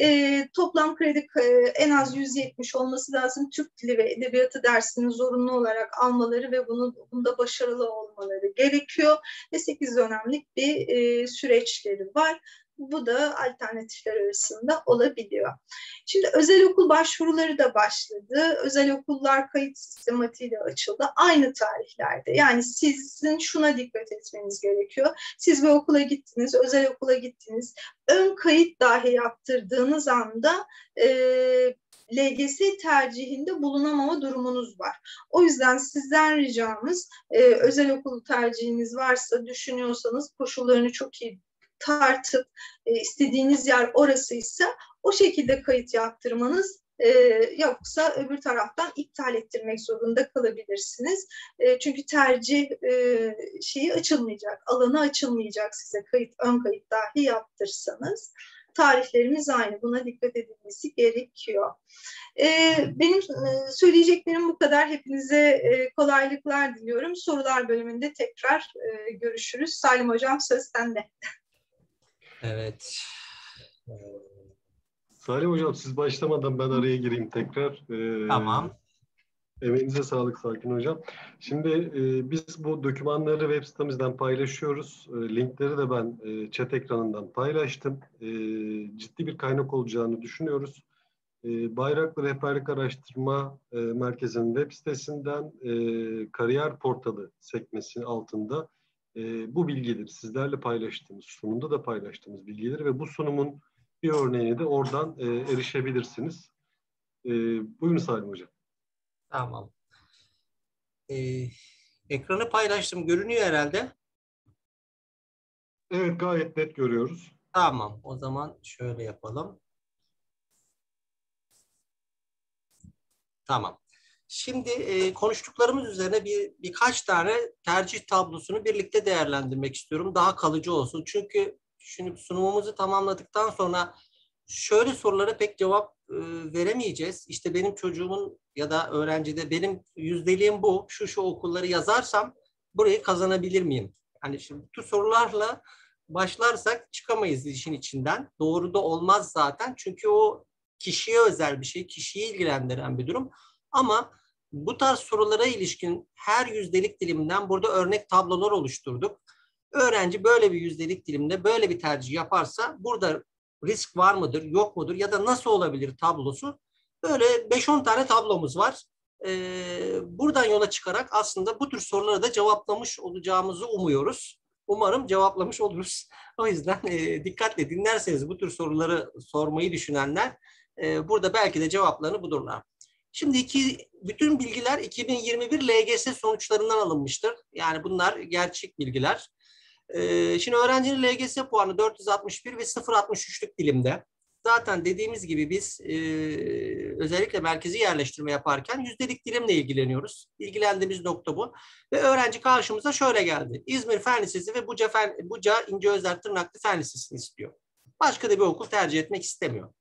E, toplam kredi e, en az 170 olması lazım. Türk Dili ve Edebiyatı dersini zorunlu olarak almaları ve bunu, bunda başarılı olmaları gerekiyor. Ve 8 dönemlik bir e, süreçleri var. Bu da alternatifler arasında olabiliyor. Şimdi özel okul başvuruları da başladı. Özel okullar kayıt sistematiğiyle açıldı. Aynı tarihlerde. Yani sizin şuna dikkat etmeniz gerekiyor. Siz bir okula gittiniz, özel okula gittiniz. Ön kayıt dahi yaptırdığınız anda e, LGS tercihinde bulunamama durumunuz var. O yüzden sizden ricamız e, özel okul tercihiniz varsa düşünüyorsanız koşullarını çok iyi tartıp e, istediğiniz yer orasıysa o şekilde kayıt yaptırmanız e, yoksa öbür taraftan iptal ettirmek zorunda kalabilirsiniz. E, çünkü tercih e, şeyi açılmayacak, alanı açılmayacak size kayıt, ön kayıt dahi yaptırsanız. Tarihlerimiz aynı. Buna dikkat edilmesi gerekiyor. E, benim e, söyleyeceklerim bu kadar. Hepinize e, kolaylıklar diliyorum. Sorular bölümünde tekrar e, görüşürüz. Salim Hocam söz sende. Evet. Salim Hocam siz başlamadan ben araya gireyim tekrar. Ee, Tamam. Emeğinize sağlık Sakin Hocam. Şimdi e, biz bu dokümanları web sitemizden paylaşıyoruz. E, linkleri de ben e, chat ekranından paylaştım. E, ciddi bir kaynak olacağını düşünüyoruz. E, Bayraklı Rehberlik Araştırma e, Merkezi'nin web sitesinden e, kariyer portalı sekmesi altında e, bu bilgileri sizlerle paylaştığımız, sunumda da paylaştığımız bilgileri ve bu sunumun bir örneğini de oradan e, erişebilirsiniz. E, buyurun Salim Hocam. Tamam. Ee, ekranı paylaştım. Görünüyor herhalde. Evet gayet net görüyoruz. Tamam. O zaman şöyle yapalım. Tamam. Şimdi e, konuştuklarımız üzerine bir birkaç tane tercih tablosunu birlikte değerlendirmek istiyorum. Daha kalıcı olsun. Çünkü şimdi sunumumuzu tamamladıktan sonra şöyle sorulara pek cevap e, veremeyeceğiz. İşte benim çocuğumun ya da öğrencide benim yüzdeliğim bu. Şu şu okulları yazarsam burayı kazanabilir miyim? Hani şimdi bu sorularla başlarsak çıkamayız işin içinden. Doğru da olmaz zaten. Çünkü o kişiye özel bir şey, kişiyi ilgilendiren bir durum. Ama bu tarz sorulara ilişkin her yüzdelik dilimden burada örnek tablolar oluşturduk. Öğrenci böyle bir yüzdelik dilimde böyle bir tercih yaparsa burada risk var mıdır, yok mudur ya da nasıl olabilir tablosu. Böyle 5-10 tane tablomuz var. Ee, buradan yola çıkarak aslında bu tür sorulara da cevaplamış olacağımızı umuyoruz. Umarım cevaplamış oluruz. O yüzden e, dikkatle dinlerseniz bu tür soruları sormayı düşünenler e, burada belki de cevaplarını bulurlar. Şimdi iki, bütün bilgiler 2021 LGS sonuçlarından alınmıştır. Yani bunlar gerçek bilgiler. Ee, şimdi öğrencinin LGS puanı 461 ve 0.63'lük dilimde. Zaten dediğimiz gibi biz e, özellikle merkezi yerleştirme yaparken yüzdelik dilimle ilgileniyoruz. İlgilendiğimiz nokta bu. Ve öğrenci karşımıza şöyle geldi. İzmir Fen Lisesi ve Buca, Fen, Buca İnce Özer Tırnaklı Fen Lisesi'ni istiyor. Başka da bir okul tercih etmek istemiyor.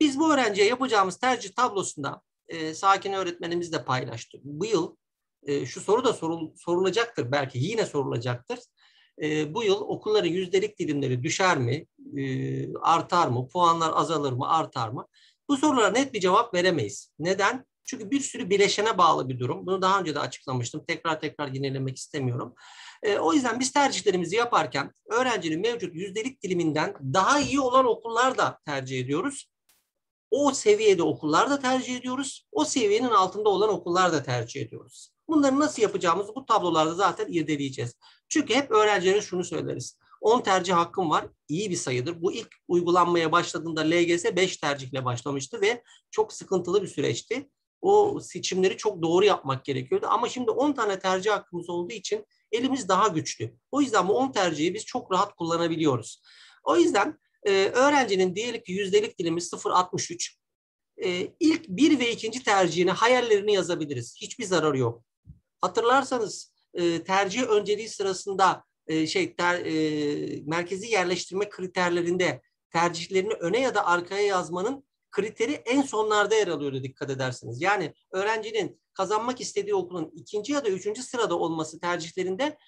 Biz bu öğrenciye yapacağımız tercih tablosunda e, Sakin öğretmenimiz de paylaştı. Bu yıl e, şu soru da sorul, sorulacaktır belki yine sorulacaktır. E, bu yıl okulların yüzdelik dilimleri düşer mi, e, artar mı, puanlar azalır mı, artar mı? Bu sorulara net bir cevap veremeyiz. Neden? Çünkü bir sürü bileşene bağlı bir durum. Bunu daha önce de açıklamıştım. Tekrar tekrar yinelemek istemiyorum. E, o yüzden biz tercihlerimizi yaparken öğrencinin mevcut yüzdelik diliminden daha iyi olan okullar da tercih ediyoruz. O seviyede okullar da tercih ediyoruz. O seviyenin altında olan okullar da tercih ediyoruz. Bunları nasıl yapacağımızı bu tablolarda zaten irdeleyeceğiz. Çünkü hep öğrencilere şunu söyleriz. 10 tercih hakkım var. İyi bir sayıdır. Bu ilk uygulanmaya başladığında LGS 5 tercihle başlamıştı ve çok sıkıntılı bir süreçti. O seçimleri çok doğru yapmak gerekiyordu. Ama şimdi 10 tane tercih hakkımız olduğu için elimiz daha güçlü. O yüzden bu 10 tercihi biz çok rahat kullanabiliyoruz. O yüzden e, öğrencinin diyelim ki yüzdelik dilimi 0.63. E, ilk bir ve ikinci tercihini, hayallerini yazabiliriz. Hiçbir zararı yok. Hatırlarsanız e, tercih önceliği sırasında e, şey ter, e, merkezi yerleştirme kriterlerinde tercihlerini öne ya da arkaya yazmanın kriteri en sonlarda yer alıyordu dikkat ederseniz. Yani öğrencinin kazanmak istediği okulun ikinci ya da üçüncü sırada olması tercihlerinde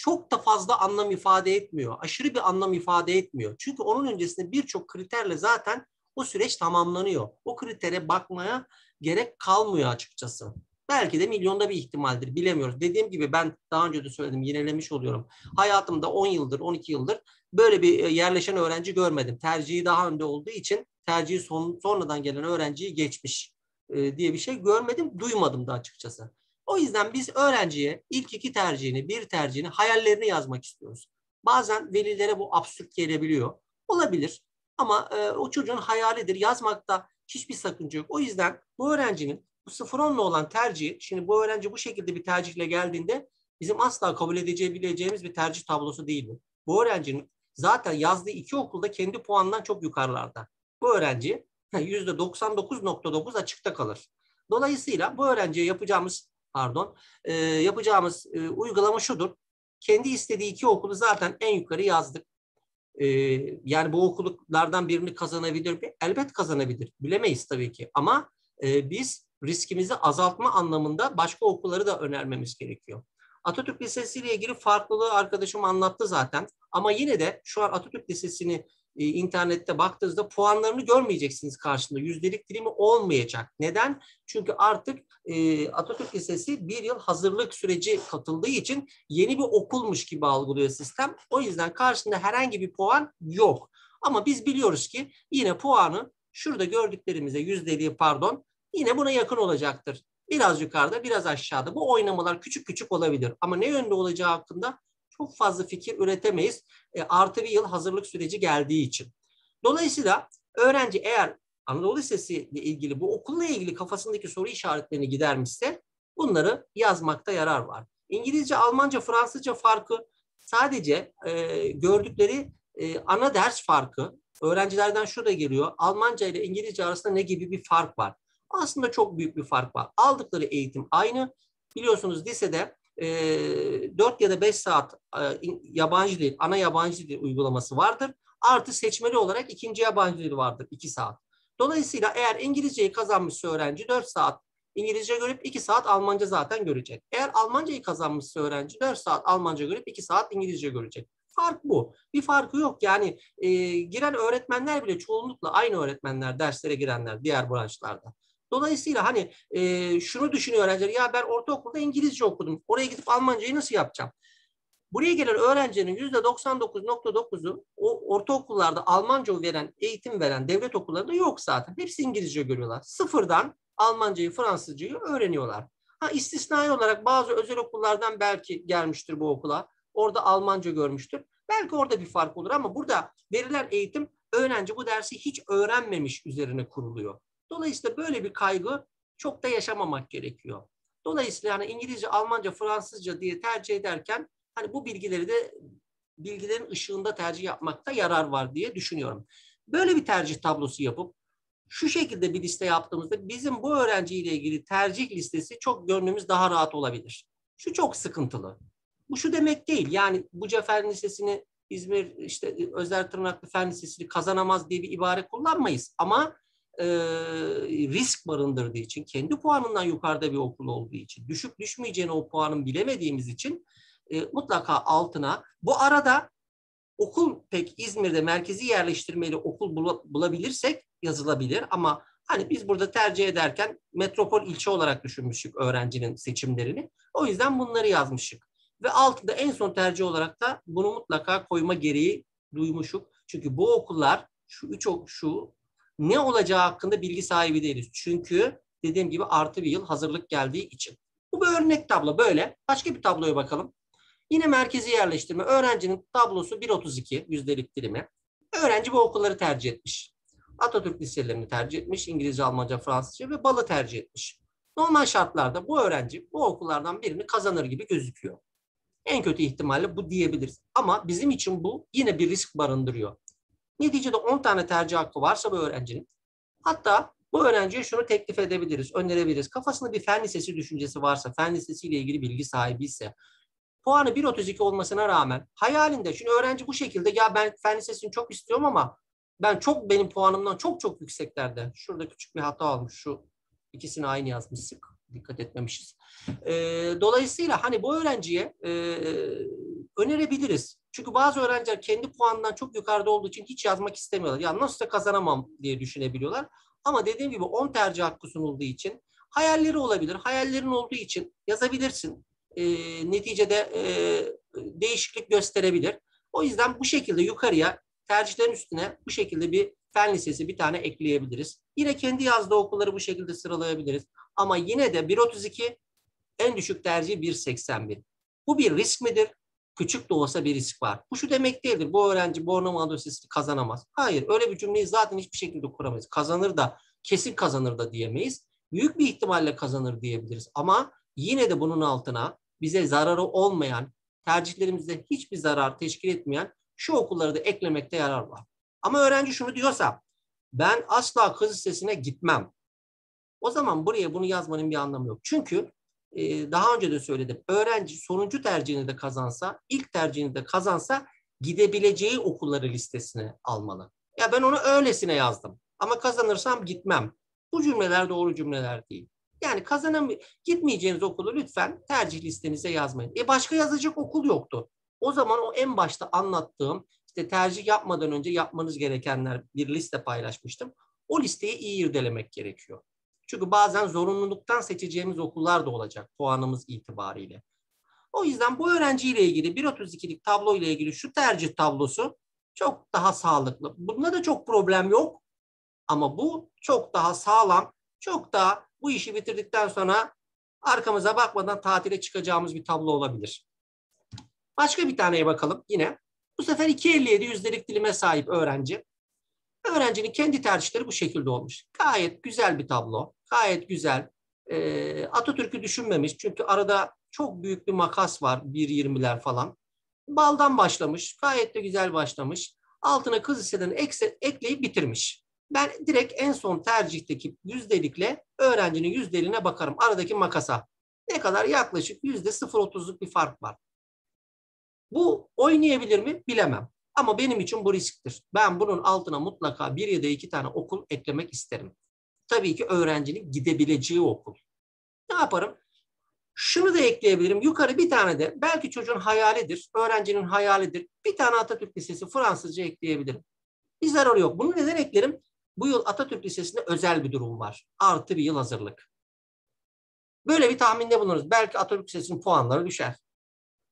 çok da fazla anlam ifade etmiyor. Aşırı bir anlam ifade etmiyor. Çünkü onun öncesinde birçok kriterle zaten o süreç tamamlanıyor. O kritere bakmaya gerek kalmıyor açıkçası. Belki de milyonda bir ihtimaldir bilemiyoruz. Dediğim gibi ben daha önce de söyledim yinelemiş oluyorum. Hayatımda 10 yıldır 12 yıldır böyle bir e, yerleşen öğrenci görmedim. Tercihi daha önde olduğu için tercihi son, sonradan gelen öğrenciyi geçmiş e, diye bir şey görmedim duymadım da açıkçası. O yüzden biz öğrenciye ilk iki tercihini, bir tercihini, hayallerini yazmak istiyoruz. Bazen velilere bu absürt gelebiliyor. Olabilir ama e, o çocuğun hayalidir. Yazmakta hiçbir sakınca yok. O yüzden bu öğrencinin bu 0-10'la olan tercihi, şimdi bu öğrenci bu şekilde bir tercihle geldiğinde bizim asla kabul edeceğimiz bir tercih tablosu değil bu. Bu öğrencinin zaten yazdığı iki okulda kendi puanından çok yukarılarda. Bu öğrenci %99.9 açıkta kalır. Dolayısıyla bu öğrenciye yapacağımız pardon e, yapacağımız e, uygulama şudur. Kendi istediği iki okulu zaten en yukarı yazdık. E, yani bu okullardan birini kazanabilir mi? Elbet kazanabilir. Bilemeyiz tabii ki. Ama e, biz riskimizi azaltma anlamında başka okulları da önermemiz gerekiyor. Atatürk Lisesi ile ilgili farklılığı arkadaşım anlattı zaten. Ama yine de şu an Atatürk Lisesi'ni e, internette baktığınızda puanlarını görmeyeceksiniz karşında. Yüzdelik dilimi olmayacak. Neden? Çünkü artık e, Atatürk Lisesi bir yıl hazırlık süreci katıldığı için yeni bir okulmuş gibi algılıyor sistem. O yüzden karşında herhangi bir puan yok. Ama biz biliyoruz ki yine puanı şurada gördüklerimize yüzdeliği pardon yine buna yakın olacaktır. Biraz yukarıda biraz aşağıda. Bu oynamalar küçük küçük olabilir. Ama ne yönde olacağı hakkında çok fazla fikir üretemeyiz. E, artı bir yıl hazırlık süreci geldiği için. Dolayısıyla öğrenci eğer Anadolu Lisesi ile ilgili bu okulla ilgili kafasındaki soru işaretlerini gidermişse bunları yazmakta yarar var. İngilizce, Almanca, Fransızca farkı sadece e, gördükleri e, ana ders farkı öğrencilerden şurada geliyor. Almanca ile İngilizce arasında ne gibi bir fark var? Aslında çok büyük bir fark var. Aldıkları eğitim aynı. Biliyorsunuz lisede e, 4 ya da 5 saat e, yabancı dil, ana yabancı dil uygulaması vardır. Artı seçmeli olarak ikinci yabancı dil vardır 2 saat. Dolayısıyla eğer İngilizceyi kazanmışsa öğrenci 4 saat İngilizce görüp 2 saat Almanca zaten görecek. Eğer Almancayı kazanmışsa öğrenci 4 saat Almanca görüp 2 saat İngilizce görecek. Fark bu. Bir farkı yok. Yani e, giren öğretmenler bile çoğunlukla aynı öğretmenler derslere girenler diğer branşlarda. Dolayısıyla hani e, şunu düşünüyor öğrenciler ya ben ortaokulda İngilizce okudum. Oraya gidip Almancayı nasıl yapacağım? Buraya gelen öğrencilerin yüzde 99.9'u o ortaokullarda Almanca veren, eğitim veren devlet okullarında yok zaten. Hepsi İngilizce görüyorlar. Sıfırdan Almancayı, Fransızcayı öğreniyorlar. Ha istisnai olarak bazı özel okullardan belki gelmiştir bu okula. Orada Almanca görmüştür. Belki orada bir fark olur ama burada verilen eğitim öğrenci bu dersi hiç öğrenmemiş üzerine kuruluyor. Dolayısıyla böyle bir kaygı çok da yaşamamak gerekiyor. Dolayısıyla hani İngilizce, Almanca, Fransızca diye tercih ederken hani bu bilgileri de bilgilerin ışığında tercih yapmakta yarar var diye düşünüyorum. Böyle bir tercih tablosu yapıp şu şekilde bir liste yaptığımızda bizim bu öğrenciyle ilgili tercih listesi çok gönlümüz daha rahat olabilir. Şu çok sıkıntılı. Bu şu demek değil. Yani Buca Fen Lisesi'ni İzmir işte özel tırnaklı fen lisesini kazanamaz diye bir ibare kullanmayız. Ama e, risk barındırdığı için, kendi puanından yukarıda bir okul olduğu için, düşüp düşmeyeceğini o puanın bilemediğimiz için e, mutlaka altına. Bu arada okul pek İzmir'de merkezi yerleştirmeli okul bulabilirsek yazılabilir ama hani biz burada tercih ederken metropol ilçe olarak düşünmüştük öğrencinin seçimlerini. O yüzden bunları yazmışık. Ve altında en son tercih olarak da bunu mutlaka koyma gereği duymuşuk. Çünkü bu okullar şu üç şu ne olacağı hakkında bilgi sahibi değiliz. Çünkü dediğim gibi artı bir yıl hazırlık geldiği için. Bu bir örnek tablo böyle. Başka bir tabloya bakalım. Yine merkezi yerleştirme. Öğrencinin tablosu 1.32 yüzdelik dilimi. Öğrenci bu okulları tercih etmiş. Atatürk liselerini tercih etmiş. İngilizce, Almanca, Fransızca ve balı tercih etmiş. Normal şartlarda bu öğrenci bu okullardan birini kazanır gibi gözüküyor. En kötü ihtimalle bu diyebiliriz. Ama bizim için bu yine bir risk barındırıyor. Neticede 10 tane tercih hakkı varsa bu öğrencinin hatta bu öğrenciye şunu teklif edebiliriz, önerebiliriz. Kafasında bir fen lisesi düşüncesi varsa, fen lisesiyle ilgili bilgi sahibi ise puanı 1.32 olmasına rağmen hayalinde şimdi öğrenci bu şekilde ya ben fen lisesini çok istiyorum ama ben çok benim puanımdan çok çok yükseklerde. Şurada küçük bir hata olmuş. Şu ikisini aynı yazmıştık. Dikkat etmemişiz. E, dolayısıyla hani bu öğrenciye e, önerebiliriz. Çünkü bazı öğrenciler kendi puanından çok yukarıda olduğu için hiç yazmak istemiyorlar. Ya nasıl da kazanamam diye düşünebiliyorlar. Ama dediğim gibi 10 tercih hakkı sunulduğu için hayalleri olabilir. Hayallerin olduğu için yazabilirsin. E, neticede e, değişiklik gösterebilir. O yüzden bu şekilde yukarıya tercihlerin üstüne bu şekilde bir fen lisesi bir tane ekleyebiliriz. Yine kendi yazdığı okulları bu şekilde sıralayabiliriz. Ama yine de 1.32 en düşük tercih 1.81. Bu bir risk midir? Küçük de olsa bir risk var. Bu şu demek değildir. Bu öğrenci Bornova Üniversitesi kazanamaz. Hayır öyle bir cümleyi zaten hiçbir şekilde kuramayız. Kazanır da kesin kazanır da diyemeyiz. Büyük bir ihtimalle kazanır diyebiliriz. Ama yine de bunun altına bize zararı olmayan, tercihlerimizde hiçbir zarar teşkil etmeyen şu okulları da eklemekte yarar var. Ama öğrenci şunu diyorsa ben asla kız lisesine gitmem. O zaman buraya bunu yazmanın bir anlamı yok. Çünkü e, daha önce de söyledim. Öğrenci sonuncu tercihini de kazansa, ilk tercihini de kazansa gidebileceği okulları listesine almalı. Ya ben onu öylesine yazdım. Ama kazanırsam gitmem. Bu cümleler doğru cümleler değil. Yani kazanam gitmeyeceğiniz okulu lütfen tercih listenize yazmayın. E başka yazacak okul yoktu. O zaman o en başta anlattığım işte tercih yapmadan önce yapmanız gerekenler bir liste paylaşmıştım. O listeyi iyi irdelemek gerekiyor. Çünkü bazen zorunluluktan seçeceğimiz okullar da olacak puanımız itibariyle. O yüzden bu öğrenciyle ilgili 1.32'lik tablo ile ilgili şu tercih tablosu çok daha sağlıklı. Bunda da çok problem yok. Ama bu çok daha sağlam, çok daha bu işi bitirdikten sonra arkamıza bakmadan tatile çıkacağımız bir tablo olabilir. Başka bir taneye bakalım yine. Bu sefer 2.57 yüzdelik dilime sahip öğrenci. Öğrencinin kendi tercihleri bu şekilde olmuş. Gayet güzel bir tablo. Gayet güzel. Ee, Atatürk'ü düşünmemiş. Çünkü arada çok büyük bir makas var. 1.20'ler falan. Baldan başlamış. Gayet de güzel başlamış. Altına kız hisseden ekleyip bitirmiş. Ben direkt en son tercihteki yüzdelikle öğrencinin yüzdeliğine bakarım. Aradaki makasa. Ne kadar? Yaklaşık yüzde 0.30'luk bir fark var. Bu oynayabilir mi? Bilemem. Ama benim için bu risktir. Ben bunun altına mutlaka bir ya da iki tane okul eklemek isterim. Tabii ki öğrencinin gidebileceği okul. Ne yaparım? Şunu da ekleyebilirim. Yukarı bir tane de belki çocuğun hayalidir, öğrencinin hayalidir. Bir tane Atatürk Lisesi Fransızca ekleyebilirim. Bir zararı yok. Bunu neden eklerim? Bu yıl Atatürk Lisesi'nde özel bir durum var. Artı bir yıl hazırlık. Böyle bir tahminde bulunuruz. Belki Atatürk Lisesi'nin puanları düşer.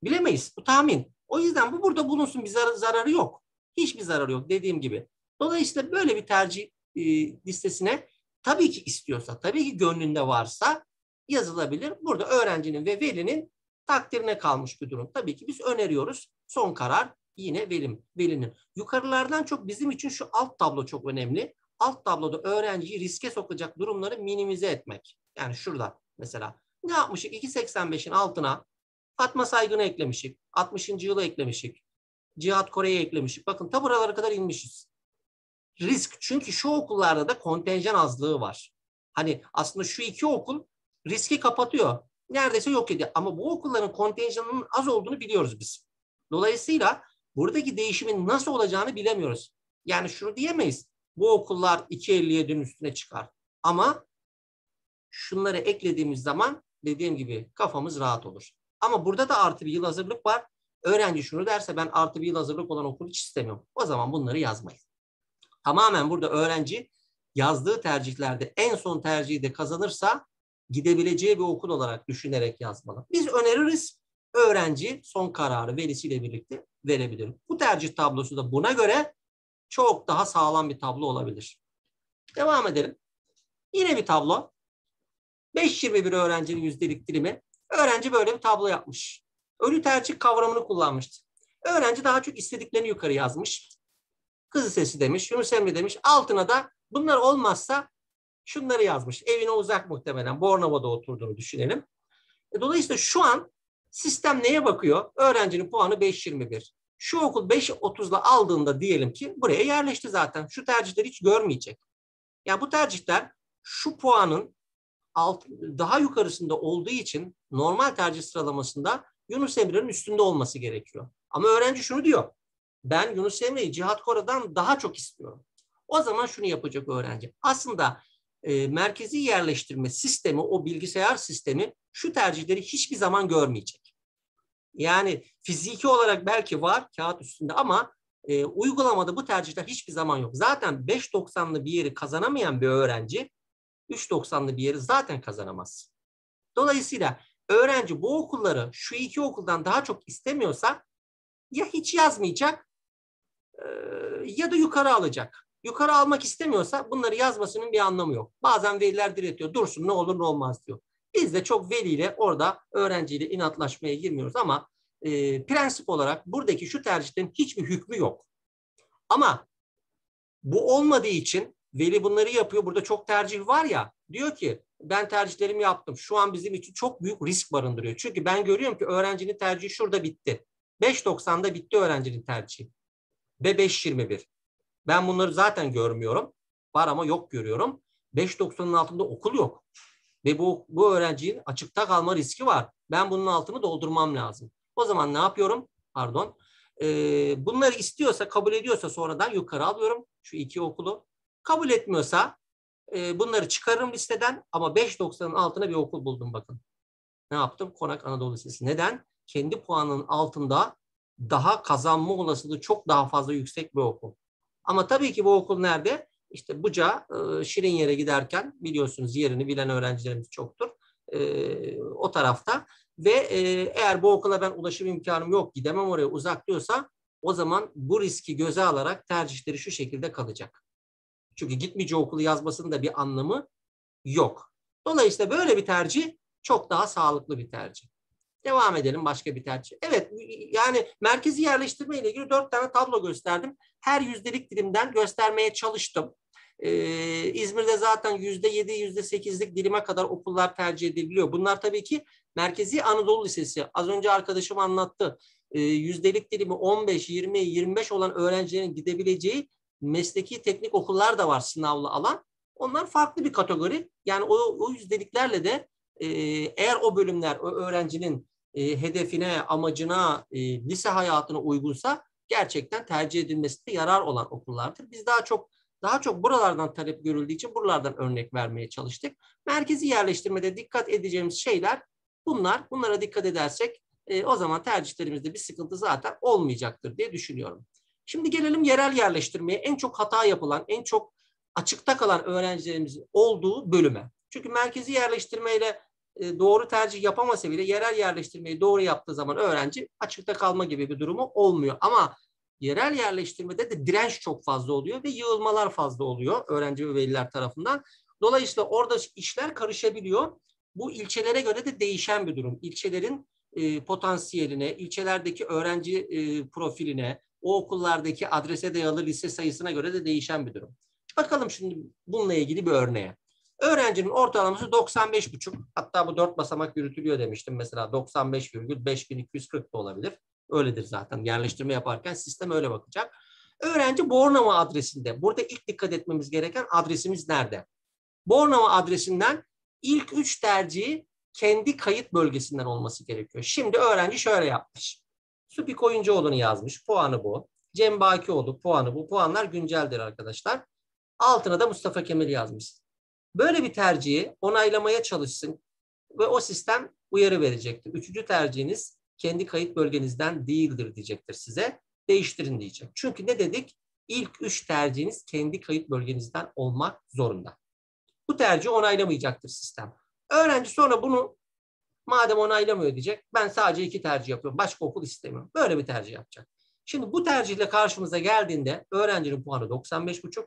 Bilemeyiz. Bu tahmin. O yüzden bu burada bulunsun. Bir zar zararı yok. Hiçbir zararı yok dediğim gibi. Dolayısıyla böyle bir tercih e, listesine tabii ki istiyorsa, tabii ki gönlünde varsa yazılabilir. Burada öğrencinin ve velinin takdirine kalmış bir durum. Tabii ki biz öneriyoruz. Son karar yine velim, velinin. Yukarılardan çok bizim için şu alt tablo çok önemli. Alt tabloda öğrenciyi riske sokacak durumları minimize etmek. Yani şurada mesela ne yapmışık? 2.85'in altına Fatma Saygın'ı eklemişik. 60. yılı eklemişik. Cihat Kore'yi eklemişik. Bakın ta buralara kadar inmişiz. Risk. Çünkü şu okullarda da kontenjan azlığı var. Hani aslında şu iki okul riski kapatıyor. Neredeyse yok ediyor. Ama bu okulların kontenjanının az olduğunu biliyoruz biz. Dolayısıyla buradaki değişimin nasıl olacağını bilemiyoruz. Yani şunu diyemeyiz. Bu okullar 2.57'nin üstüne çıkar. Ama şunları eklediğimiz zaman dediğim gibi kafamız rahat olur. Ama burada da artı bir yıl hazırlık var. Öğrenci şunu derse ben artı bir yıl hazırlık olan okul hiç istemiyorum. O zaman bunları yazmayız. Tamamen burada öğrenci yazdığı tercihlerde en son tercihi de kazanırsa gidebileceği bir okul olarak düşünerek yazmalı. Biz öneririz. Öğrenci son kararı velisiyle birlikte verebilir. Bu tercih tablosu da buna göre çok daha sağlam bir tablo olabilir. Devam edelim. Yine bir tablo. 5.21 öğrencinin yüzdelik dilimi. Öğrenci böyle bir tablo yapmış. Ölü tercih kavramını kullanmıştı. Öğrenci daha çok istediklerini yukarı yazmış. Kızı sesi demiş, Yunus Emre demiş. Altına da bunlar olmazsa şunları yazmış. Evine uzak muhtemelen. Bornova'da oturduğunu düşünelim. E, dolayısıyla şu an sistem neye bakıyor? Öğrencinin puanı 5.21. Şu okul 5.30'la aldığında diyelim ki buraya yerleşti zaten. Şu tercihleri hiç görmeyecek. Yani bu tercihler şu puanın alt, daha yukarısında olduğu için normal tercih sıralamasında Yunus Emre'nin üstünde olması gerekiyor. Ama öğrenci şunu diyor. Ben Yunus Emre'yi Cihat Kora'dan daha çok istiyorum. O zaman şunu yapacak öğrenci. Aslında e, merkezi yerleştirme sistemi, o bilgisayar sistemi şu tercihleri hiçbir zaman görmeyecek. Yani fiziki olarak belki var kağıt üstünde ama e, uygulamada bu tercihler hiçbir zaman yok. Zaten 5.90'lı bir yeri kazanamayan bir öğrenci 3.90'lı bir yeri zaten kazanamaz. Dolayısıyla öğrenci bu okulları şu iki okuldan daha çok istemiyorsa ya hiç yazmayacak ya da yukarı alacak. Yukarı almak istemiyorsa bunları yazmasının bir anlamı yok. Bazen veliler diretiyor. Dursun ne olur ne olmaz diyor. Biz de çok veliyle orada öğrenciyle inatlaşmaya girmiyoruz ama e, prensip olarak buradaki şu tercihlerin hiçbir hükmü yok. Ama bu olmadığı için veli bunları yapıyor. Burada çok tercih var ya diyor ki ben tercihlerimi yaptım. Şu an bizim için çok büyük risk barındırıyor. Çünkü ben görüyorum ki öğrencinin tercihi şurada bitti. 5.90'da bitti öğrencinin tercihi. Ve 5.21. Ben bunları zaten görmüyorum. Var ama yok görüyorum. 5.90'ın altında okul yok. Ve bu, bu öğrencinin açıkta kalma riski var. Ben bunun altını doldurmam lazım. O zaman ne yapıyorum? Pardon. Ee, bunları istiyorsa, kabul ediyorsa sonradan yukarı alıyorum. Şu iki okulu. Kabul etmiyorsa e, bunları çıkarırım listeden ama 5.90'ın altına bir okul buldum bakın. Ne yaptım? Konak Anadolu Lisesi. Neden? Kendi puanının altında daha kazanma olasılığı çok daha fazla yüksek bir okul. Ama tabii ki bu okul nerede? İşte Buca, e, Şirin yere giderken biliyorsunuz yerini bilen öğrencilerimiz çoktur. E, o tarafta ve e, eğer bu okula ben ulaşım imkanım yok, gidemem oraya uzak diyorsa o zaman bu riski göze alarak tercihleri şu şekilde kalacak. Çünkü gitmeyeceği okulu yazmasının da bir anlamı yok. Dolayısıyla böyle bir tercih çok daha sağlıklı bir tercih. Devam edelim başka bir tercih. Evet yani merkezi yerleştirme ile ilgili dört tane tablo gösterdim. Her yüzdelik dilimden göstermeye çalıştım. Ee, İzmir'de zaten yüzde yedi, yüzde sekizlik dilime kadar okullar tercih ediliyor. Bunlar tabii ki Merkezi Anadolu Lisesi. Az önce arkadaşım anlattı. Ee, yüzdelik dilimi 15, 20, 25 olan öğrencilerin gidebileceği mesleki teknik okullar da var sınavlı alan. Onlar farklı bir kategori. Yani o, o yüzdeliklerle de e, eğer o bölümler o öğrencinin e, hedefine, amacına, e, lise hayatına uygunsa gerçekten tercih edilmesinde yarar olan okullardır. Biz daha çok daha çok buralardan talep görüldüğü için buralardan örnek vermeye çalıştık. Merkezi yerleştirmede dikkat edeceğimiz şeyler bunlar. Bunlara dikkat edersek e, o zaman tercihlerimizde bir sıkıntı zaten olmayacaktır diye düşünüyorum. Şimdi gelelim yerel yerleştirmeye. En çok hata yapılan, en çok açıkta kalan öğrencilerimizin olduğu bölüme. Çünkü merkezi yerleştirmeyle e, doğru tercih yapamasa bile yerel yerleştirmeyi doğru yaptığı zaman öğrenci açıkta kalma gibi bir durumu olmuyor. Ama yerel yerleştirmede de direnç çok fazla oluyor ve yığılmalar fazla oluyor öğrenci ve veliler tarafından. Dolayısıyla orada işler karışabiliyor. Bu ilçelere göre de değişen bir durum. İlçelerin e, potansiyeline, ilçelerdeki öğrenci e, profiline, o okullardaki adrese dayalı lise sayısına göre de değişen bir durum. Bakalım şimdi bununla ilgili bir örneğe. Öğrencinin ortalaması 95,5 hatta bu dört basamak yürütülüyor demiştim mesela 95,5240 da olabilir. Öyledir zaten yerleştirme yaparken sistem öyle bakacak. Öğrenci Bornova adresinde. Burada ilk dikkat etmemiz gereken adresimiz nerede? Bornova adresinden ilk üç tercihi kendi kayıt bölgesinden olması gerekiyor. Şimdi öğrenci şöyle yapmış. Supi Koyuncuoğlu'nu yazmış. Puanı bu. Cem Bakioğlu puanı bu. Puanlar günceldir arkadaşlar. Altına da Mustafa Kemal yazmış. Böyle bir tercihi onaylamaya çalışsın ve o sistem uyarı verecektir. Üçüncü tercihiniz kendi kayıt bölgenizden değildir diyecektir size. Değiştirin diyecek. Çünkü ne dedik? İlk üç tercihiniz kendi kayıt bölgenizden olmak zorunda. Bu tercihi onaylamayacaktır sistem. Öğrenci sonra bunu madem onaylamıyor diyecek. Ben sadece iki tercih yapıyorum. Başka okul istemiyorum. Böyle bir tercih yapacak. Şimdi bu tercihle karşımıza geldiğinde öğrencinin puanı 95,5.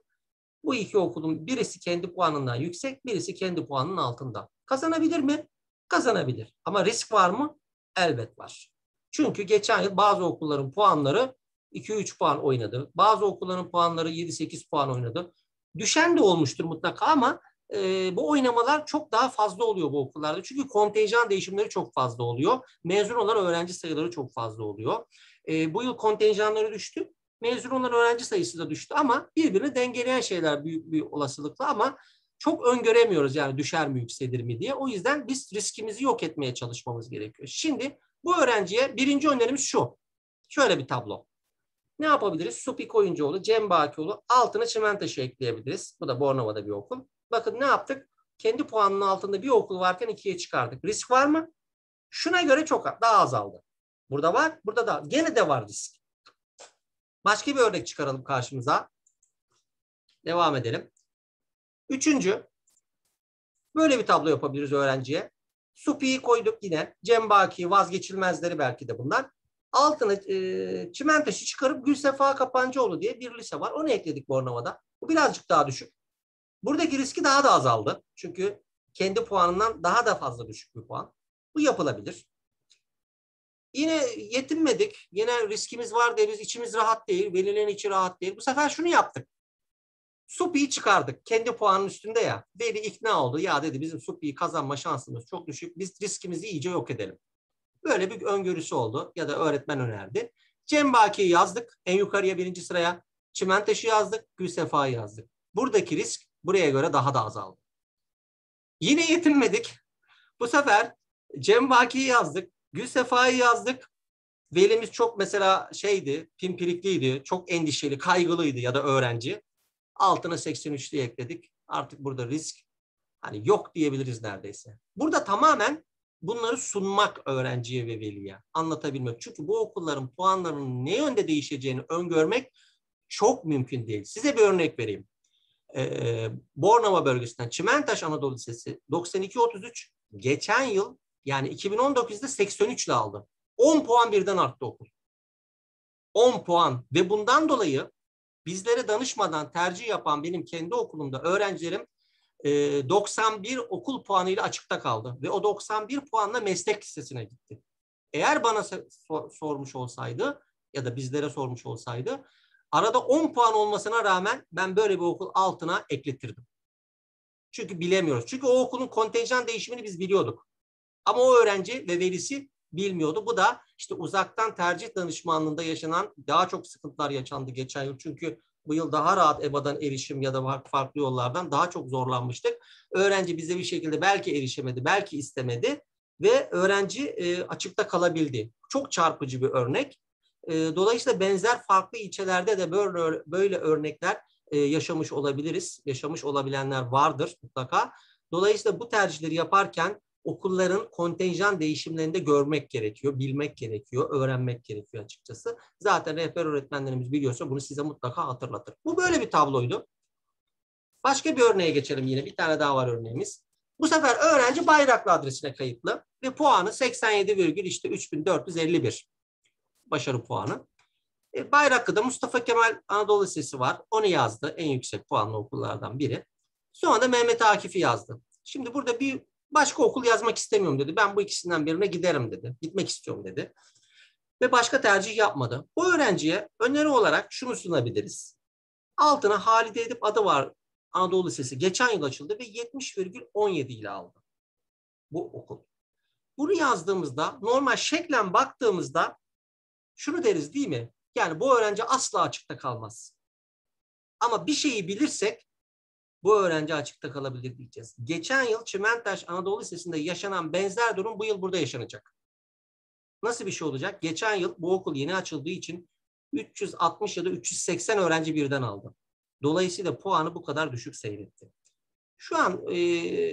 Bu iki okulun birisi kendi puanından yüksek, birisi kendi puanının altında. Kazanabilir mi? Kazanabilir. Ama risk var mı? Elbet var. Çünkü geçen yıl bazı okulların puanları 2-3 puan oynadı. Bazı okulların puanları 7-8 puan oynadı. Düşen de olmuştur mutlaka ama e, bu oynamalar çok daha fazla oluyor bu okullarda. Çünkü kontenjan değişimleri çok fazla oluyor. Mezun olan öğrenci sayıları çok fazla oluyor. E, bu yıl kontenjanları düştü. Mezun olan öğrenci sayısı da düştü ama birbirini dengeleyen şeyler büyük bir olasılıkla ama çok öngöremiyoruz yani düşer mi yükselir mi diye. O yüzden biz riskimizi yok etmeye çalışmamız gerekiyor. Şimdi bu öğrenciye birinci önerimiz şu. Şöyle bir tablo. Ne yapabiliriz? Supi Koyuncuoğlu, Cem Bakioğlu altına çimenteşi ekleyebiliriz. Bu da Bornova'da bir okul. Bakın ne yaptık? Kendi puanının altında bir okul varken ikiye çıkardık. Risk var mı? Şuna göre çok daha azaldı. Burada var, burada da gene de var risk. Başka bir örnek çıkaralım karşımıza. Devam edelim. Üçüncü, böyle bir tablo yapabiliriz öğrenciye. Supi'yi koyduk yine. Cembaki vazgeçilmezleri belki de bunlar. Altına e, çimenteşi çıkarıp Gülsefa Kapancıoğlu diye bir lise var. Onu ekledik Bornova'da. Bu birazcık daha düşük. Buradaki riski daha da azaldı. Çünkü kendi puanından daha da fazla düşük bir puan. Bu yapılabilir. Yine yetinmedik. Yine riskimiz var deriz. içimiz rahat değil. Velilerin içi rahat değil. Bu sefer şunu yaptık. Supi'yi çıkardık. Kendi puanın üstünde ya. Veli ikna oldu. Ya dedi bizim Supi'yi kazanma şansımız çok düşük. Biz riskimizi iyice yok edelim. Böyle bir öngörüsü oldu. Ya da öğretmen önerdi. Cem Baki'yi yazdık. En yukarıya birinci sıraya. Çimenteş'i yazdık. Gülsefa'yı yazdık. Buradaki risk buraya göre daha da azaldı. Yine yetinmedik. Bu sefer Cem Baki'yi yazdık. Gülsefa'yı yazdık. Velimiz çok mesela şeydi, pimpirikliydi, çok endişeli, kaygılıydı ya da öğrenci. Altına 83'lü ekledik. Artık burada risk hani yok diyebiliriz neredeyse. Burada tamamen bunları sunmak öğrenciye ve veliye, anlatabilmek. Çünkü bu okulların puanlarının ne yönde değişeceğini öngörmek çok mümkün değil. Size bir örnek vereyim. Ee, Bornova bölgesinden Çimentaş Anadolu Lisesi 92-33 geçen yıl yani 2019'da 83 ile aldı. 10 puan birden arttı okul. 10 puan ve bundan dolayı bizlere danışmadan tercih yapan benim kendi okulumda öğrencilerim 91 okul puanıyla açıkta kaldı ve o 91 puanla meslek listesine gitti. Eğer bana sormuş olsaydı ya da bizlere sormuş olsaydı arada 10 puan olmasına rağmen ben böyle bir okul altına ekletirdim. Çünkü bilemiyoruz. Çünkü o okulun kontenjan değişimini biz biliyorduk. Ama o öğrenci ve velisi bilmiyordu. Bu da işte uzaktan tercih danışmanlığında yaşanan daha çok sıkıntılar yaşandı geçen yıl. Çünkü bu yıl daha rahat EBA'dan erişim ya da farklı yollardan daha çok zorlanmıştık. Öğrenci bize bir şekilde belki erişemedi, belki istemedi ve öğrenci e, açıkta kalabildi. Çok çarpıcı bir örnek. Dolayısıyla benzer farklı ilçelerde de böyle, böyle örnekler yaşamış olabiliriz. Yaşamış olabilenler vardır mutlaka. Dolayısıyla bu tercihleri yaparken okulların kontenjan değişimlerinde görmek gerekiyor, bilmek gerekiyor, öğrenmek gerekiyor açıkçası. Zaten rehber öğretmenlerimiz biliyorsa bunu size mutlaka hatırlatır. Bu böyle bir tabloydu. Başka bir örneğe geçelim yine. Bir tane daha var örneğimiz. Bu sefer öğrenci Bayraklı adresine kayıtlı ve puanı 87, işte 3451 başarı puanı. E, Bayraklı'da Mustafa Kemal Anadolu Lisesi var. Onu yazdı. En yüksek puanlı okullardan biri. Sonra da Mehmet Akif'i yazdı. Şimdi burada bir Başka okul yazmak istemiyorum dedi. Ben bu ikisinden birine giderim dedi. Gitmek istiyorum dedi. Ve başka tercih yapmadı. Bu öğrenciye öneri olarak şunu sunabiliriz. Altına Halide Edip adı var Anadolu Lisesi. Geçen yıl açıldı ve 70,17 ile aldı. Bu okul. Bunu yazdığımızda normal şeklen baktığımızda şunu deriz değil mi? Yani bu öğrenci asla açıkta kalmaz. Ama bir şeyi bilirsek bu öğrenci açıkta kalabilir diyeceğiz. Geçen yıl Çimentaş Anadolu Lisesi'nde yaşanan benzer durum bu yıl burada yaşanacak. Nasıl bir şey olacak? Geçen yıl bu okul yeni açıldığı için 360 ya da 380 öğrenci birden aldı. Dolayısıyla puanı bu kadar düşük seyretti. Şu an e,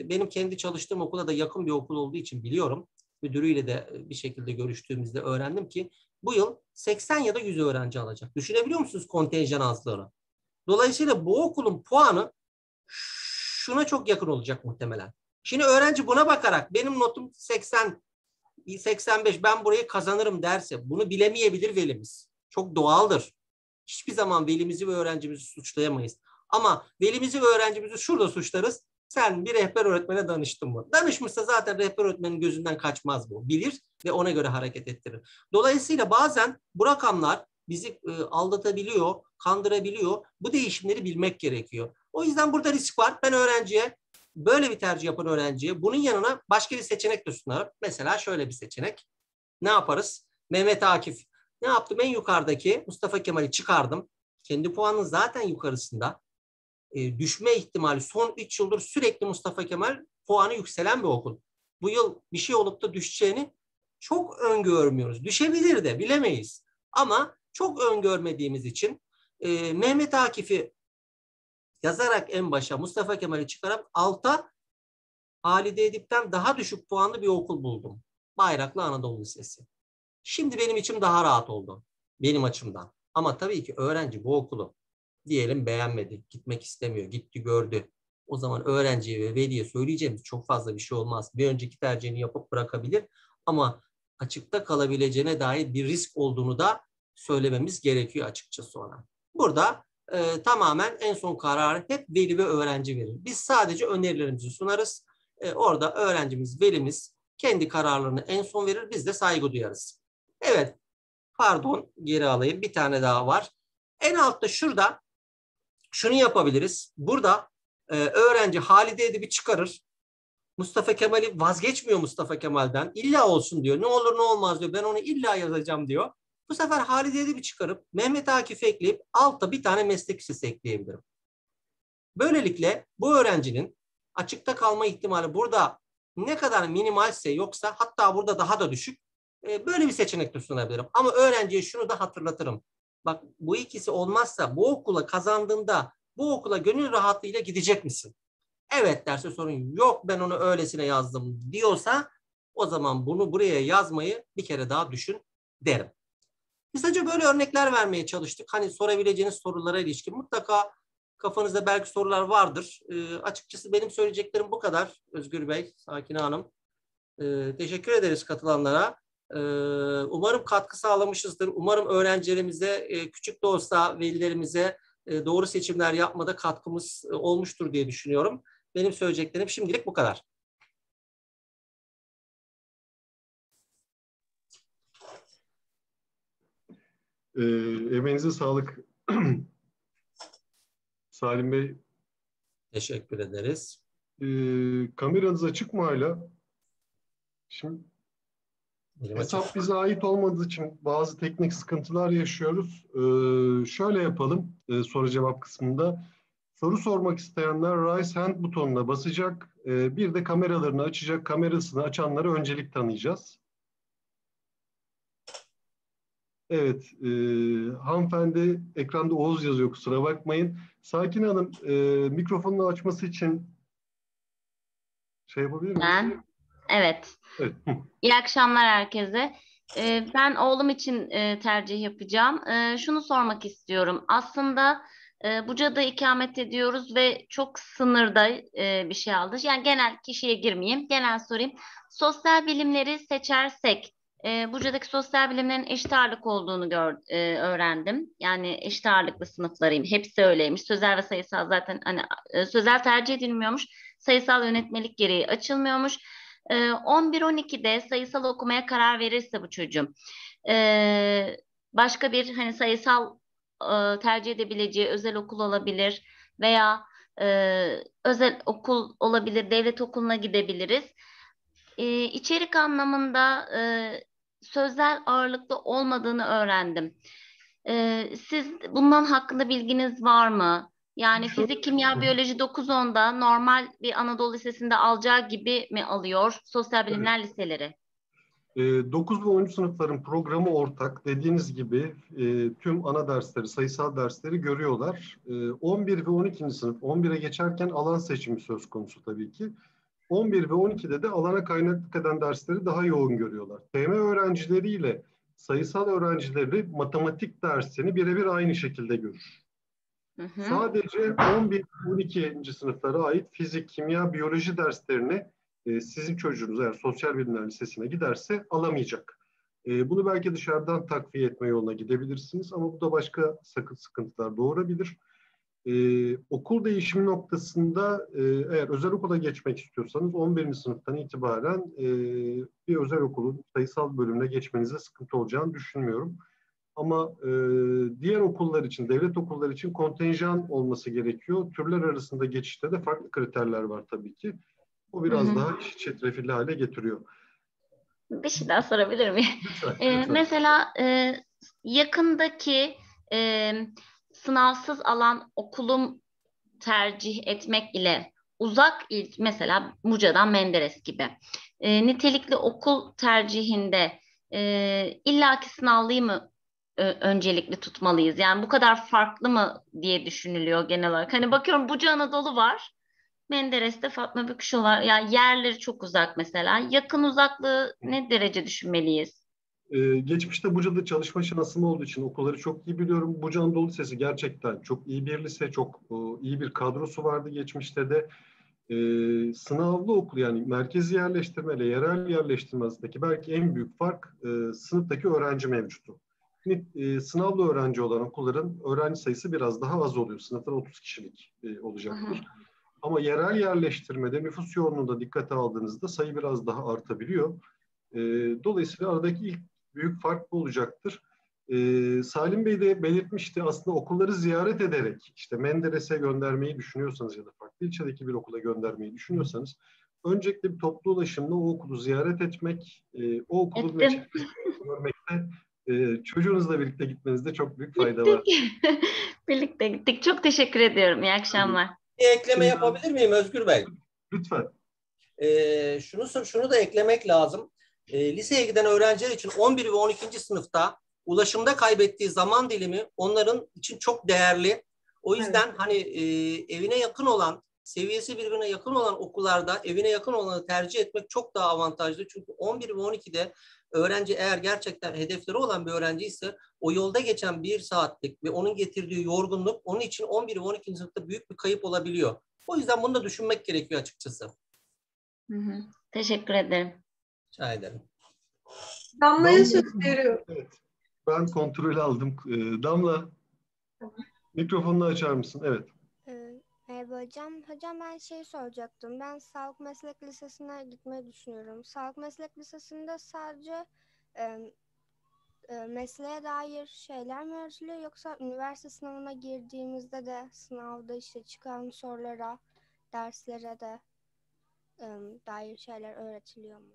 benim kendi çalıştığım okula da yakın bir okul olduğu için biliyorum. Müdürüyle de bir şekilde görüştüğümüzde öğrendim ki bu yıl 80 ya da 100 öğrenci alacak. Düşünebiliyor musunuz kontenjan azlığını? Dolayısıyla bu okulun puanı şuna çok yakın olacak muhtemelen. Şimdi öğrenci buna bakarak benim notum 80 85 ben burayı kazanırım derse bunu bilemeyebilir velimiz. Çok doğaldır. Hiçbir zaman velimizi ve öğrencimizi suçlayamayız. Ama velimizi ve öğrencimizi şurada suçlarız. Sen bir rehber öğretmene danıştın mı? Danışmışsa zaten rehber öğretmenin gözünden kaçmaz bu. Bilir ve ona göre hareket ettirir. Dolayısıyla bazen bu rakamlar bizi e, aldatabiliyor, kandırabiliyor. Bu değişimleri bilmek gerekiyor. O yüzden burada risk var. Ben öğrenciye böyle bir tercih yapan öğrenciye bunun yanına başka bir seçenek de sunarım. Mesela şöyle bir seçenek. Ne yaparız? Mehmet Akif. Ne yaptım? En yukarıdaki Mustafa Kemal'i çıkardım. Kendi puanının zaten yukarısında. E, düşme ihtimali son 3 yıldır sürekli Mustafa Kemal puanı yükselen bir okul. Bu yıl bir şey olup da düşeceğini çok öngörmüyoruz. Düşebilir de bilemeyiz. Ama çok öngörmediğimiz için e, Mehmet Akif'i yazarak en başa Mustafa Kemal'i çıkarıp alta Halide Edip'ten daha düşük puanlı bir okul buldum. Bayraklı Anadolu Lisesi. Şimdi benim içim daha rahat oldu. Benim açımdan. Ama tabii ki öğrenci bu okulu diyelim beğenmedi. Gitmek istemiyor. Gitti gördü. O zaman öğrenciye ve veliye söyleyeceğimiz çok fazla bir şey olmaz. Bir önceki tercihini yapıp bırakabilir. Ama açıkta kalabileceğine dair bir risk olduğunu da söylememiz gerekiyor açıkçası ona. Burada e, tamamen en son kararı hep veli ve öğrenci verir. Biz sadece önerilerimizi sunarız. E, orada öğrencimiz, velimiz kendi kararlarını en son verir. Biz de saygı duyarız. Evet, pardon geri alayım. Bir tane daha var. En altta şurada şunu yapabiliriz. Burada e, öğrenci Halide Edip'i çıkarır. Mustafa Kemal'i vazgeçmiyor Mustafa Kemal'den. İlla olsun diyor. Ne olur ne olmaz diyor. Ben onu illa yazacağım diyor. Bu sefer Halide Edip'i çıkarıp Mehmet Akif'i ekleyip altta bir tane meslek lisesi ekleyebilirim. Böylelikle bu öğrencinin açıkta kalma ihtimali burada ne kadar minimalse yoksa hatta burada daha da düşük e, böyle bir seçenek de sunabilirim. Ama öğrenciye şunu da hatırlatırım. Bak bu ikisi olmazsa bu okula kazandığında bu okula gönül rahatlığıyla gidecek misin? Evet derse sorun yok ben onu öylesine yazdım diyorsa o zaman bunu buraya yazmayı bir kere daha düşün derim. Kısaca böyle örnekler vermeye çalıştık. Hani sorabileceğiniz sorulara ilişkin mutlaka kafanızda belki sorular vardır. E, açıkçası benim söyleyeceklerim bu kadar. Özgür Bey, Sakine Hanım. E, teşekkür ederiz katılanlara. Umarım katkı sağlamışızdır. Umarım öğrencilerimize, e, küçük de olsa velilerimize e, doğru seçimler yapmada katkımız e, olmuştur diye düşünüyorum. Benim söyleyeceklerim şimdilik bu kadar. E, emeğinize sağlık. Salim Bey, Teşekkür ederiz. e, kameranız açık mı hala? Şimdi hesap açık. bize ait olmadığı için bazı teknik sıkıntılar yaşıyoruz. E, şöyle yapalım e, soru cevap kısmında. Soru sormak isteyenler Raise Hand butonuna basacak. E, bir de kameralarını açacak. Kamerasını açanlara öncelik tanıyacağız. Evet, e, hanımefendi ekranda Oğuz yazıyor kusura bakmayın. Sakin Hanım, e, mikrofonunu açması için şey yapabilir miyiz? Ben, evet. Evet. İyi akşamlar herkese. Ee, ben oğlum için e, tercih yapacağım. Ee, şunu sormak istiyorum. Aslında e, Buca'da ikamet ediyoruz ve çok sınırda e, bir şey aldı. Yani genel kişiye girmeyeyim, genel sorayım. Sosyal bilimleri seçersek, e, Buca'daki sosyal bilimlerin eşit ağırlık olduğunu gör, e, öğrendim. Yani eşit ağırlıklı sınıflarıyım. Hepsi öyleymiş. Sözel ve sayısal zaten hani e, sözel tercih edilmiyormuş. Sayısal yönetmelik gereği açılmıyormuş. Ee, 11-12'de sayısal okumaya karar verirse bu çocuğum ee, başka bir hani sayısal e, tercih edebileceği özel okul olabilir veya e, özel okul olabilir, devlet okuluna gidebiliriz. Ee, içerik anlamında e, sözel ağırlıklı olmadığını öğrendim. Ee, siz bundan hakkında bilginiz var mı? Yani fizik, kimya, biyoloji 9-10'da normal bir Anadolu Lisesi'nde alacağı gibi mi alıyor sosyal bilimler liseleri? E, 9 ve 10. sınıfların programı ortak. Dediğiniz gibi e, tüm ana dersleri, sayısal dersleri görüyorlar. E, 11 ve 12. sınıf, 11'e geçerken alan seçimi söz konusu tabii ki. 11 ve 12'de de alana kaynaklık eden dersleri daha yoğun görüyorlar. TM öğrencileriyle sayısal öğrencileri matematik dersini birebir aynı şekilde görür. Hı hı. Sadece 11-12. sınıflara ait fizik, kimya, biyoloji derslerini e, sizin çocuğunuz eğer sosyal bilimler lisesine giderse alamayacak. E, bunu belki dışarıdan takviye etme yoluna gidebilirsiniz ama bu da başka sakın sıkıntılar doğurabilir. E, okul değişimi noktasında e, eğer özel okula geçmek istiyorsanız 11. sınıftan itibaren e, bir özel okulun sayısal bölümüne geçmenize sıkıntı olacağını düşünmüyorum. Ama e, diğer okullar için, devlet okulları için kontenjan olması gerekiyor. Türler arasında geçişte de farklı kriterler var tabii ki. Bu biraz Hı hı. daha işi çetrefilli hale getiriyor. Bir şey daha sorabilir miyim? Lütfen, Ee, lütfen. mesela e, yakındaki e, sınavsız alan okulum tercih etmek ile uzak il mesela Muca'dan Menderes gibi e, nitelikli okul tercihinde e, illaki sınavlıyı mı e, öncelikli tutmalıyız? Yani bu kadar farklı mı diye düşünülüyor genel olarak. Hani bakıyorum Buca Anadolu var. Menderes'te Fatma Büküşü var. Yani yerleri çok uzak mesela. Yakın uzaklığı ne derece düşünmeliyiz? Ee, geçmişte Buca'da çalışma şansım olduğu için okulları çok iyi biliyorum. Buca Anadolu Lisesi gerçekten çok iyi bir lise, çok e, iyi bir kadrosu vardı geçmişte de. Ee, sınavlı okul yani merkezi yerleştirme ile yerel yerleştirme arasındaki belki en büyük fark e, sınıftaki öğrenci mevcutu. Şimdi, e, sınavlı öğrenci olan okulların öğrenci sayısı biraz daha az oluyor. Sınıfta 30 kişilik e, olacaktır. Ama yerel yerleştirmede nüfus yoğunluğunu da dikkate aldığınızda sayı biraz daha artabiliyor. E, dolayısıyla aradaki ilk büyük fark bu olacaktır. Salim Bey de belirtmişti aslında okulları ziyaret ederek işte Menderes'e göndermeyi düşünüyorsanız ya da farklı ilçedeki bir okula göndermeyi düşünüyorsanız öncelikle bir toplu ulaşımla o okulu ziyaret etmek, o okulun görmekte e, çocuğunuzla birlikte gitmenizde çok büyük fayda var. Gittik. Birlikte gittik. Çok teşekkür ediyorum. İyi akşamlar. Bir ekleme yapabilir miyim Özgür Bey? Lütfen. Ee, şunu şunu da eklemek lazım. Ee, liseye giden öğrenciler için 11 ve 12. sınıfta ulaşımda kaybettiği zaman dilimi onların için çok değerli. O yüzden hani e, evine yakın olan seviyesi birbirine yakın olan okullarda evine yakın olanı tercih etmek çok daha avantajlı. Çünkü 11 ve 12'de öğrenci eğer gerçekten hedefleri olan bir öğrenci ise o yolda geçen bir saatlik ve onun getirdiği yorgunluk onun için 11 ve 12. sınıfta büyük bir kayıp olabiliyor. O yüzden bunu da düşünmek gerekiyor açıkçası. Hı hı. Teşekkür ederim. Rica ederim. Damla'ya Damla- söz veriyorum. Evet. Ben kontrol aldım. Ee, Damla, mikrofonunu açar mısın? Evet. Merhaba hocam. Hocam ben şey soracaktım. Ben Sağlık Meslek Lisesi'ne gitmeyi düşünüyorum. Sağlık Meslek Lisesi'nde sadece e, e, mesleğe dair şeyler mi öğretiliyor yoksa üniversite sınavına girdiğimizde de sınavda işte çıkan sorulara, derslere de e, dair şeyler öğretiliyor mu?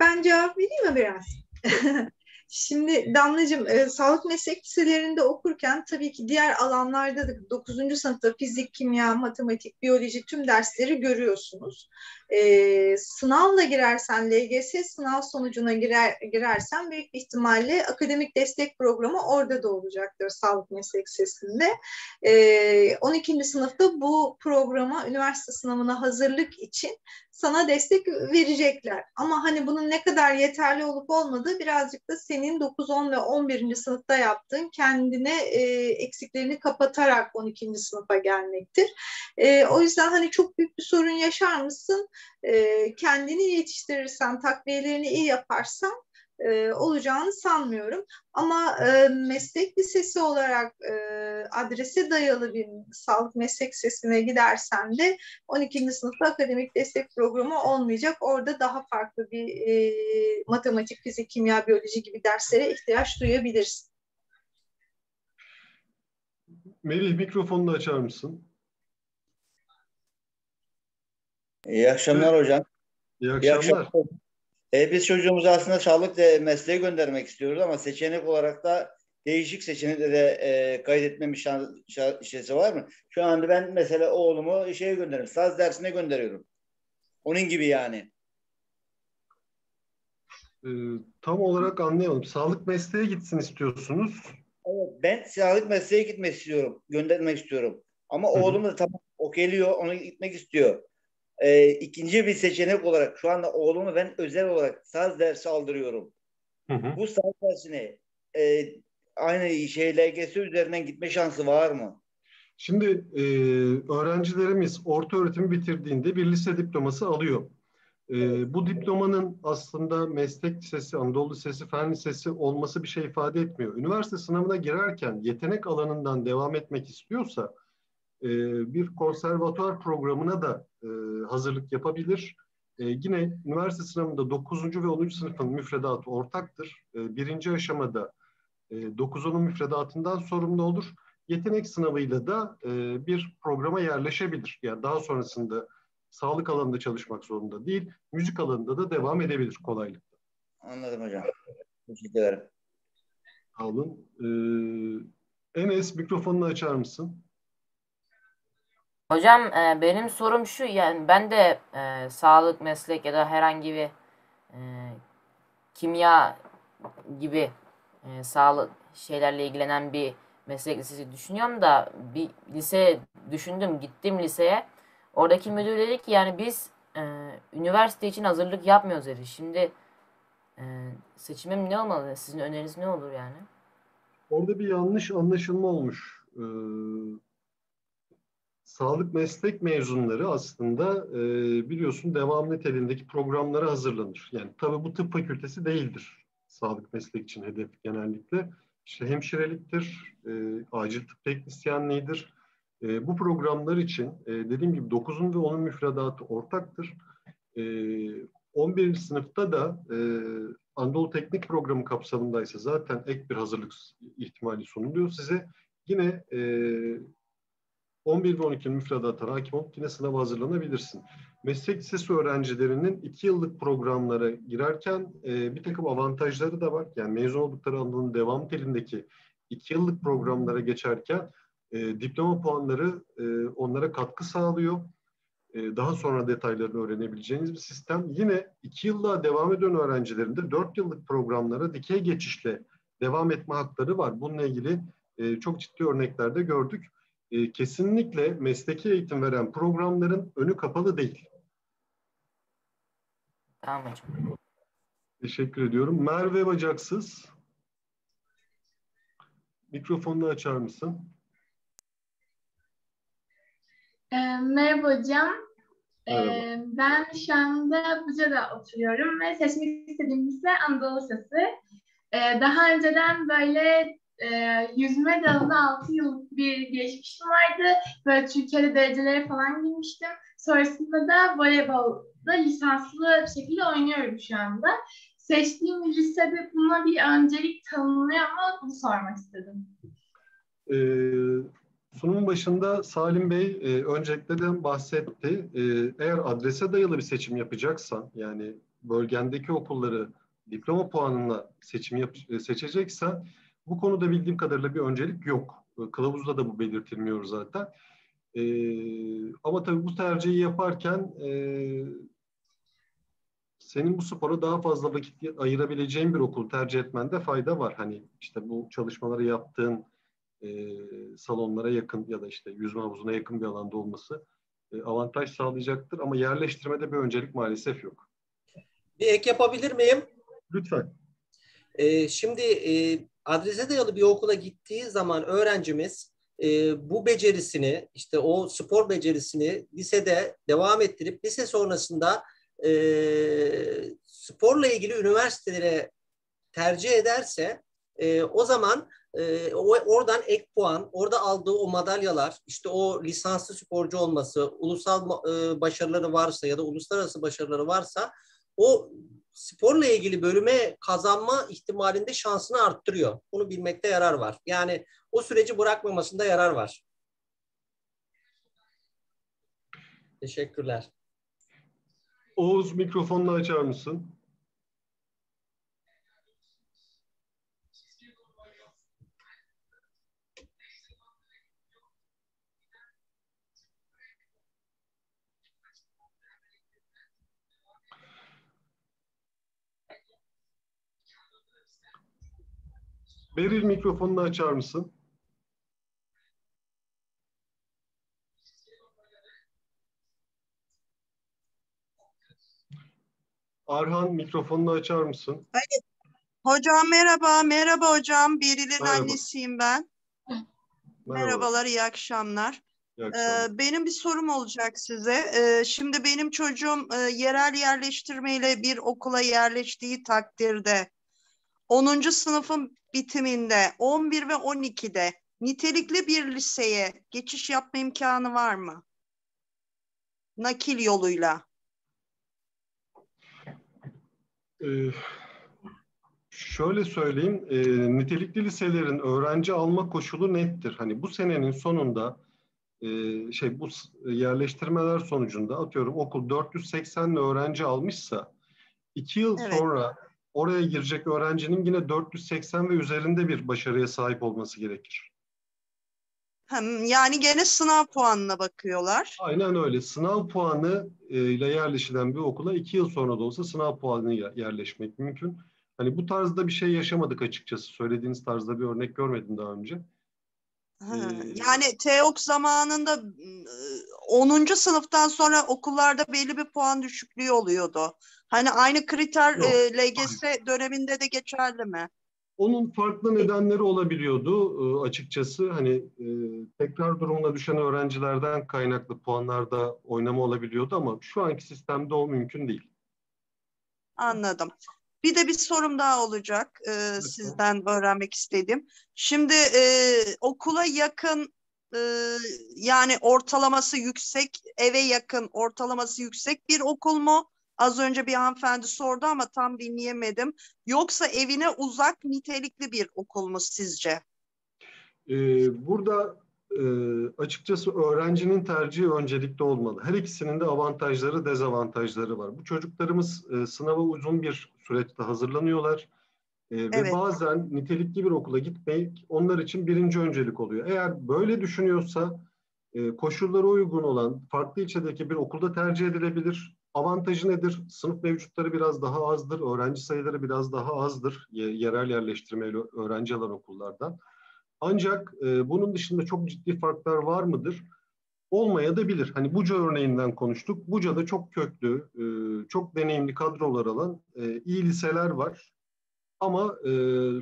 Ben cevap vereyim mi biraz? Şimdi Damlacığım, e, sağlık meslek liselerinde okurken tabii ki diğer alanlarda da 9. sınıfta fizik, kimya, matematik, biyoloji tüm dersleri görüyorsunuz. E, sınavla girersen, LGS sınav sonucuna girer, girersen büyük ihtimalle akademik destek programı orada da olacaktır sağlık meslek lisesinde. E, 12. sınıfta bu programa, üniversite sınavına hazırlık için sana destek verecekler. Ama hani bunun ne kadar yeterli olup olmadığı birazcık da senin 9, 10 ve 11. sınıfta yaptığın kendine e, eksiklerini kapatarak 12. sınıfa gelmektir. E, o yüzden hani çok büyük bir sorun yaşar mısın? E, kendini yetiştirirsen, takviyelerini iyi yaparsan e, olacağını sanmıyorum. Ama e, meslek lisesi olarak e, adrese dayalı bir sağlık meslek lisesine gidersen de 12. sınıfta akademik destek programı olmayacak. Orada daha farklı bir e, matematik, fizik, kimya, biyoloji gibi derslere ihtiyaç duyabilirsin. Melih mikrofonunu açar mısın? İyi akşamlar hocam. İyi İyi akşamlar. akşamlar. E, biz çocuğumuzu aslında sağlık mesleğe göndermek istiyoruz ama seçenek olarak da değişik seçeneklere e, kaydetmem şan, şa- şeysi var mı? Şu anda ben mesela oğlumu şeye gönderiyorum. Saz dersine gönderiyorum. Onun gibi yani. Ee, tam olarak anlayamadım. Sağlık mesleğe gitsin istiyorsunuz. Evet, ben sağlık mesleğe gitmek istiyorum. Göndermek istiyorum. Ama Hı hı. oğlum da tamam okeyliyor. Onu gitmek istiyor. E, ikinci bir seçenek olarak şu anda oğlumu ben özel olarak saz dersi aldırıyorum. Hı hı. Bu saz dersine e, aynı şey LGS üzerinden gitme şansı var mı? Şimdi e, öğrencilerimiz orta öğretimi bitirdiğinde bir lise diploması alıyor. E, bu diplomanın aslında meslek lisesi, Anadolu Lisesi, Fen Lisesi olması bir şey ifade etmiyor. Üniversite sınavına girerken yetenek alanından devam etmek istiyorsa e, bir konservatuar programına da e, hazırlık yapabilir. E, yine üniversite sınavında 9. ve 10. sınıfın müfredatı ortaktır. E, birinci aşamada e, 9-10'un müfredatından sorumlu olur yetenek sınavıyla da e, bir programa yerleşebilir. Yani daha sonrasında sağlık alanında çalışmak zorunda değil, müzik alanında da devam edebilir kolaylıkla. Anladım hocam. Teşekkür ederim. Sağ olun. Ee, Enes mikrofonunu açar mısın? Hocam e, benim sorum şu yani ben de e, sağlık meslek ya da herhangi bir e, kimya gibi e, sağlık şeylerle ilgilenen bir meslek lisesi düşünüyorum da bir lise düşündüm gittim liseye oradaki müdür dedi ki yani biz e, üniversite için hazırlık yapmıyoruz dedi. Şimdi e, seçimim ne olmalı? Sizin öneriniz ne olur yani? Orada bir yanlış anlaşılma olmuş. Ee, sağlık meslek mezunları aslında e, biliyorsun devam niteliğindeki programlara hazırlanır. Yani tabii bu tıp fakültesi değildir. Sağlık meslek için hedef genellikle. İşte hemşireliktir, e, acil tıp teknisyenliğidir. E, bu programlar için e, dediğim gibi 9'un ve 10'un müfredatı ortaktır. E, 11. sınıfta da e, Anadolu Teknik Programı kapsamındaysa zaten ek bir hazırlık ihtimali sunuluyor size. Yine e, 11 ve 12 müfredata hakim olup yine sınava hazırlanabilirsin. Meslek lisesi öğrencilerinin iki yıllık programlara girerken e, bir takım avantajları da var. Yani mezun oldukları alanın devam telindeki iki yıllık programlara geçerken e, diploma puanları e, onlara katkı sağlıyor. E, daha sonra detaylarını öğrenebileceğiniz bir sistem. Yine iki yıllığa devam eden öğrencilerin de dört yıllık programlara dikey geçişle devam etme hakları var. Bununla ilgili e, çok ciddi örneklerde gördük. E, kesinlikle mesleki eğitim veren programların önü kapalı değil. Tamam hocam. Teşekkür ediyorum. Merve Bacaksız. Mikrofonunu açar mısın? Ee, merhaba hocam. Ee, Merhaba. ben şu anda Buca'da oturuyorum ve seçmek istediğim lise Anadolu Lisesi. Ee, daha önceden böyle e, yüzme dalında 6 yıl bir geçmişim vardı. Böyle Türkiye'de derecelere falan girmiştim. Sonrasında da voleybolda lisanslı bir şekilde oynuyorum şu anda. Seçtiğim lisede buna bir öncelik tanınıyor ama bunu sormak istedim. Ee, sunum başında Salim Bey e, öncelikle de bahsetti. Ee, eğer adrese dayalı bir seçim yapacaksan, yani bölgendeki okulları diploma puanına seçim yap, e, seçeceksen, bu konuda bildiğim kadarıyla bir öncelik yok. E, Kılavuzda da bu belirtilmiyor zaten. Ee, ama tabii bu tercihi yaparken e, senin bu spora daha fazla vakit ayırabileceğin bir okul tercih etmende fayda var. Hani işte bu çalışmaları yaptığın e, salonlara yakın ya da işte yüzme havuzuna yakın bir alanda olması e, avantaj sağlayacaktır. Ama yerleştirmede bir öncelik maalesef yok. Bir ek yapabilir miyim? Lütfen. Ee, şimdi e, adrese dayalı bir okula gittiği zaman öğrencimiz e, bu becerisini işte o spor becerisini lisede devam ettirip lise sonrasında e, sporla ilgili üniversitelere tercih ederse e, o zaman e, oradan ek puan, orada aldığı o madalyalar, işte o lisanslı sporcu olması, ulusal e, başarıları varsa ya da uluslararası başarıları varsa o sporla ilgili bölüme kazanma ihtimalinde şansını arttırıyor. Bunu bilmekte yarar var. Yani o süreci bırakmamasında yarar var. Teşekkürler. Oğuz mikrofonunu açar mısın? Beril mikrofonunu açar mısın? Arhan mikrofonunu açar mısın? Hocam merhaba, merhaba hocam. Beril'in Merhaba. annesiyim ben. Merhabalar, iyi akşamlar. İyi akşamlar. Ee, benim bir sorum olacak size. Ee, şimdi benim çocuğum e, yerel yerleştirmeyle bir okula yerleştiği takdirde 10. sınıfın bitiminde 11 ve 12'de nitelikli bir liseye geçiş yapma imkanı var mı? Nakil yoluyla. Ee, şöyle söyleyeyim, e, nitelikli liselerin öğrenci alma koşulu nettir. Hani bu senenin sonunda e, şey bu yerleştirmeler sonucunda atıyorum okul 480 öğrenci almışsa iki yıl Evet. sonra oraya girecek öğrencinin yine 480 ve üzerinde bir başarıya sahip olması gerekir. Hem, yani gene sınav puanına bakıyorlar. Aynen öyle. Sınav puanı e, ile yerleşilen bir okula iki yıl sonra da olsa sınav puanı yer- yerleşmek mümkün. Hani bu tarzda bir şey yaşamadık açıkçası. Söylediğiniz tarzda bir örnek görmedim daha önce. Ha, Ee, yani TEOK zamanında e, 10. sınıftan sonra okullarda belli bir puan düşüklüğü oluyordu. Hani aynı kriter Yok, e, LGS döneminde de geçerli mi? Onun farklı nedenleri olabiliyordu e, açıkçası. Hani e, tekrar durumuna düşen öğrencilerden kaynaklı puanlarda oynama olabiliyordu ama şu anki sistemde o mümkün değil. Anladım. Bir de bir sorum daha olacak e, sizden öğrenmek istediğim. Şimdi e, okula yakın e, yani ortalaması yüksek, eve yakın ortalaması yüksek bir okul mu? Az önce bir hanımefendi sordu ama tam dinleyemedim. Yoksa evine uzak nitelikli bir okul mu sizce? Ee, burada e, açıkçası öğrencinin tercihi öncelikli olmalı. Her ikisinin de avantajları, dezavantajları var. Bu çocuklarımız e, sınava uzun bir süreçte hazırlanıyorlar. E, Ve Evet. bazen nitelikli bir okula gitmek onlar için birinci öncelik oluyor. Eğer böyle düşünüyorsa e, koşullara uygun olan farklı ilçedeki bir okulda tercih edilebilir. Avantajı nedir? Sınıf mevcutları biraz daha azdır, öğrenci sayıları biraz daha azdır ye- yerel yerleştirmeyle öğrenci alan okullardan. Ancak e, bunun dışında çok ciddi farklar var mıdır? Olmaya da bilir. Hani Buca örneğinden konuştuk. Buca'da çok köklü, e, çok deneyimli kadrolar alan e, iyi liseler var. Ama e,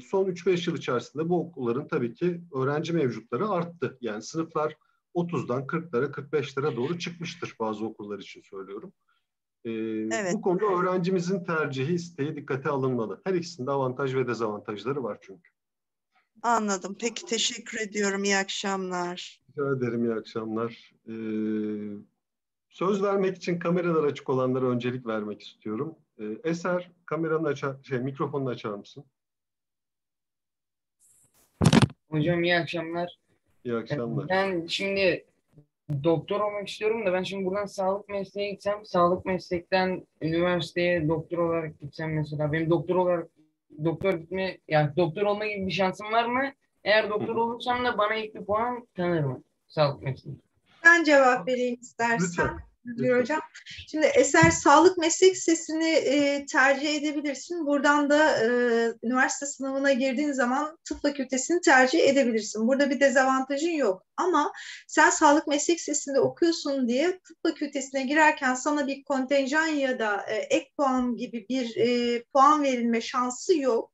son 3-5 yıl içerisinde bu okulların tabii ki öğrenci mevcutları arttı. Yani sınıflar 30'dan 40'lara 45'lere doğru çıkmıştır bazı okullar için söylüyorum. E, Evet. Bu konuda öğrencimizin tercihi, isteği dikkate alınmalı. Her ikisinde avantaj ve dezavantajları var çünkü. Anladım. Peki teşekkür ediyorum. İyi akşamlar. Rica ederim, iyi akşamlar. Ee, söz vermek için kameralar açık olanlara öncelik vermek istiyorum. Ee, Eser, kameranı açar, şey, mikrofonunu açar mısın? Hocam iyi akşamlar. İyi akşamlar. Ben şimdi doktor olmak istiyorum da ben şimdi buradan sağlık mesleğe gitsem, sağlık meslekten üniversiteye doktor olarak gitsem mesela benim doktor olarak doktor gitme yani doktor olma gibi bir şansım var mı? Eğer doktor olursam da bana ilk bir puan tanır mı? Sağlık mesleği. Ben cevap vereyim istersen. Lütfen. Diyor hocam. Şimdi eser sağlık meslek sesini e, tercih edebilirsin. Buradan da e, üniversite sınavına girdiğin zaman tıp fakültesini tercih edebilirsin. Burada bir dezavantajın yok. Ama sen sağlık meslek sesinde okuyorsun diye tıp fakültesine girerken sana bir kontenjan ya da e, ek puan gibi bir e, puan verilme şansı yok.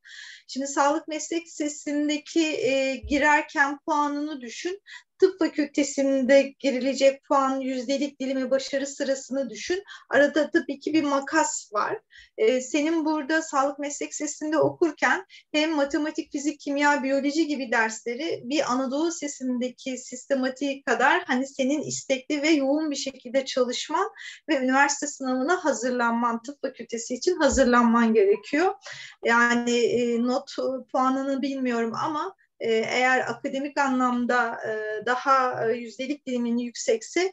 Şimdi sağlık meslek sesindeki e, girerken puanını düşün tıp fakültesinde girilecek puan yüzdelik dilimi başarı sırasını düşün. Arada tabii ki bir makas var. Ee, senin burada sağlık meslek sesinde okurken hem matematik, fizik, kimya, biyoloji gibi dersleri bir Anadolu sesindeki sistematiği kadar hani senin istekli ve yoğun bir şekilde çalışman ve üniversite sınavına hazırlanman, tıp fakültesi için hazırlanman gerekiyor. Yani e, not puanını bilmiyorum ama e, eğer akademik anlamda e, daha e, yüzdelik dilimin yüksekse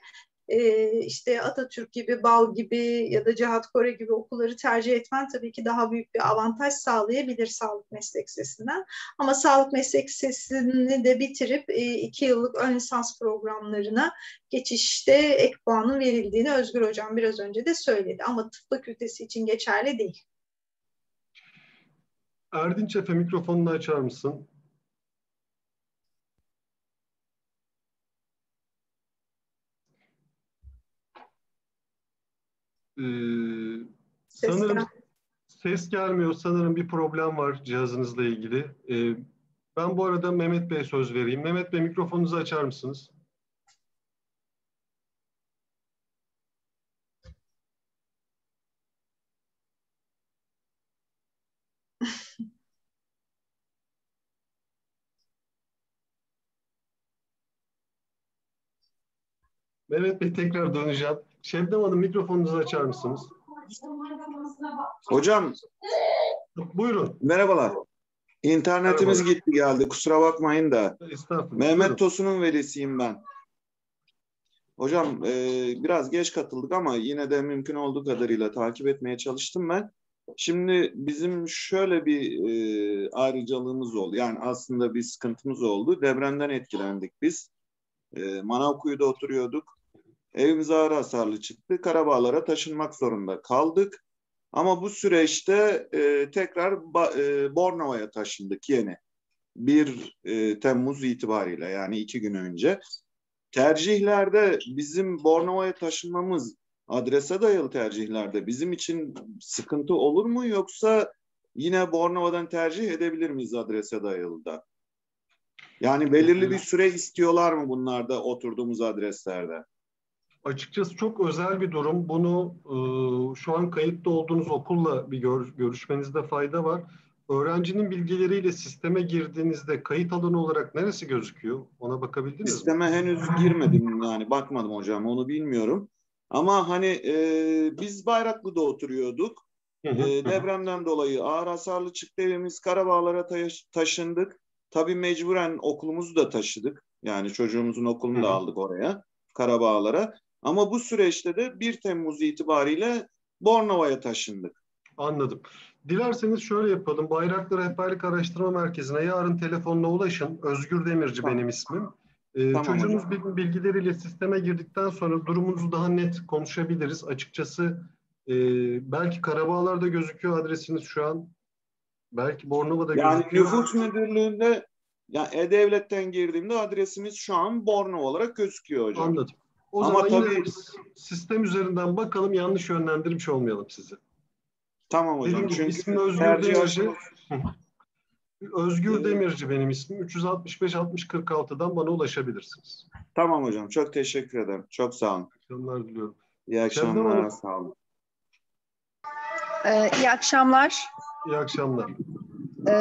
işte Atatürk gibi, Bal gibi ya da Cihat Kore gibi okulları tercih etmen tabii ki daha büyük bir avantaj sağlayabilir sağlık meslek lisesinden. Ama sağlık meslek lisesini de bitirip iki yıllık ön lisans programlarına geçişte ek puanın verildiğini Özgür Hocam biraz önce de söyledi. Ama tıp fakültesi için geçerli değil. Erdinç Efe mikrofonunu açar mısın? Ee, sanırım ses gelmiyor. Sanırım bir problem var cihazınızla ilgili. Ee, ben bu arada Mehmet Bey'e söz vereyim. Mehmet Bey mikrofonunuzu açar mısınız? Mehmet Bey tekrar döneceğim. Şebnem Hanım mikrofonunuzu açar mısınız? Hocam. Buyurun. Merhabalar. İnternetimiz Merhaba. gitti geldi. Kusura bakmayın da. Mehmet Buyurun. Tosun'un velisiyim ben. Hocam e, biraz geç katıldık ama yine de mümkün olduğu kadarıyla takip etmeye çalıştım ben. Şimdi bizim şöyle bir e, ayrıcalığımız oldu. Yani aslında bir sıkıntımız oldu. Depremden etkilendik biz. E, Manavkuyu'da oturuyorduk. Evimiz ağır hasarlı çıktı. Karabağlara taşınmak zorunda kaldık. Ama bu süreçte e, tekrar e, Bornova'ya taşındık yeni. 1 e, Temmuz itibariyle yani iki gün önce. Tercihlerde bizim Bornova'ya taşınmamız adrese dayalı tercihlerde bizim için sıkıntı olur mu yoksa yine Bornova'dan tercih edebilir miyiz adrese dayalı da? Yani belirli bir süre istiyorlar mı bunlarda oturduğumuz adreslerde? Açıkçası çok özel bir durum. Bunu e, şu an kayıtlı olduğunuz okulla bir gör, görüşmenizde fayda var. Öğrencinin bilgileriyle sisteme girdiğinizde kayıt alanı olarak neresi gözüküyor? Ona bakabildiniz sisteme mi? Sisteme henüz girmedim yani bakmadım hocam onu bilmiyorum. Ama hani e, biz Bayraklı'da oturuyorduk. E, depremden dolayı ağır hasarlı çıktı evimiz. Karabağlar'a taş, taşındık. Tabii mecburen okulumuzu da taşıdık. Yani çocuğumuzun okulunu da aldık oraya. Karabağlar'a. Ama bu süreçte de 1 Temmuz itibariyle Bornova'ya taşındık. Anladım. Dilerseniz şöyle yapalım. Bayraklı Rehberlik Araştırma Merkezi'ne yarın telefonla ulaşın. Özgür Demirci tamam. benim ismim. Ee, tamam, çocuğunuz hocam. bilgileriyle sisteme girdikten sonra durumunuzu daha net konuşabiliriz. Açıkçası e, belki Karabağlar'da gözüküyor adresiniz şu an. Belki Bornova'da yani gözüküyor. Yani nüfus müdürlüğünde Ya E-Devlet'ten girdiğimde adresimiz şu an Bornova olarak gözüküyor hocam. Anladım. O Ama zaman tabii- yine sistem üzerinden bakalım yanlış yönlendirmiş olmayalım sizi. Tamam hocam. Dediğim gibi Çünkü ismim Özgür Demirci. Özgür Ee, Demirci benim ismim. 365 60 46'dan bana ulaşabilirsiniz. Tamam hocam. Çok teşekkür ederim. Çok sağ olun. Akşamlar diliyorum. İyi akşamlar. Sağ olun. Ee, iyi akşamlar. İyi akşamlar. Ee,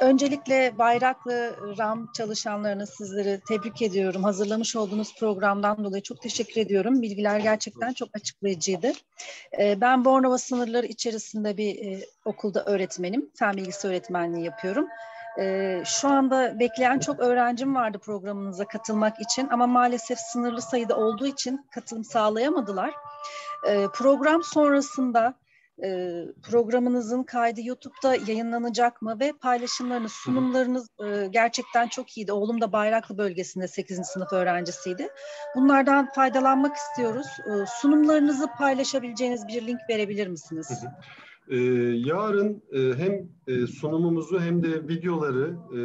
öncelikle Bayraklı RAM çalışanlarını sizleri tebrik ediyorum. Hazırlamış olduğunuz programdan dolayı çok teşekkür ediyorum. Bilgiler gerçekten çok açıklayıcıydı. Ee, ben Bornova sınırları içerisinde bir e, okulda öğretmenim. Fen bilgisi öğretmenliği yapıyorum. Ee, şu anda bekleyen çok öğrencim vardı programınıza katılmak için ama maalesef sınırlı sayıda olduğu için katılım sağlayamadılar. Ee, program sonrasında e, programınızın kaydı YouTube'da yayınlanacak mı ve paylaşımlarınız, sunumlarınız e, gerçekten çok iyiydi. Oğlum da Bayraklı bölgesinde 8. sınıf öğrencisiydi. Bunlardan faydalanmak istiyoruz. E, sunumlarınızı paylaşabileceğiniz bir link verebilir misiniz? Ee, yarın e, hem e, sunumumuzu hem de videoları e,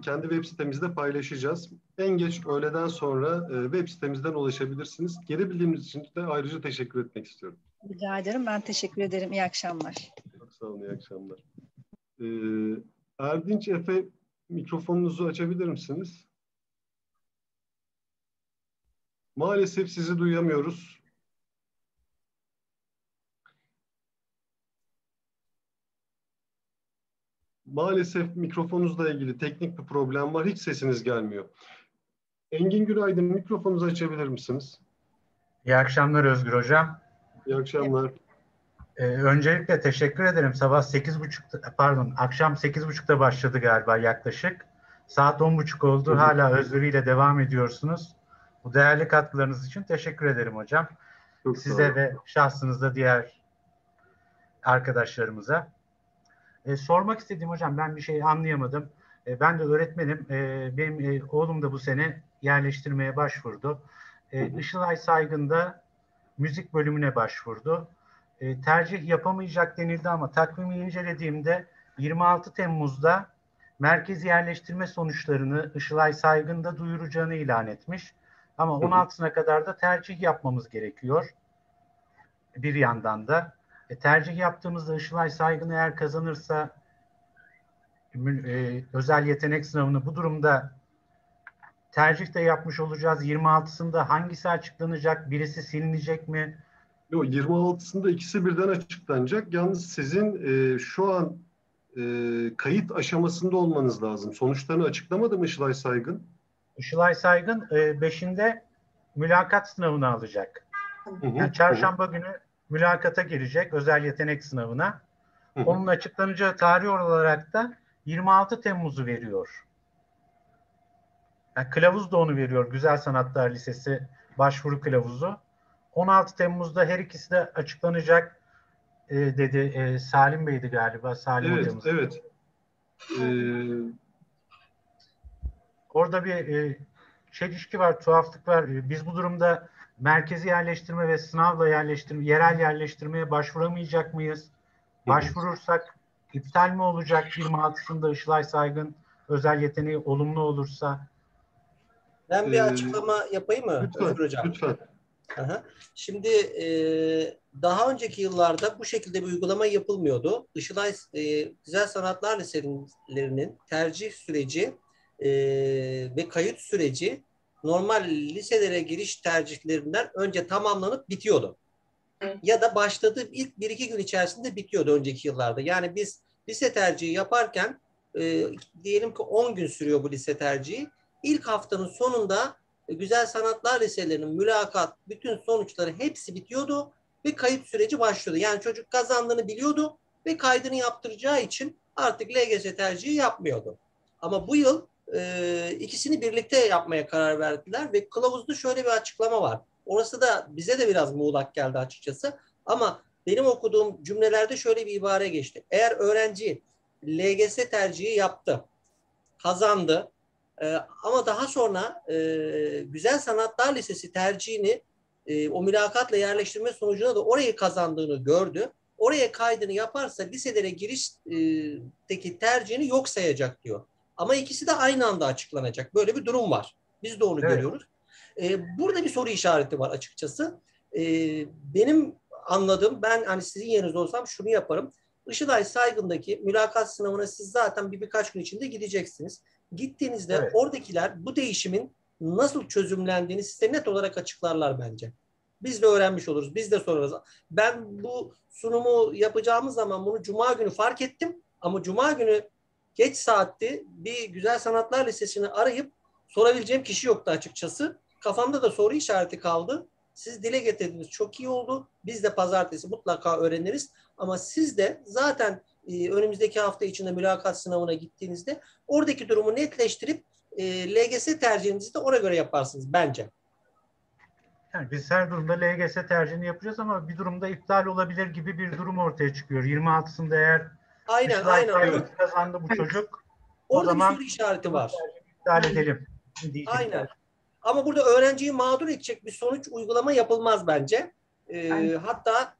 kendi web sitemizde paylaşacağız. En geç öğleden sonra e, web sitemizden ulaşabilirsiniz. Geri bildiğiniz için de ayrıca teşekkür etmek istiyorum. Rica ederim. Ben teşekkür ederim. İyi akşamlar. Çok sağ olun, iyi akşamlar. Ee, Erdinç Efe mikrofonunuzu açabilir misiniz? Maalesef sizi duyamıyoruz. Maalesef mikrofonunuzla ilgili teknik bir problem var. Hiç sesiniz gelmiyor. Engin Günaydın mikrofonunuzu açabilir misiniz? İyi akşamlar Özgür Hocam. İyi akşamlar. Ee, öncelikle teşekkür ederim. Sabah 8.30 pardon akşam 8.30'da başladı galiba yaklaşık. Saat 10.30 oldu. Hala özveriyle devam ediyorsunuz. Bu değerli katkılarınız için teşekkür ederim hocam. Çok Size ve şahsınızda diğer arkadaşlarımıza. Ee, sormak istediğim hocam ben bir şey anlayamadım. Ee, ben de öğretmenim. Ee, benim e, oğlum da bu sene yerleştirmeye başvurdu. Ee, Işılay Saygın'da müzik bölümüne başvurdu. E, tercih yapamayacak denildi ama takvimi incelediğimde 26 Temmuz'da merkez yerleştirme sonuçlarını Işılay Saygın'da duyuracağını ilan etmiş. Ama 16'sına kadar da tercih yapmamız gerekiyor. Bir yandan da. E, tercih yaptığımızda Işılay Saygın eğer kazanırsa e, özel yetenek sınavını bu durumda tercih de yapmış olacağız. 26'sında hangisi açıklanacak? Birisi silinecek mi? Yok 26'sında ikisi birden açıklanacak. Yalnız sizin e, şu an e, kayıt aşamasında olmanız lazım. Sonuçlarını açıklamadı mı Işılay Saygın? Işılay Saygın 5'inde mülakat sınavını alacak. Yani çarşamba günü mülakata girecek özel yetenek sınavına. Onun açıklanacağı tarih olarak da 26 Temmuz'u veriyor. Yani kılavuz da onu veriyor. Güzel Sanatlar Lisesi başvuru kılavuzu. 16 Temmuz'da her ikisi de açıklanacak e, dedi. E, Salim Bey'di galiba. Salim Evet, hocamız. evet. Ee, Orada bir e, çelişki var, tuhaflık var. E, Biz bu durumda merkezi yerleştirme ve sınavla yerleştirme, yerel yerleştirmeye başvuramayacak mıyız? Başvurursak iptal mi olacak 26'sında Işılay Saygın özel yeteneği olumlu olursa? Ben bir Ee, açıklama yapayım mı lütfen, Özgür Hocam? Lütfen. Aha. Şimdi e, daha önceki yıllarda bu şekilde bir uygulama yapılmıyordu. Işılay e, Güzel Sanatlar Liselerinin tercih süreci e, ve kayıt süreci normal liselere giriş tercihlerinden önce tamamlanıp bitiyordu. Ya da başladığı ilk bir iki gün içerisinde bitiyordu önceki yıllarda. Yani biz lise tercihi yaparken e, diyelim ki 10 gün sürüyor bu lise tercihi. İlk haftanın sonunda e, Güzel Sanatlar Liselerinin mülakat, bütün sonuçları hepsi bitiyordu ve kayıt süreci başlıyordu. Yani çocuk kazandığını biliyordu ve kaydını yaptıracağı için artık LGS tercihi yapmıyordu. Ama bu yıl e, ikisini birlikte yapmaya karar verdiler ve kılavuzda şöyle bir açıklama var. Orası da bize de biraz muğlak geldi açıkçası. Ama benim okuduğum cümlelerde şöyle bir ibare geçti. Eğer öğrenci LGS tercihi yaptı, kazandı ee, ama daha sonra e, Güzel Sanatlar Lisesi tercihini e, o mülakatla yerleştirme sonucunda da orayı kazandığını gördü. Oraya kaydını yaparsa liselere girişteki tercihini yok sayacak diyor. Ama ikisi de aynı anda açıklanacak. Böyle bir durum var. Biz de onu Evet. görüyoruz. E, burada bir soru işareti var açıkçası. E, benim anladığım ben hani sizin yerinizde olsam şunu yaparım. Işılay Saygın'daki mülakat sınavına siz zaten bir birkaç gün içinde gideceksiniz. Gittiğinizde Evet. oradakiler bu değişimin nasıl çözümlendiğini size net olarak açıklarlar bence. Biz de öğrenmiş oluruz. Biz de sorarız. Ben bu sunumu yapacağımız zaman bunu cuma günü fark ettim. Ama cuma günü geç saatte bir Güzel Sanatlar Lisesi'ni arayıp sorabileceğim kişi yoktu açıkçası. Kafamda da soru işareti kaldı. Siz dile getirdiniz. Çok iyi oldu. Biz de pazartesi mutlaka öğreniriz. Ama siz de zaten e, önümüzdeki hafta içinde mülakat sınavına gittiğinizde oradaki durumu netleştirip e, LGS tercihinizi de ona göre yaparsınız bence. Yani biz her durumda LGS tercihini yapacağız ama bir durumda iptal olabilir gibi bir durum ortaya çıkıyor. 26'sında eğer Aynen, aynen. Kazandı bu çocuk. o Orada zaman bir soru işareti var. iptal edelim. diyecekler. Aynen. Ama burada öğrenciyi mağdur edecek bir sonuç uygulama yapılmaz bence. Ee, hatta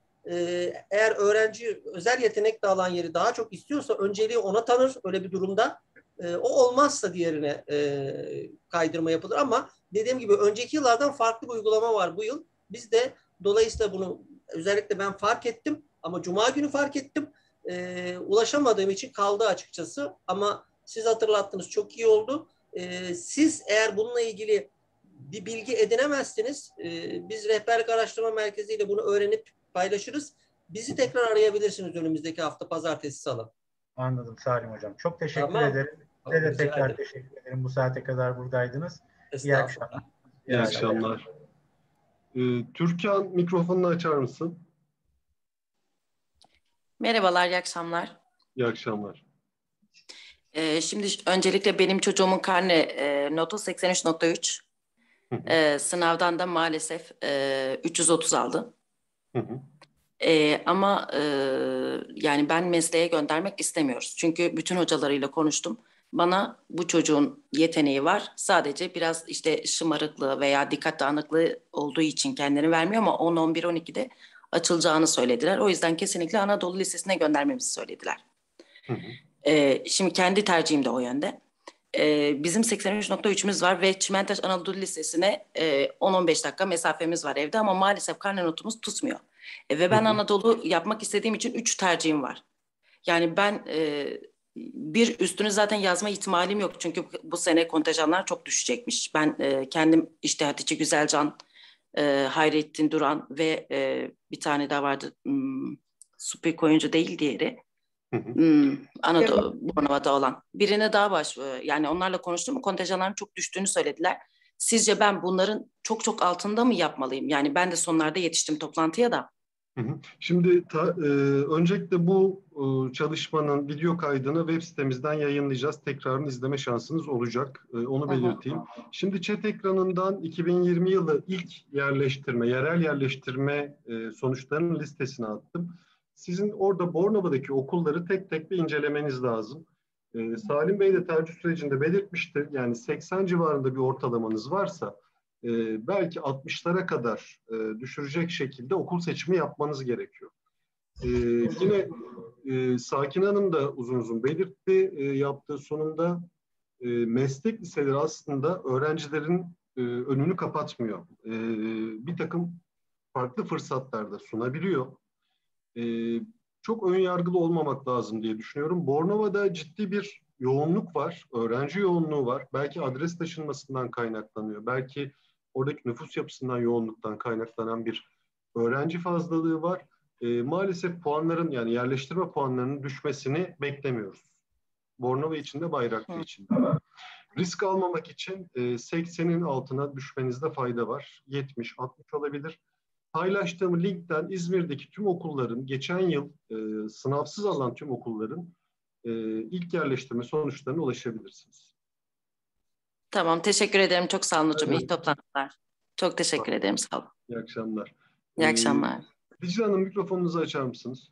eğer öğrenci özel yetenekle alan yeri daha çok istiyorsa önceliği ona tanır öyle bir durumda. E, o olmazsa diğerine e, kaydırma yapılır ama dediğim gibi önceki yıllardan farklı bir uygulama var bu yıl. Biz de dolayısıyla bunu özellikle ben fark ettim ama cuma günü fark ettim. E, ulaşamadığım için kaldı açıkçası ama siz hatırlattınız çok iyi oldu. Siz eğer bununla ilgili bir bilgi edinemezsiniz. E, biz rehberlik araştırma merkeziyle bunu öğrenip paylaşırız. Bizi tekrar arayabilirsiniz önümüzdeki hafta pazartesi salı. Anladım Salim Hocam. Çok teşekkür Tamam. ederim. Size de tekrar ederim. teşekkür ederim. Bu saate kadar buradaydınız. İyi akşamlar. İyi akşamlar. Ee, Türkan mikrofonunu açar mısın? Merhabalar, iyi akşamlar. İyi akşamlar. Ee, şimdi öncelikle benim çocuğumun karne e, notu 83.3. Ee, sınavdan da maalesef e, 330 aldı. Ee, ama e, yani ben mesleğe göndermek istemiyoruz. Çünkü bütün hocalarıyla konuştum. Bana bu çocuğun yeteneği var. Sadece biraz işte şımarıklığı veya dikkat dağınıklığı olduğu için kendini vermiyor ama 10, 11, 12'de açılacağını söylediler. O yüzden kesinlikle Anadolu Lisesi'ne göndermemizi söylediler. Ee, şimdi kendi tercihim de o yönde. Ee, bizim 83.3'ümüz var ve Çimentaş Anadolu Lisesi'ne e, 10-15 dakika mesafemiz var evde ama maalesef karne notumuz tutmuyor. E, ve ben Anadolu yapmak istediğim için 3 tercihim var. Yani ben e, bir üstünü zaten yazma ihtimalim yok çünkü bu sene kontenjanlar çok düşecekmiş. Ben e, kendim işte Hatice Güzelcan, e, Hayrettin Duran ve e, bir tane daha vardı. Hmm, Supik oyuncu değil diğeri. Hmm, Anadolu Bornova'da olan. Birine daha baş yani onlarla konuştum. Kontenjanların çok düştüğünü söylediler. Sizce ben bunların çok çok altında mı yapmalıyım? Yani ben de sonlarda yetiştim toplantıya da. Hı hı. Şimdi ta, e, öncelikle bu e, çalışmanın video kaydını web sitemizden yayınlayacağız. Tekrarını izleme şansınız olacak. E, onu belirteyim. Şimdi chat ekranından 2020 yılı ilk yerleştirme, yerel yerleştirme e, sonuçlarının listesine attım. Sizin orada Bornova'daki okulları tek tek bir incelemeniz lazım. E, Salim Bey de tercih sürecinde belirtmişti. Yani 80 civarında bir ortalamanız varsa e, belki 60'lara kadar e, düşürecek şekilde okul seçimi yapmanız gerekiyor. E, yine e, Sakin Hanım da uzun uzun belirtti e, yaptığı sonunda e, meslek liseleri aslında öğrencilerin e, önünü kapatmıyor. E, bir takım farklı fırsatlar da sunabiliyor. E, çok ön yargılı olmamak lazım diye düşünüyorum. Bornova'da ciddi bir yoğunluk var, öğrenci yoğunluğu var. Belki adres taşınmasından kaynaklanıyor. Belki oradaki nüfus yapısından yoğunluktan kaynaklanan bir öğrenci fazlalığı var. E, maalesef puanların yani yerleştirme puanlarının düşmesini beklemiyoruz. Bornova için de Bayraklı için de. Risk almamak için e, 80'in altına düşmenizde fayda var. 70, 60 olabilir. Paylaştığım linkten İzmir'deki tüm okulların, geçen yıl e, sınavsız alan tüm okulların e, ilk yerleştirme sonuçlarına ulaşabilirsiniz. Tamam teşekkür ederim. Çok sağ olun hocam. İyi toplantılar. Çok teşekkür ederim. Sağ olun. İyi akşamlar. İyi Ee, akşamlar. Dicle Hanım mikrofonunuzu açar mısınız?